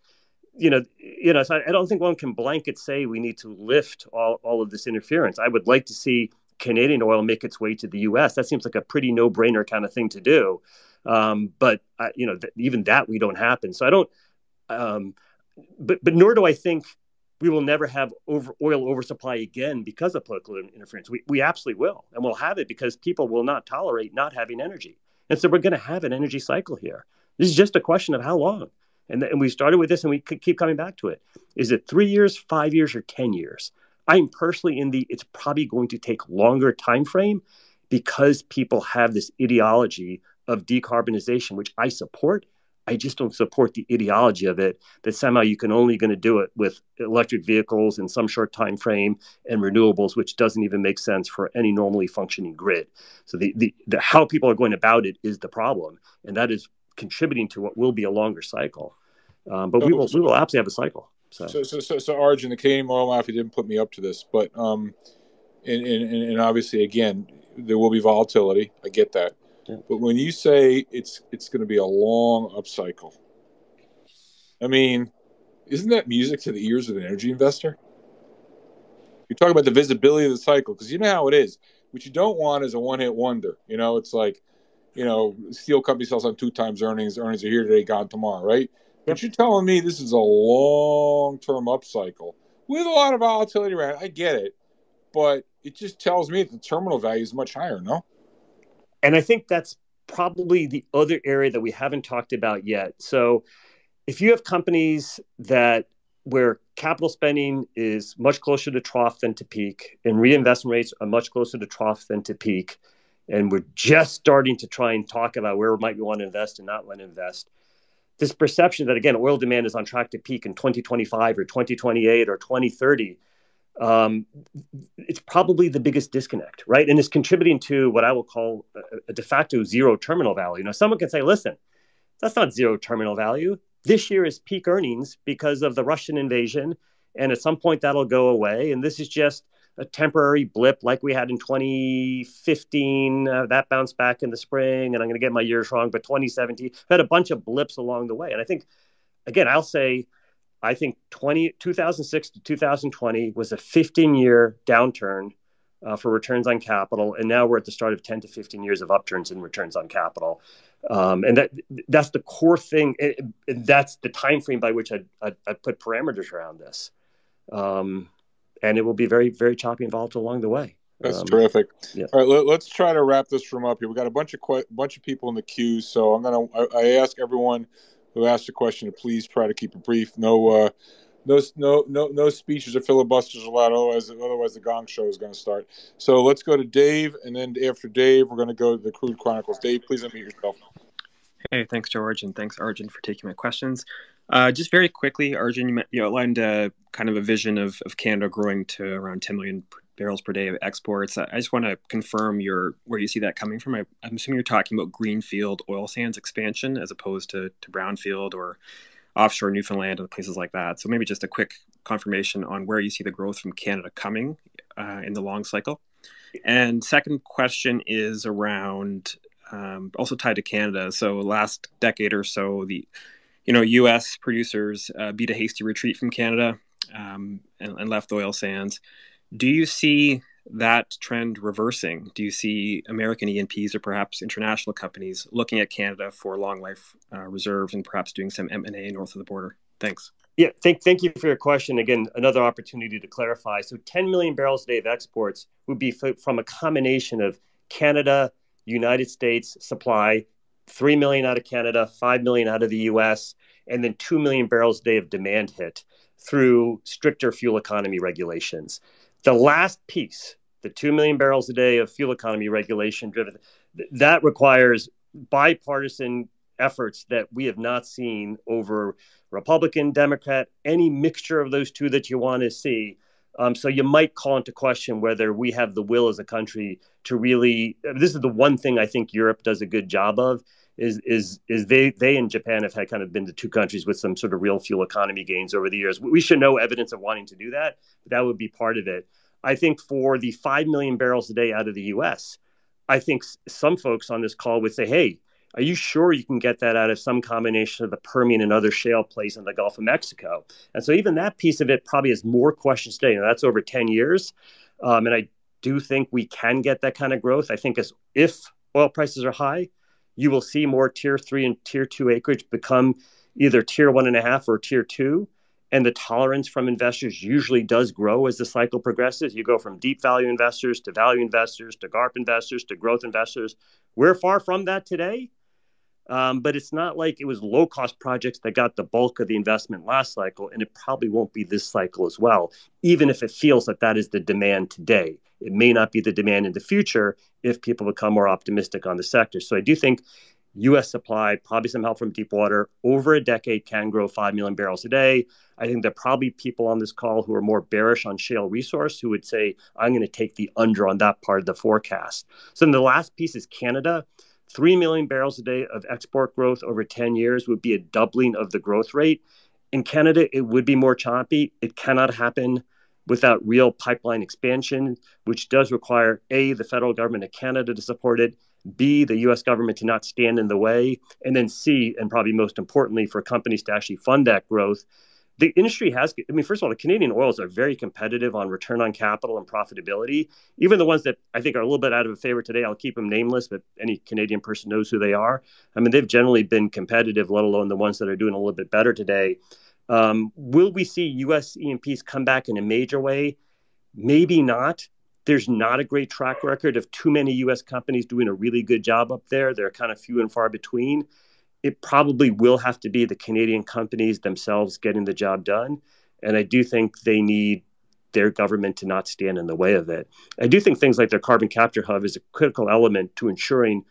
you know, you know, so I, don't think one can blanket say we need to lift all, all of this interference. I would like to see Canadian oil make its way to the U.S. That seems like a pretty no-brainer kind of thing to do. Um, but uh, you know, th- even that we don't happen. So I don't. Um, but but nor do I think we will never have over oil oversupply again because of political interference. We we absolutely will, and we'll have it because people will not tolerate not having energy, and so we're going to have an energy cycle here. This is just a question of how long. And, and we started with this and we keep coming back to it. Is it three years, five years, or 10 years? I'm personally in the it's probably going to take longer time frame because people have this ideology of decarbonization, which I support. I just don't support the ideology of it that somehow you can only going to do it with electric vehicles in some short time frame and renewables, which doesn't even make sense for any normally functioning grid. So the, the, the how people are going about it is the problem, and that is contributing to what will be a longer cycle. Um, but we will we will absolutely have a cycle. So so so so, so Arjun, the Canadian Oil Mafia didn't put me up to this, but um, and, and and obviously again there will be volatility. I get that. Yeah. But when you say it's it's going to be a long upcycle, I mean, isn't that music to the ears of an energy investor? You talk about the visibility of the cycle because you know how it is. What you don't want is a one-hit wonder. You know, it's like, you know, steel company sells on two times earnings. Earnings are here today, gone tomorrow, right? Yep. But you're telling me this is a long-term upcycle with a lot of volatility around. I get it, but it just tells me that the terminal value is much higher, no? And I think that's probably the other area that we haven't talked about yet. So if you have companies that where capital spending is much closer to trough than to peak and reinvestment rates are much closer to trough than to peak and we're just starting to try and talk about where we might we want to invest and not want to invest this perception that again oil demand is on track to peak in 2025 or 2028 or 2030 um, it's probably the biggest disconnect, right? And it's contributing to what I will call a, a, de facto zero terminal value. Now, someone can say, listen, that's not zero terminal value. This year is peak earnings because of the Russian invasion. And at some point, that'll go away. And this is just a temporary blip like we had in 2015. Uh, that bounced back in the spring. And I'm going to get my years wrong, but 2017 had a bunch of blips along the way. And I think, again, I'll say, I think 20, 2006 to 2020 was a 15 year downturn uh, for returns on capital, and now we're at the start of 10 to 15 years of upturns in returns on capital, um, and that that's the core thing. It, it, that's the time frame by which I I put parameters around this, um, and it will be very very choppy and volatile along the way. That's um, terrific. Yeah. All right, let, us try to wrap this from up here. We got a bunch of que- bunch of people in the queue, so I'm gonna I, I ask everyone who asked a question to please try to keep it brief. No, uh, no, no, no, no speeches or filibusters allowed. Otherwise, otherwise the Gong Show is going to start. So let's go to Dave, and then after Dave, we're going to go to the Crude Chronicles. Dave, please unmute yourself. Hey, thanks, George, and thanks, Arjun, for taking my questions. Uh, just very quickly, Arjun, you, you outlined uh, kind of a vision of, of Canada growing to around 10 million barrels per day of exports. I just want to confirm your where you see that coming from. I, am assuming you're talking about greenfield oil sands expansion as opposed to, to brownfield or offshore Newfoundland and places like that. So maybe just a quick confirmation on where you see the growth from Canada coming uh, in the long cycle. And second question is around um, also tied to Canada. So last decade or so, the you know U.S. producers uh, beat a hasty retreat from Canada um, and, and left oil sands. Do you see that trend reversing? Do you see American E&Ps or perhaps international companies looking at Canada for long life uh, reserves and perhaps doing some M&A north of the border? Thanks. Yeah, thank, thank you for your question. Again, another opportunity to clarify. So 10 million barrels a day of exports would be f- from a combination of Canada, United States supply, 3 million out of Canada, 5 million out of the US, and then 2 million barrels a day of demand hit through stricter fuel economy regulations. The last piece, the 2 million barrels a day of fuel economy regulation driven, that requires bipartisan efforts that we have not seen over Republican, Democrat, any mixture of those two that you want to see. Um, so you might call into question whether we have the will as a country to really. This is the one thing I think Europe does a good job of is is is they they and Japan have had kind of been the two countries with some sort of real fuel economy gains over the years. We should know evidence of wanting to do that, but that would be part of it. I think for the five million barrels a day out of the U.S., I think some folks on this call would say, "Hey, are you sure you can get that out of some combination of the Permian and other shale plays in the Gulf of Mexico?" And so even that piece of it probably has more questions today. Now that's over ten years, um, and I do think we can get that kind of growth. I think as if oil prices are high, you will see more tier three and tier two acreage become either tier one and a half or tier two. And the tolerance from investors usually does grow as the cycle progresses. You go from deep value investors to value investors to GARP investors to growth investors. We're far from that today. Um, but it's not like it was low cost projects that got the bulk of the investment last cycle, and it probably won't be this cycle as well, even if it feels that that is the demand today. It may not be the demand in the future if people become more optimistic on the sector. So I do think U.S. supply, probably some help from deep water, over a decade can grow 5 million barrels a day. I think there are probably people on this call who are more bearish on shale resource who would say, I'm going to take the under on that part of the forecast. So then the last piece is Canada. 3 million barrels a day of export growth over 10 years would be a doubling of the growth rate. In Canada, it would be more choppy. It cannot happen without real pipeline expansion, which does require A, the federal government of Canada to support it, B, the US government to not stand in the way, and then C, and probably most importantly, for companies to actually fund that growth. The industry has, I mean, first of all, the Canadian oils are very competitive on return on capital and profitability. Even the ones that I think are a little bit out of favor today, I'll keep them nameless, but any Canadian person knows who they are. I mean, they've generally been competitive, let alone the ones that are doing a little bit better today. Um, will we see US E&Ps come back in a major way? Maybe not. There's not a great track record of too many US companies doing a really good job up there. They're kind of few and far between. It probably will have to be the Canadian companies themselves getting the job done. And I do think they need their government to not stand in the way of it. I do think things like their carbon capture hub is a critical element to ensuring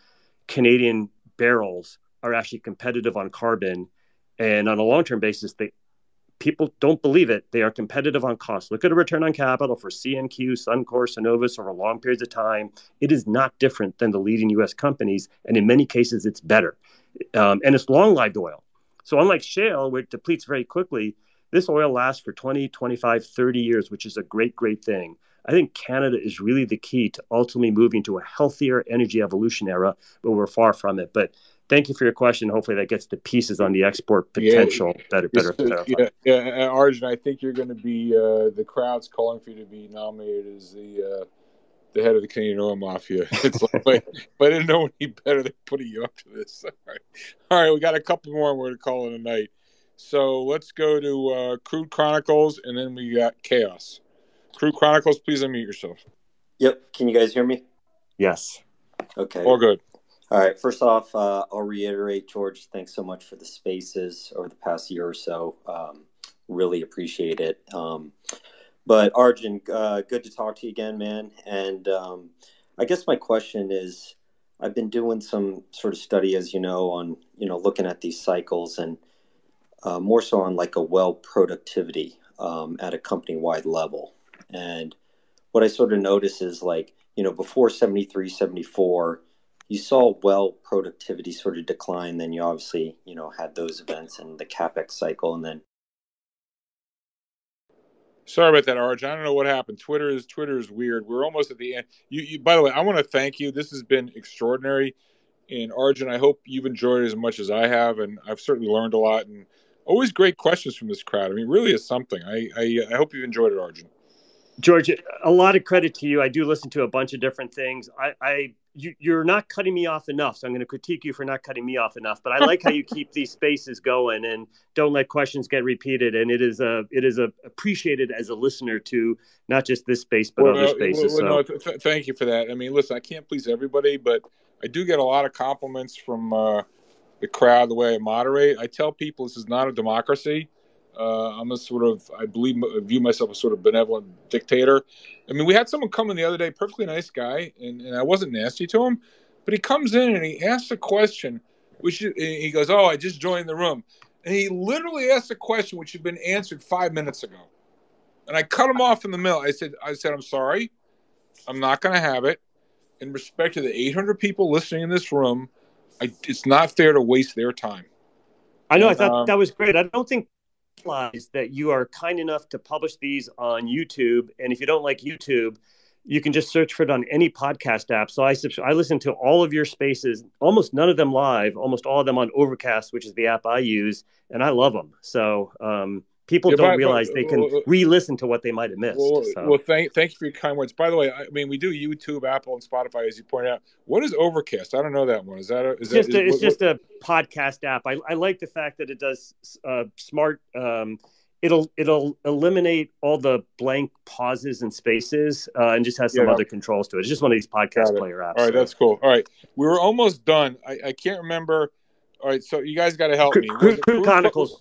Canadian barrels are actually competitive on carbon. And on a long term basis, they people don't believe it. They are competitive on cost. Look at a return on capital for CNQ, Suncor, Cenovus over long periods of time. It is not different than the leading US companies. And in many cases, it's better. Um, and it's long lived oil. So, unlike shale, where it depletes very quickly, this oil lasts for 20, 25, 30 years, which is a great, great thing. I think Canada is really the key to ultimately moving to a healthier energy evolution era, but we're far from it. But thank you for your question. Hopefully, that gets the pieces on the export potential yeah, better. Better. Uh, yeah, yeah, Arjun, I think you're going to be uh, the crowd's calling for you to be nominated as the uh, the head of the Canadian oil mafia. It's like, but, but I didn't know any better than putting you up to this. All right, all right, we got a couple more. We're going to call it a night. So let's go to uh, Crude Chronicles, and then we got Chaos. Crude Chronicles, please unmute yourself. Yep. Can you guys hear me? Yes. Okay. All good. All right. First off, uh, I'll reiterate, George, thanks so much for the spaces over the past year or so. Um, really appreciate it. Um, but Arjun, uh, good to talk to you again, man. And um, I guess my question is, I've been doing some sort of study, as you know, on you know looking at these cycles and uh, more so on like a well productivity um, at a company wide level. And what I sort of notice is like you know before 73, 74 you saw well productivity sort of decline. Then you obviously, you know, had those events and the capex cycle, and then. Sorry about that, Arj. I don't know what happened. Twitter is Twitter is weird. We're almost at the end. You, you by the way, I want to thank you. This has been extraordinary. And Arjun, I hope you've enjoyed it as much as I have, and I've certainly learned a lot. And always great questions from this crowd. I mean, really is something. I I, I hope you've enjoyed it, Arjun. George, a lot of credit to you. I do listen to a bunch of different things. I, I you, are not cutting me off enough, so I'm going to critique you for not cutting me off enough. But I like how you keep these spaces going and don't let questions get repeated. And it is a it is a, appreciated as a listener to not just this space but well, other spaces. Well, well, so. no, th- thank you for that. I mean, listen, I can't please everybody, but I do get a lot of compliments from uh, the crowd the way I moderate. I tell people this is not a democracy. Uh, I'm a sort of, I believe, view myself as sort of benevolent dictator. I mean, we had someone come in the other day, perfectly nice guy, and, and I wasn't nasty to him, but he comes in and he asks a question, which he goes, "Oh, I just joined the room," and he literally asked a question which had been answered five minutes ago, and I cut him off in the middle. I said, "I said I'm sorry, I'm not going to have it. In respect to the 800 people listening in this room, I, it's not fair to waste their time." I know. I thought um, that was great. I don't think that you are kind enough to publish these on YouTube. And if you don't like YouTube, you can just search for it on any podcast app. So I I listen to all of your spaces, almost none of them live, almost all of them on Overcast, which is the app I use, and I love them. So um, people yeah, don't but, realize but, they can uh, re-listen to what they might have missed. Well, so. well, thank thank you for your kind words. By the way, I mean we do YouTube, Apple, and Spotify, as you pointed out. What is Overcast? I don't know that one. Is that a, is it's that, just a, is, it's what, just a podcast app. I, I like the fact that it does uh, smart. Um, it'll it'll eliminate all the blank pauses and spaces uh, and just has some yeah. other controls to it. It's just one of these podcast player apps. All right, so. that's cool. All right, we were almost done. I, I can't remember. All right, so you guys got to help me. Crude Chronicles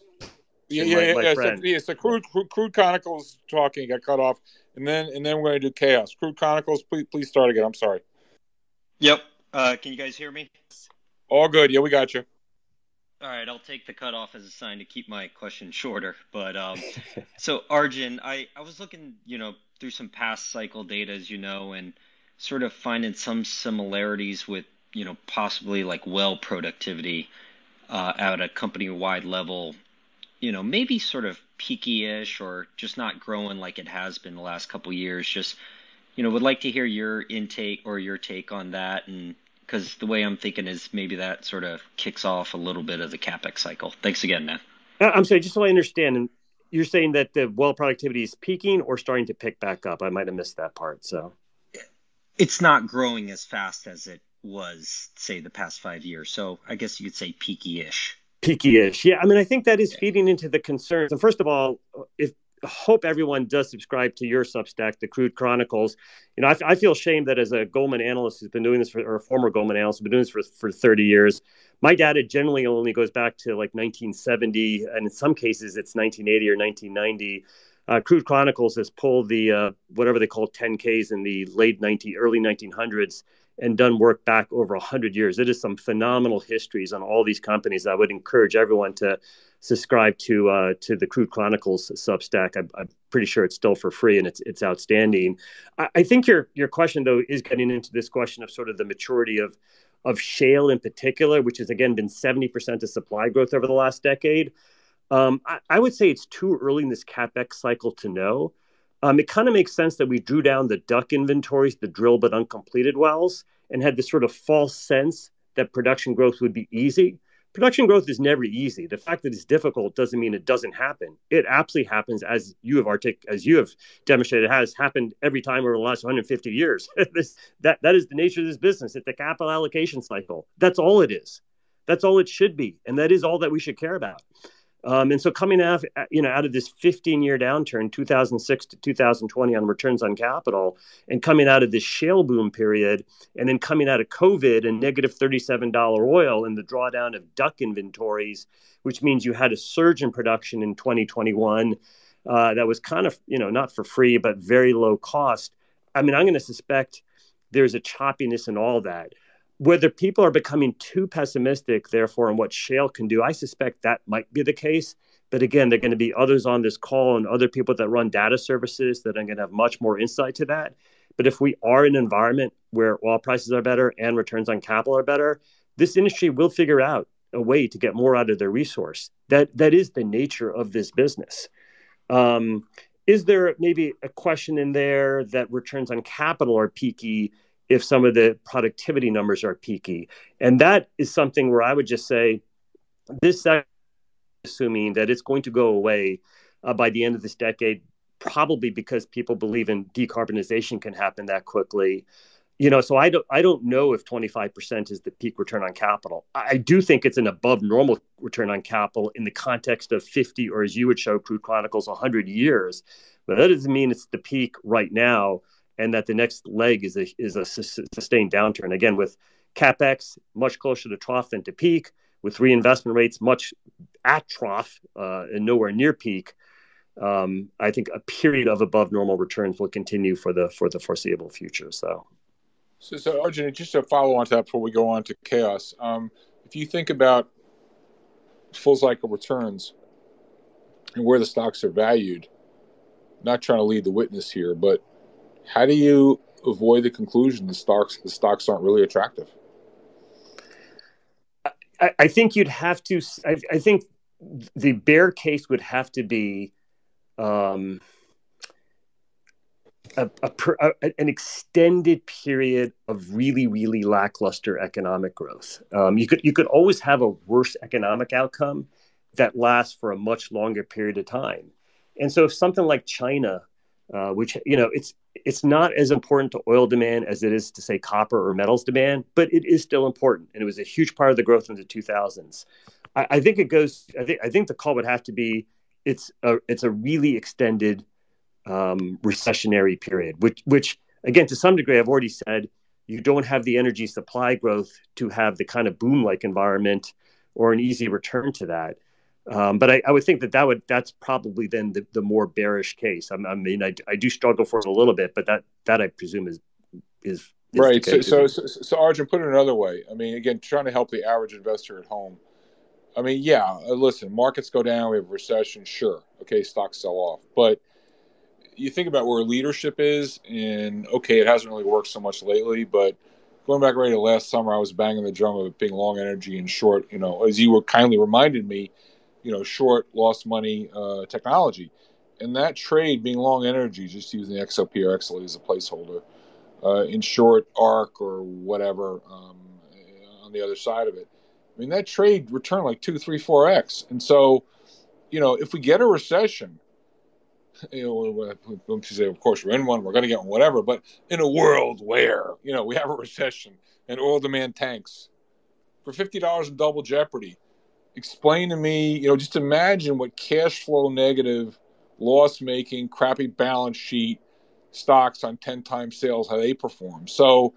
yeah, yeah, yeah. yeah. So, yeah, so crude, crude, crude Chronicles talking got cut off, and then and then we're going to do chaos. Crude Chronicles, please please start again. I'm sorry. Yep. Uh, can you guys hear me? All good. Yeah, we got you. All right, I'll take the cutoff as a sign to keep my question shorter. But um, so Arjun, I, I was looking, you know, through some past cycle data, as you know, and sort of finding some similarities with, you know, possibly like well productivity uh, at a company wide level, you know, maybe sort of peaky-ish or just not growing like it has been the last couple years. Just, you know, would like to hear your intake or your take on that and because the way I'm thinking is maybe that sort of kicks off a little bit of the capex cycle. Thanks again, man. Uh, I'm sorry, just so I understand, you're saying that the well productivity is peaking or starting to pick back up. I might have missed that part. So it's not growing as fast as it was, say, the past five years. So I guess you could say peaky-ish. Peaky-ish, yeah. I mean, I think that is feeding into the concerns. And first of all, if hope everyone does subscribe to your Substack, the Crude Chronicles. You know, I, I feel shame that as a Goldman analyst who's been doing this for, or a former Goldman analyst who's been doing this for, for 30 years, my data generally only goes back to like 1970, and in some cases it's 1980 or 1990. Uh, Crude Chronicles has pulled the uh, whatever they call 10Ks in the late 19, early 1900s and done work back over 100 years. It is some phenomenal histories on all these companies. I would encourage everyone to subscribe to uh, to the Crude Chronicles Substack. I'm, I'm, pretty sure it's still for free and it's it's outstanding. I, I, think your your question though is getting into this question of sort of the maturity of of shale in particular, which has again been 70% of supply growth over the last decade. Um, I, I, would say it's too early in this capex cycle to know. Um, it kind of makes sense that we drew down the DUC inventories, the drill but uncompleted wells, and had this sort of false sense that production growth would be easy. Production growth is never easy. The fact that it's difficult doesn't mean it doesn't happen. It absolutely happens, as you have artic- as you have demonstrated, it has happened every time over the last 150 years. this, that that is the nature of this business. It's the capital allocation cycle. That's all it is. That's all it should be, and that is all that we should care about. Um, and so coming out, you know, out of this 15 year downturn, 2006 to 2020 on returns on capital, and coming out of this shale boom period, and then coming out of COVID and negative $37 oil and the drawdown of DUC inventories, which means you had a surge in production in 2021 uh, that was kind of, you know, not for free, but very low cost. I mean, I'm going to suspect there's a choppiness in all that whether people are becoming too pessimistic, therefore, on what shale can do, I suspect that might be the case. But again, there are going to be others on this call and other people that run data services that are going to have much more insight to that. But if we are in an environment where oil prices are better and returns on capital are better, this industry will figure out a way to get more out of their resource. That that is the nature of this business. Um, is there maybe a question in there that returns on capital are peaky? If some of the productivity numbers are peaky. And that is something where I would just say this assuming that it's going to go away uh, by the end of this decade, probably because people believe in decarbonization can happen that quickly. You know, so I don't I don't know if 25% is the peak return on capital. I do think it's an above normal return on capital in the context of 50 or as you would show Crude Chronicles 100 years. But that doesn't mean it's the peak right now and that the next leg is a is a sustained downturn. Again, with capex much closer to trough than to peak, with reinvestment rates much at trough uh, and nowhere near peak. Um, I think a period of above normal returns will continue for the for the foreseeable future. So, so, so Arjun, just to follow on to that before we go on to chaos, um, if you think about full cycle returns and where the stocks are valued, not trying to lead the witness here, but how do you avoid the conclusion the stocks the stocks aren't really attractive? I, I think you'd have to. I, I, think the bear case would have to be um, a, a, a, an extended period of really, really lackluster economic growth. Um, you could you could always have a worse economic outcome that lasts for a much longer period of time. And so, if something like China uh, which you know it's it's not as important to oil demand as it is to say copper or metals demand, but it is still important, and it was a huge part of the growth in the 2000s. I, I think it goes. I think I think the call would have to be it's a it's a really extended um, recessionary period, which which again to some degree I've already said you don't have the energy supply growth to have the kind of boom like environment or an easy return to that. Um, but I, I, would think that that would that's probably then the, the more bearish case. I, I mean, I, I, do struggle for it a little bit, but that that I presume is is right. So, so, so, so, Arjun, put it another way. I mean, again, trying to help the average investor at home. I mean, yeah, uh, listen, markets go down, we have a recession, sure. Okay, stocks sell off. But you think about where leadership is, and okay, it hasn't really worked so much lately, but going back right to last summer, I was banging the drum of being long energy and short, you know, as you were kindly reminded me, you know, short lost money uh, technology. And that trade being long energy, just using the XOP or XLE as a placeholder, uh, in short ARKK or whatever um, on the other side of it. I mean, that trade returned like two, three, four X. And so, you know, if we get a recession, you know, say, of course, we're in one, we're going to get one, whatever. But in a world where, you know, we have a recession and oil demand tanks for $50 in double jeopardy, explain to me, you know, just imagine what cash flow negative, loss making, crappy balance sheet stocks on 10 times sales, how they perform. So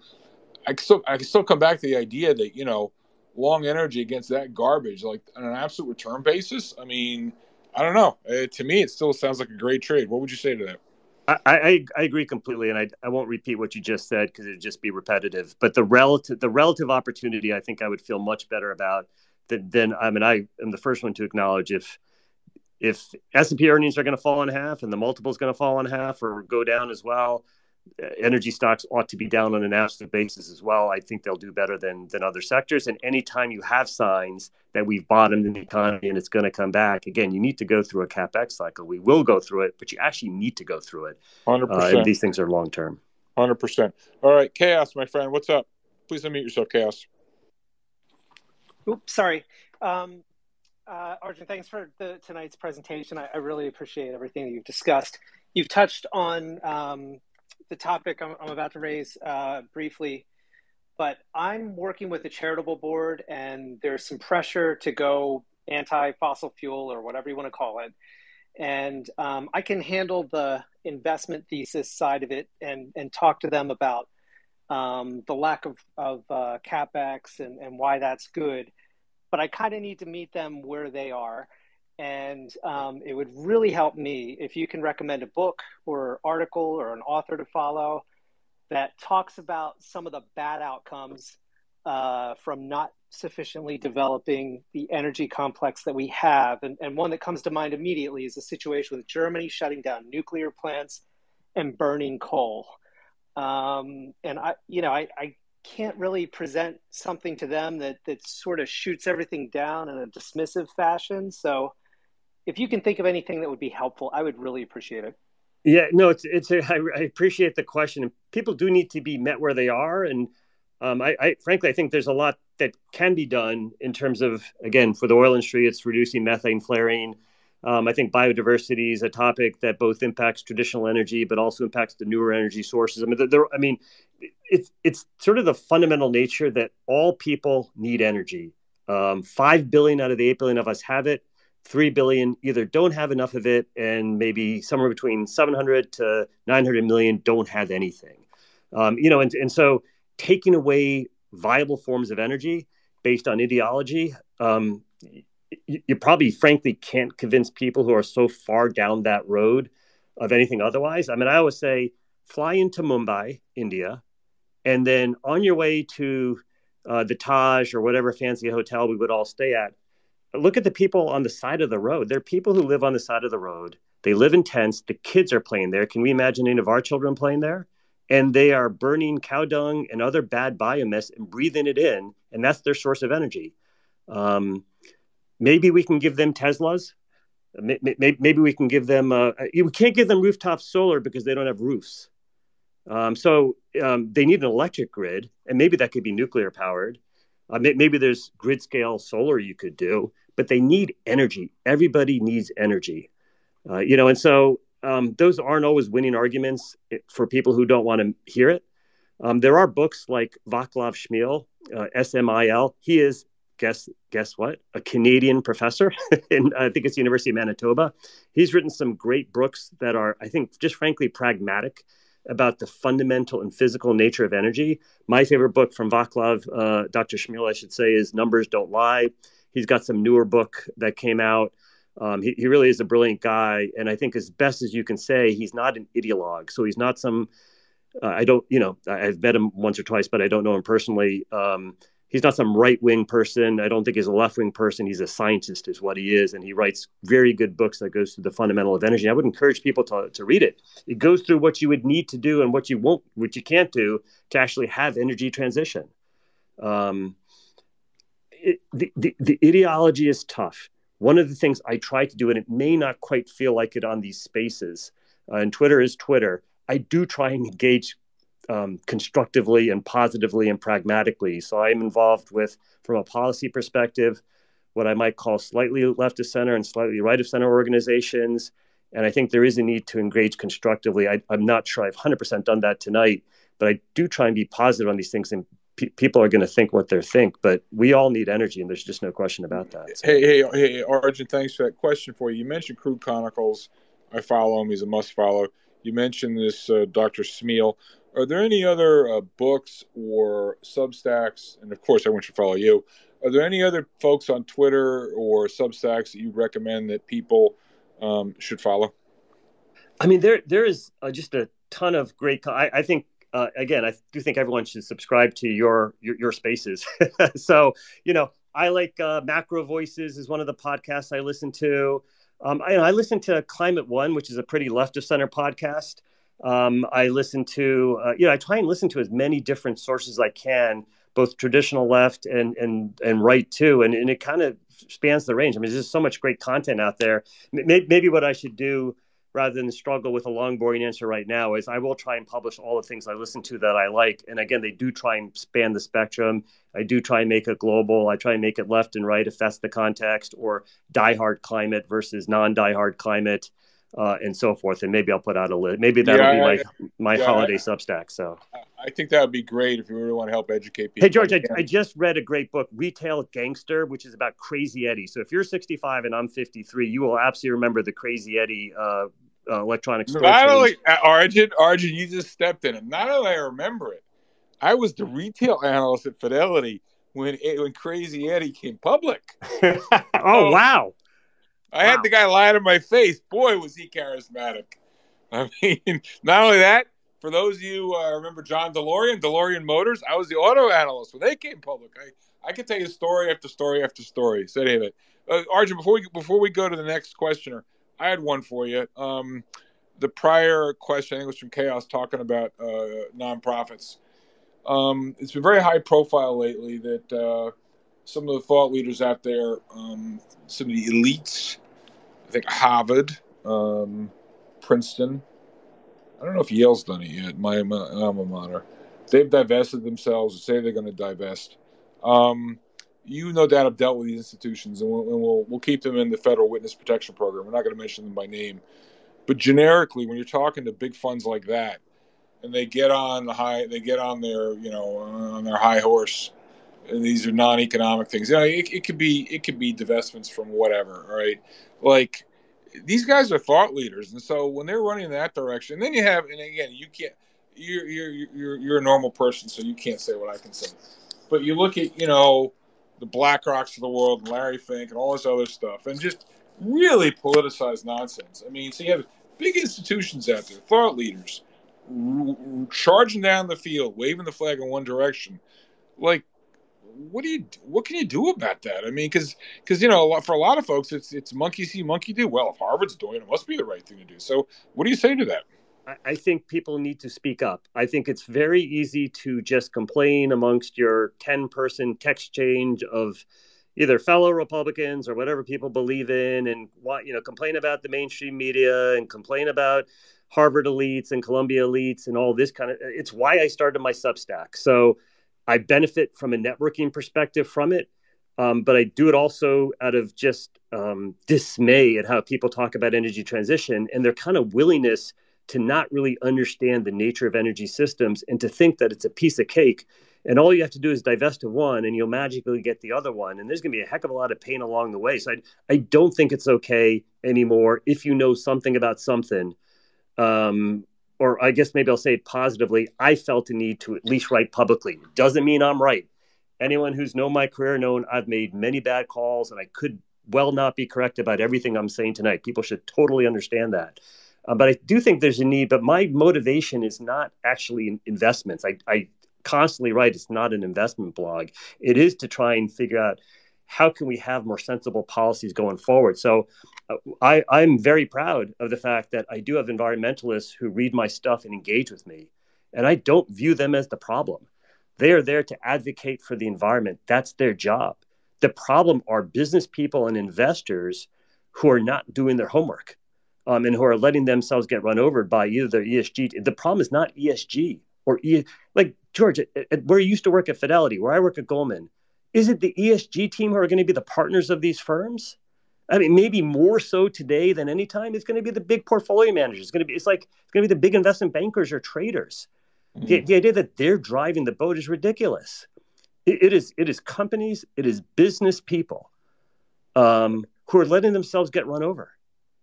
I still, I can still come back to the idea that, you know, long energy against that garbage, like on an absolute return basis, I mean, I don't know. Uh, to me, it still sounds like a great trade. What would you say to that? I, I, I agree completely, and I, I won't repeat what you just said because it'd just be repetitive. But the relative the relative opportunity, I think I would feel much better about than I mean I am the first one to acknowledge if if S and P earnings are going to fall in half and the multiple is going to fall in half or go down as well, energy stocks ought to be down on an absolute basis as well. I think they'll do better than than other sectors. And anytime you have signs that we've bottomed in the economy and it's going to come back, again, you need to go through a capex cycle. We will go through it, but you actually need to go through it. Hundred uh, percent. These things are long term. Hundred percent. All right, chaos, my friend. What's up? Please unmute yourself, chaos. Oops, sorry. Um, uh, Arjun, thanks for the, tonight's presentation. I, I, really appreciate everything that you've discussed. You've touched on um, the topic I'm, I'm about to raise uh, briefly, but I'm working with a charitable board, and there's some pressure to go anti-fossil fuel or whatever you want to call it. And um, I can handle the investment thesis side of it and and talk to them about um, the lack of of uh, capex and and why that's good. But I kind of need to meet them where they are and um, it would really help me if you can recommend a book or article or an author to follow that talks about some of the bad outcomes uh, from not sufficiently developing the energy complex that we have. And, and one that comes to mind immediately is the situation with Germany shutting down nuclear plants and burning coal. Um, and I, you know, I, I can't really present something to them that that sort of shoots everything down in a dismissive fashion. So if you can think of anything that would be helpful, I would really appreciate it. Yeah, no, it's it's. A, I, I appreciate the question. People do need to be met where they are, and um, I, I frankly I think there's a lot that can be done in terms of again for the oil industry, it's reducing methane flaring. Um, I think biodiversity is a topic that both impacts traditional energy, but also impacts the newer energy sources. I mean, there, I mean, it's it's sort of the fundamental nature that all people need energy. Um, Five billion out of the eight billion of us have it. 3 billion either don't have enough of it and maybe somewhere between 700 to 900 million don't have anything um, you know and, and so taking away viable forms of energy based on ideology um, you, you, probably frankly can't convince people who are so far down that road of anything otherwise i mean i always say fly into mumbai india and then on your way to uh, the taj or whatever fancy hotel we would all stay at look at the people on the side of the road. There are people who live on the side of the road. They live in tents. The kids are playing there. Can we imagine any of our children playing there? And they are burning cow dung and other bad biomass and breathing it in, and that's their source of energy. Um, maybe we can give them Teslas. Maybe we can give them. Uh, we can't give them rooftop solar because they don't have roofs. Um, so um, they need an electric grid, and maybe that could be nuclear powered. Uh, maybe there's grid scale solar you could do but they need energy. Everybody needs energy, uh, you know, and so um, those aren't always winning arguments for people who don't want to hear it. Um, there are books like Vaclav Smil, uh, S-M-I-L. He is guess guess what? A Canadian professor in I think it's the University of Manitoba. He's written some great books that are I think just frankly pragmatic about the fundamental and physical nature of energy. My favorite book from Vaclav, uh, Dr. Smil, I should say, is Numbers Don't Lie. He's got some newer book that came out. Um, he, he really is a brilliant guy, and I think as best as you can say, he's not an ideologue. So he's not some uh, I don't, you know, I've met him once or twice, but I don't know him personally. Um, he's not some right wing person. I don't think he's a left wing person. He's a scientist, is what he is, and he writes very good books that goes through the fundamental of energy. I would encourage people to to read it. It goes through what you would need to do and what you won't, what you can't do to actually have energy transition. Um, it, the, the, the ideology is tough. One of the things I try to do, and it may not quite feel like it on these spaces, uh, and Twitter is Twitter. I do try and engage um, constructively and positively and pragmatically. So I'm involved with, from a policy perspective, what I might call slightly left of center and slightly right of center organizations. And I think there is a need to engage constructively. I, am not sure I've 100% done that tonight, but I do try and be positive on these things. And pe- people are going to think what they think, but we all need energy, and there's just no question about that. So. Hey, hey, hey, Arjun, thanks for that question for you. You mentioned Crude Chronicles. I follow him. He's a must follow. You mentioned this uh, Dr. Smil. Are there any other uh, books or Substacks? And of course, everyone should follow you. Are there any other folks on Twitter or Substacks that you recommend that people um, should follow? I mean, there there is uh, just a ton of great. I, I think uh, again, I do think everyone should subscribe to your your, your spaces. so you know, I like uh, Macro Voices is one of the podcasts I listen to. Um, I, I listen to Climate One, which is a pretty left of center podcast. Um, I listen to, uh, you know, I try and listen to as many different sources as I can, both traditional left and and and right too, and and it kind of spans the range. I mean, there's just so much great content out there. Maybe, maybe what I should do rather than struggle with a long boring answer right now is i will try and publish all the things i listen to that i like. And again they do try and span the spectrum. I do try and make it global. I try and make it left and right if that's the context or diehard climate versus non-diehard climate uh, and so forth. And maybe I'll put out a list. Maybe that'll yeah, be my my yeah, holiday I, Substack. So I think that would be great if you really want to help educate people. Hey George, I, I, just read a great book, Retail Gangster, which is about Crazy Eddie. So if you're 65 and I'm 53, you will absolutely remember the Crazy Eddie. Uh, uh, electronic store. Not only uh, Arjun, Arjun, you just stepped in it. Not only I remember it, I was the retail analyst at Fidelity when when Crazy Eddie came public. oh wow! I wow. had the guy lie to my face. Boy, was he charismatic. I mean, not only that, for those of you uh, remember John DeLorean, DeLorean Motors, I was the auto analyst when they came public. I, I could tell you story after story after story. So anyway, uh, Arjun, before we before we go to the next questioner, I had one for you. Um, the prior question, I think, it was from Chaos talking about uh, nonprofits. Um, it's been very high profile lately that uh, some of the thought leaders out there, um, some of the elites, I think Harvard, um, Princeton. I don't know if Yale's done it yet. My, my alma mater. They've divested themselves, say they're going to divest. Um, you no doubt have dealt with these institutions, and we'll, and we'll, we'll keep them in the federal witness protection program. We're not going to mention them by name, but generically, when you're talking to big funds like that, and they get on the high, they get on their you know on their high horse, and these are non-economic things. You know, it, it could be it could be divestments from whatever, right? Like these guys are thought leaders, and so when they're running in that direction, then you have, and again, you can't. You're you're you're you're a normal person, so you can't say what I can say. But you look at you know the BlackRocks of the world, and Larry Fink, and all this other stuff, and just really politicized nonsense. I mean, so you have big institutions out there, thought leaders, charging down the field, waving the flag in one direction. Like what do you what can you do about that? I mean, because because you know for a lot of folks it's it's monkey see monkey do. Well, if Harvard's doing it, it must be the right thing to do. So what do you say to that? I think people need to speak up. I think it's very easy to just complain amongst your 10 person text change of either fellow Republicans or whatever people believe in and want, you know, complain about the mainstream media and complain about Harvard elites and Columbia elites and all this kind of it's why I started my Substack. So I benefit from a networking perspective from it. Um, but I do it also out of just um, dismay at how people talk about energy transition and their kind of willingness to not really understand the nature of energy systems and to think that it's a piece of cake. And all you have to do is divest of one and you'll magically get the other one. And there's going to be a heck of a lot of pain along the way. So I, I don't think it's okay anymore if you know something about something um, or I guess maybe I'll say it positively, I felt a need to at least write publicly. Doesn't mean I'm right. Anyone who's known my career known I've made many bad calls and I could well not be correct about everything I'm saying tonight. People should totally understand that. Uh, but I do think there's a need. But my motivation is not actually in investments. I, I constantly write it's not an investment blog. It is to try and figure out how can we have more sensible policies going forward. So uh, I, I'm very proud of the fact that I do have environmentalists who read my stuff and engage with me. And I don't view them as the problem. They are there to advocate for the environment. That's their job. The problem are business people and investors who are not doing their homework um, and who are letting themselves get run over by either their ESG. The problem is not ESG or e, like George, where you used to work at Fidelity, where I work at Goldman. Is it the ESG team who are going to be the partners of these firms? I mean, maybe more so today than any time. It's going to be the big portfolio managers. It's going to be. It's like it's going to be the big investment bankers or traders. Mm-hmm. The, the idea that they're driving the boat is ridiculous. It, it is. It is companies. It is business people um, who are letting themselves get run over.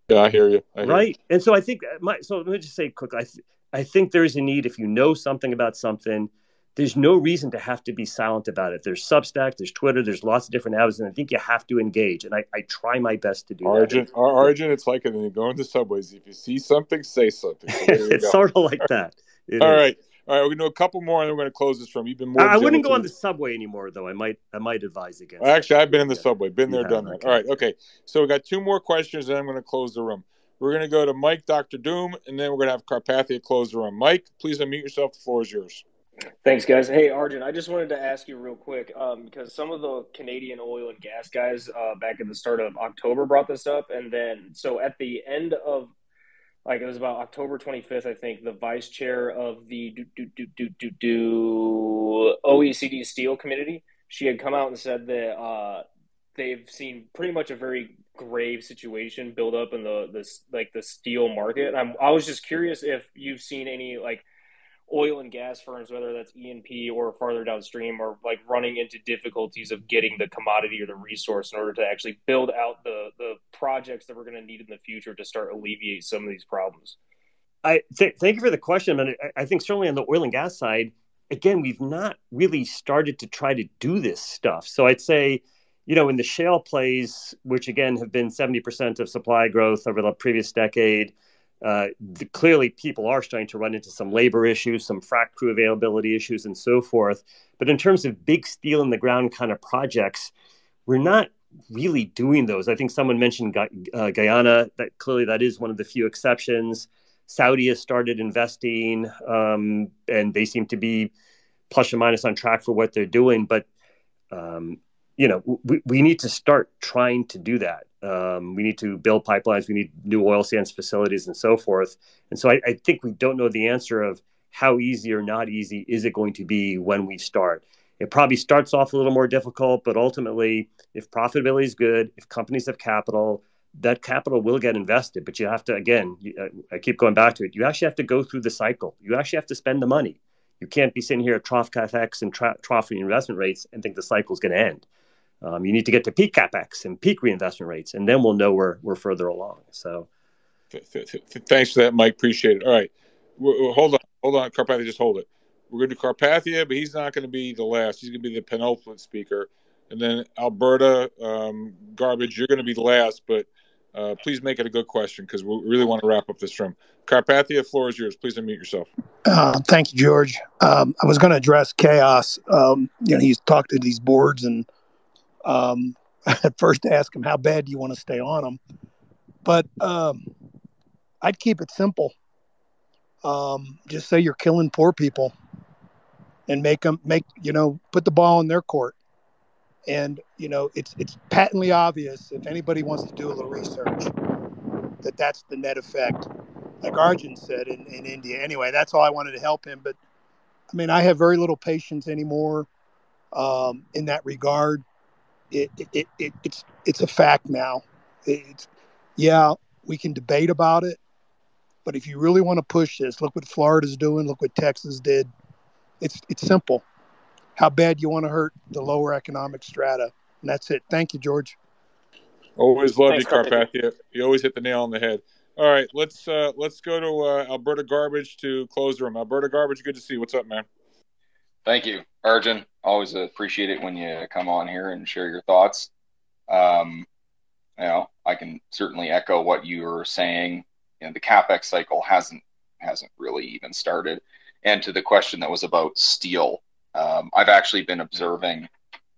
Yeah, I hear you. I hear right. You. And so I think uh, my. So let me just say quickly. I, th- I think there is a need if you know something about something there's no reason to have to be silent about it. There's Substack, there's Twitter, there's lots of different avenues, and I think you have to engage. And I, I try my best to do Arjun, that. Arjun, it's like when you go into subways. If you see something, say something. So it's go. sort of like that. It All is. right. All right, we're gonna do a couple more, and then we're gonna close this from. You've been more. I, wouldn't go on the subway anymore, though. I might, I might advise against. Well, actually. I've been in the subway, been there, You done that. okay. All right, okay. So we got two more questions, and I'm going to close the room. We're going to go to Mike, Doctor Doom, and then we're going to have Carpathia close the room. Mike, please unmute yourself. The floor is yours. Thanks, guys. Hey, Arjun, I just wanted to ask you real quick um, because some of the Canadian oil and gas guys uh, back at the start of October brought this up. And then, so at the end of, like, it was about October 25th, I think, the vice chair of the do, do, do, do, do, do OECD Steel Committee, she had come out and said that uh, they've seen pretty much a very grave situation build up in the this like the steel market. And I'm, I was just curious if you've seen any like oil and gas firms, whether that's E&P or farther downstream, are like running into difficulties of getting the commodity or the resource in order to actually build out the the projects that we're going to need in the future to start alleviate some of these problems. I th- thank you for the question, and I, I think certainly on the oil and gas side, again, we've not really started to try to do this stuff. So I'd say, you know, in the shale plays, which again have been seventy percent of supply growth over the previous decade, uh, the, clearly people are starting to run into some labor issues, some frac crew availability issues, and so forth. But in terms of big steel in the ground kind of projects, we're not really doing those. I think someone mentioned uh, Guyana. That clearly that is one of the few exceptions. Saudi has started investing, um, and they seem to be plus or minus on track for what they're doing. But um, you know, we, we need to start trying to do that. Um, we need to build pipelines. We need new oil sands facilities and so forth. And so I, I think we don't know the answer of how easy or not easy is it going to be when we start. It probably starts off a little more difficult, but ultimately, if profitability is good, if companies have capital, that capital will get invested. But you have to, again, you, uh, I keep going back to it. You actually have to go through the cycle. You actually have to spend the money. You can't be sitting here at trough capex and trough investment rates and think the cycle is going to end. Um, you need to get to peak capex and peak reinvestment rates, and then we'll know we're we're further along. So, th- th- th- thanks for that, Mike. Appreciate it. All right, we're, we're, hold on, hold on, Carpathia, just hold it. We're going to do Carpathia, but he's not going to be the last. He's going to be the penultimate speaker, and then Alberta um, garbage. You're going to be the last, but uh, please make it a good question because we really want to wrap up this room. Carpathia, floor is yours. Please unmute yourself. Uh, thank you, George. Um, I was going to address chaos. Um, you know, he's talked to these boards, and um, at first ask him how bad do you want to stay on them, but um, I'd keep it simple. Um, just say you're killing poor people, and make them make you know put the ball in their court. And you know, it's it's patently obvious if anybody wants to do a little research that that's the net effect like Arjun said in, in India. Anyway, that's all I wanted to help him. But I mean, I have very little patience anymore um, in that regard. It, it, it, it, it's it's a fact now. It's yeah, we can debate about it, but if you really want to push this, look what Florida's doing. Look what Texas did. It's it's simple. How bad you want to hurt the lower economic strata, and that's it. Thank you, George. Always love Thanks, you, Carpathia. Carpathia. You always hit the nail on the head. All right, let's uh, let's go to uh, Alberta Garbage to close the room. Alberta Garbage, good to see you. What's up, man? Thank you, Arjun. Always appreciate it when you come on here and share your thoughts. Um, you know, I can certainly echo what you were saying you know, the capex cycle hasn't hasn't really even started. And to the question that was about steel, um, I've actually been observing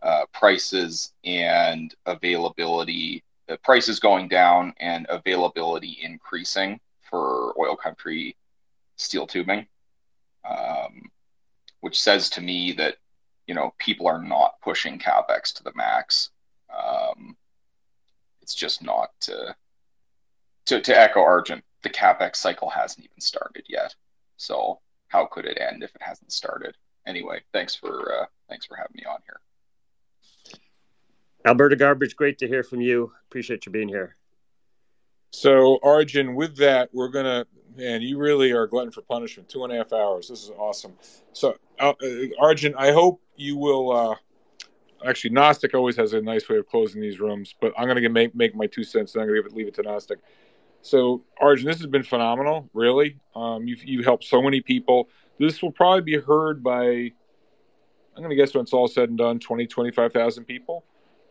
uh, prices and availability, the prices going down and availability increasing for oil country steel tubing, um, which says to me that you know people are not pushing capex to the max. Um, it's just not to, to to echo Arjun. The capex cycle hasn't even started yet, so how could it end if it hasn't started? Anyway, thanks for uh, thanks for having me on here. Alberta Garbage, great to hear from you. Appreciate you being here. So, Arjun, with that, we're gonna. Man, you really are glutton for punishment. Two and a half hours. This is awesome. So, uh, Arjun, I hope you will. Uh, actually, Gnostic always has a nice way of closing these rooms, but I'm gonna make make my two cents. And I'm gonna leave it to Gnostic. So, Arjun, this has been phenomenal. Really, um, you've you helped so many people. This will probably be heard by. I'm gonna guess when it's all said and done, 20, 25,000 people.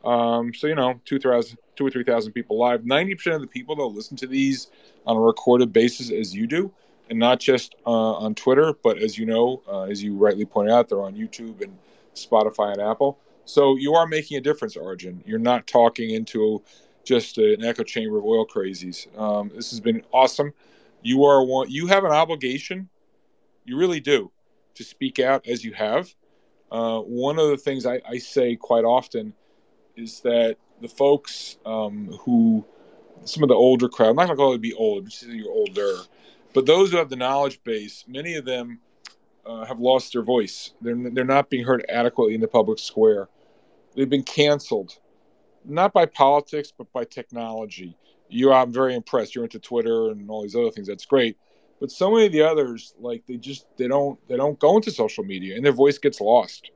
Um, so you know, two or three thousand people live. Ninety percent of the people that listen to these on a recorded basis, as you do, and not just uh, on Twitter, but as you know, uh, as you rightly pointed out, they're on YouTube and Spotify and Apple. So you are making a difference, Arjun. You're not talking into just an echo chamber of oil crazies. Um, this has been awesome. You are one. You have an obligation. You really do to speak out as you have. Uh, one of the things I, I say quite often is that the folks um, who some of the older crowd, I'm not going to call it be old, but you're older, but those who have the knowledge base, many of them uh, have lost their voice. They're they're not being heard adequately in the public square. They've been canceled, not by politics, but by technology. You, I'm very impressed. You're into Twitter and all these other things. That's great. But so many of the others, like they just they don't they don't go into social media, and their voice gets lost.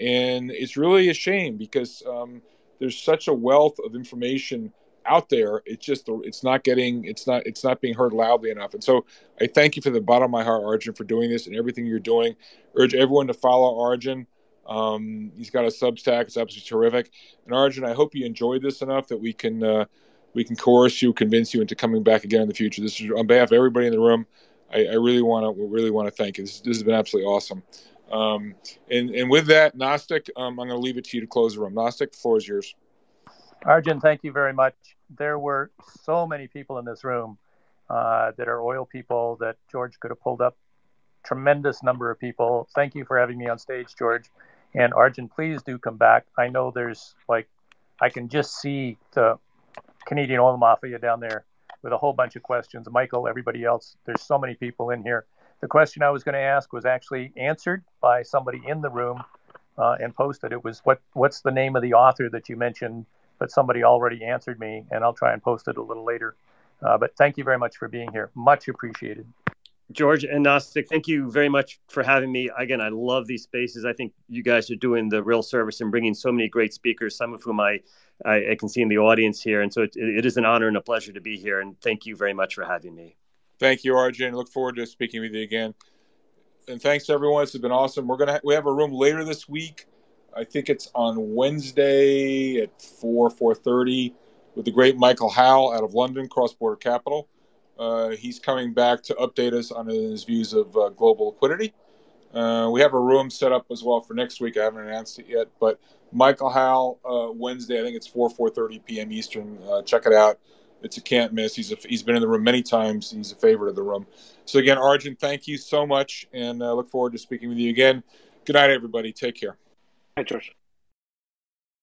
And it's really a shame because um, there's such a wealth of information out there. It's just it's not getting it's not it's not being heard loudly enough. And so i thank you for the bottom of my heart arjun for doing this and everything you're doing. Urge everyone to follow arjun. Um, he's got a substack. It's absolutely terrific. And arjun i hope you enjoyed this enough that we can uh, we can coerce you convince you into coming back again in the future. This is on behalf of everybody in the room. I, I really want to really want to thank you. This, this has been absolutely awesome um, and, and with that, Gnostic, um, I'm going to leave it to you to close the room. Gnostic, the floor is yours. Arjun, thank you very much. There were so many people in this room uh, that are oil people that George could have pulled up. Tremendous number of people. Thank you for having me on stage, George. And Arjun, please do come back. I know there's like, I can just see the Canadian oil mafia down there with a whole bunch of questions. Michael, everybody else. There's so many people in here the question I was going to ask was actually answered by somebody in the room uh, and posted. It was what what's the name of the author that you mentioned, but somebody already answered me, and I'll try and post it a little later. Uh, but thank you very much for being here. Much appreciated. George and Gnostic, thank you very much for having me. Again, I love these spaces. I think you guys are doing the real service and bringing so many great speakers, some of whom I, I, I can see in the audience here. And so it, it is an honor and a pleasure to be here. And thank you very much for having me. Thank you, Arjun. Look forward to speaking with you again. And thanks to everyone. This has been awesome. We're gonna ha- we have a room later this week. I think it's on Wednesday at four four thirty with the great Michael Howell out of London, Cross Border Capital. Uh, he's coming back to update us on his views of uh, global liquidity. Uh, we have a room set up as well for next week. I haven't announced it yet, but Michael Howell uh, Wednesday. I think it's four four thirty p.m. Eastern. Uh, check it out it's a can't miss. He's a, he's been in the room many times. He's a favorite of the room. So again, Arjun, thank you so much, and uh, look forward to speaking with you again. Good night, everybody. Take care. Hi, George.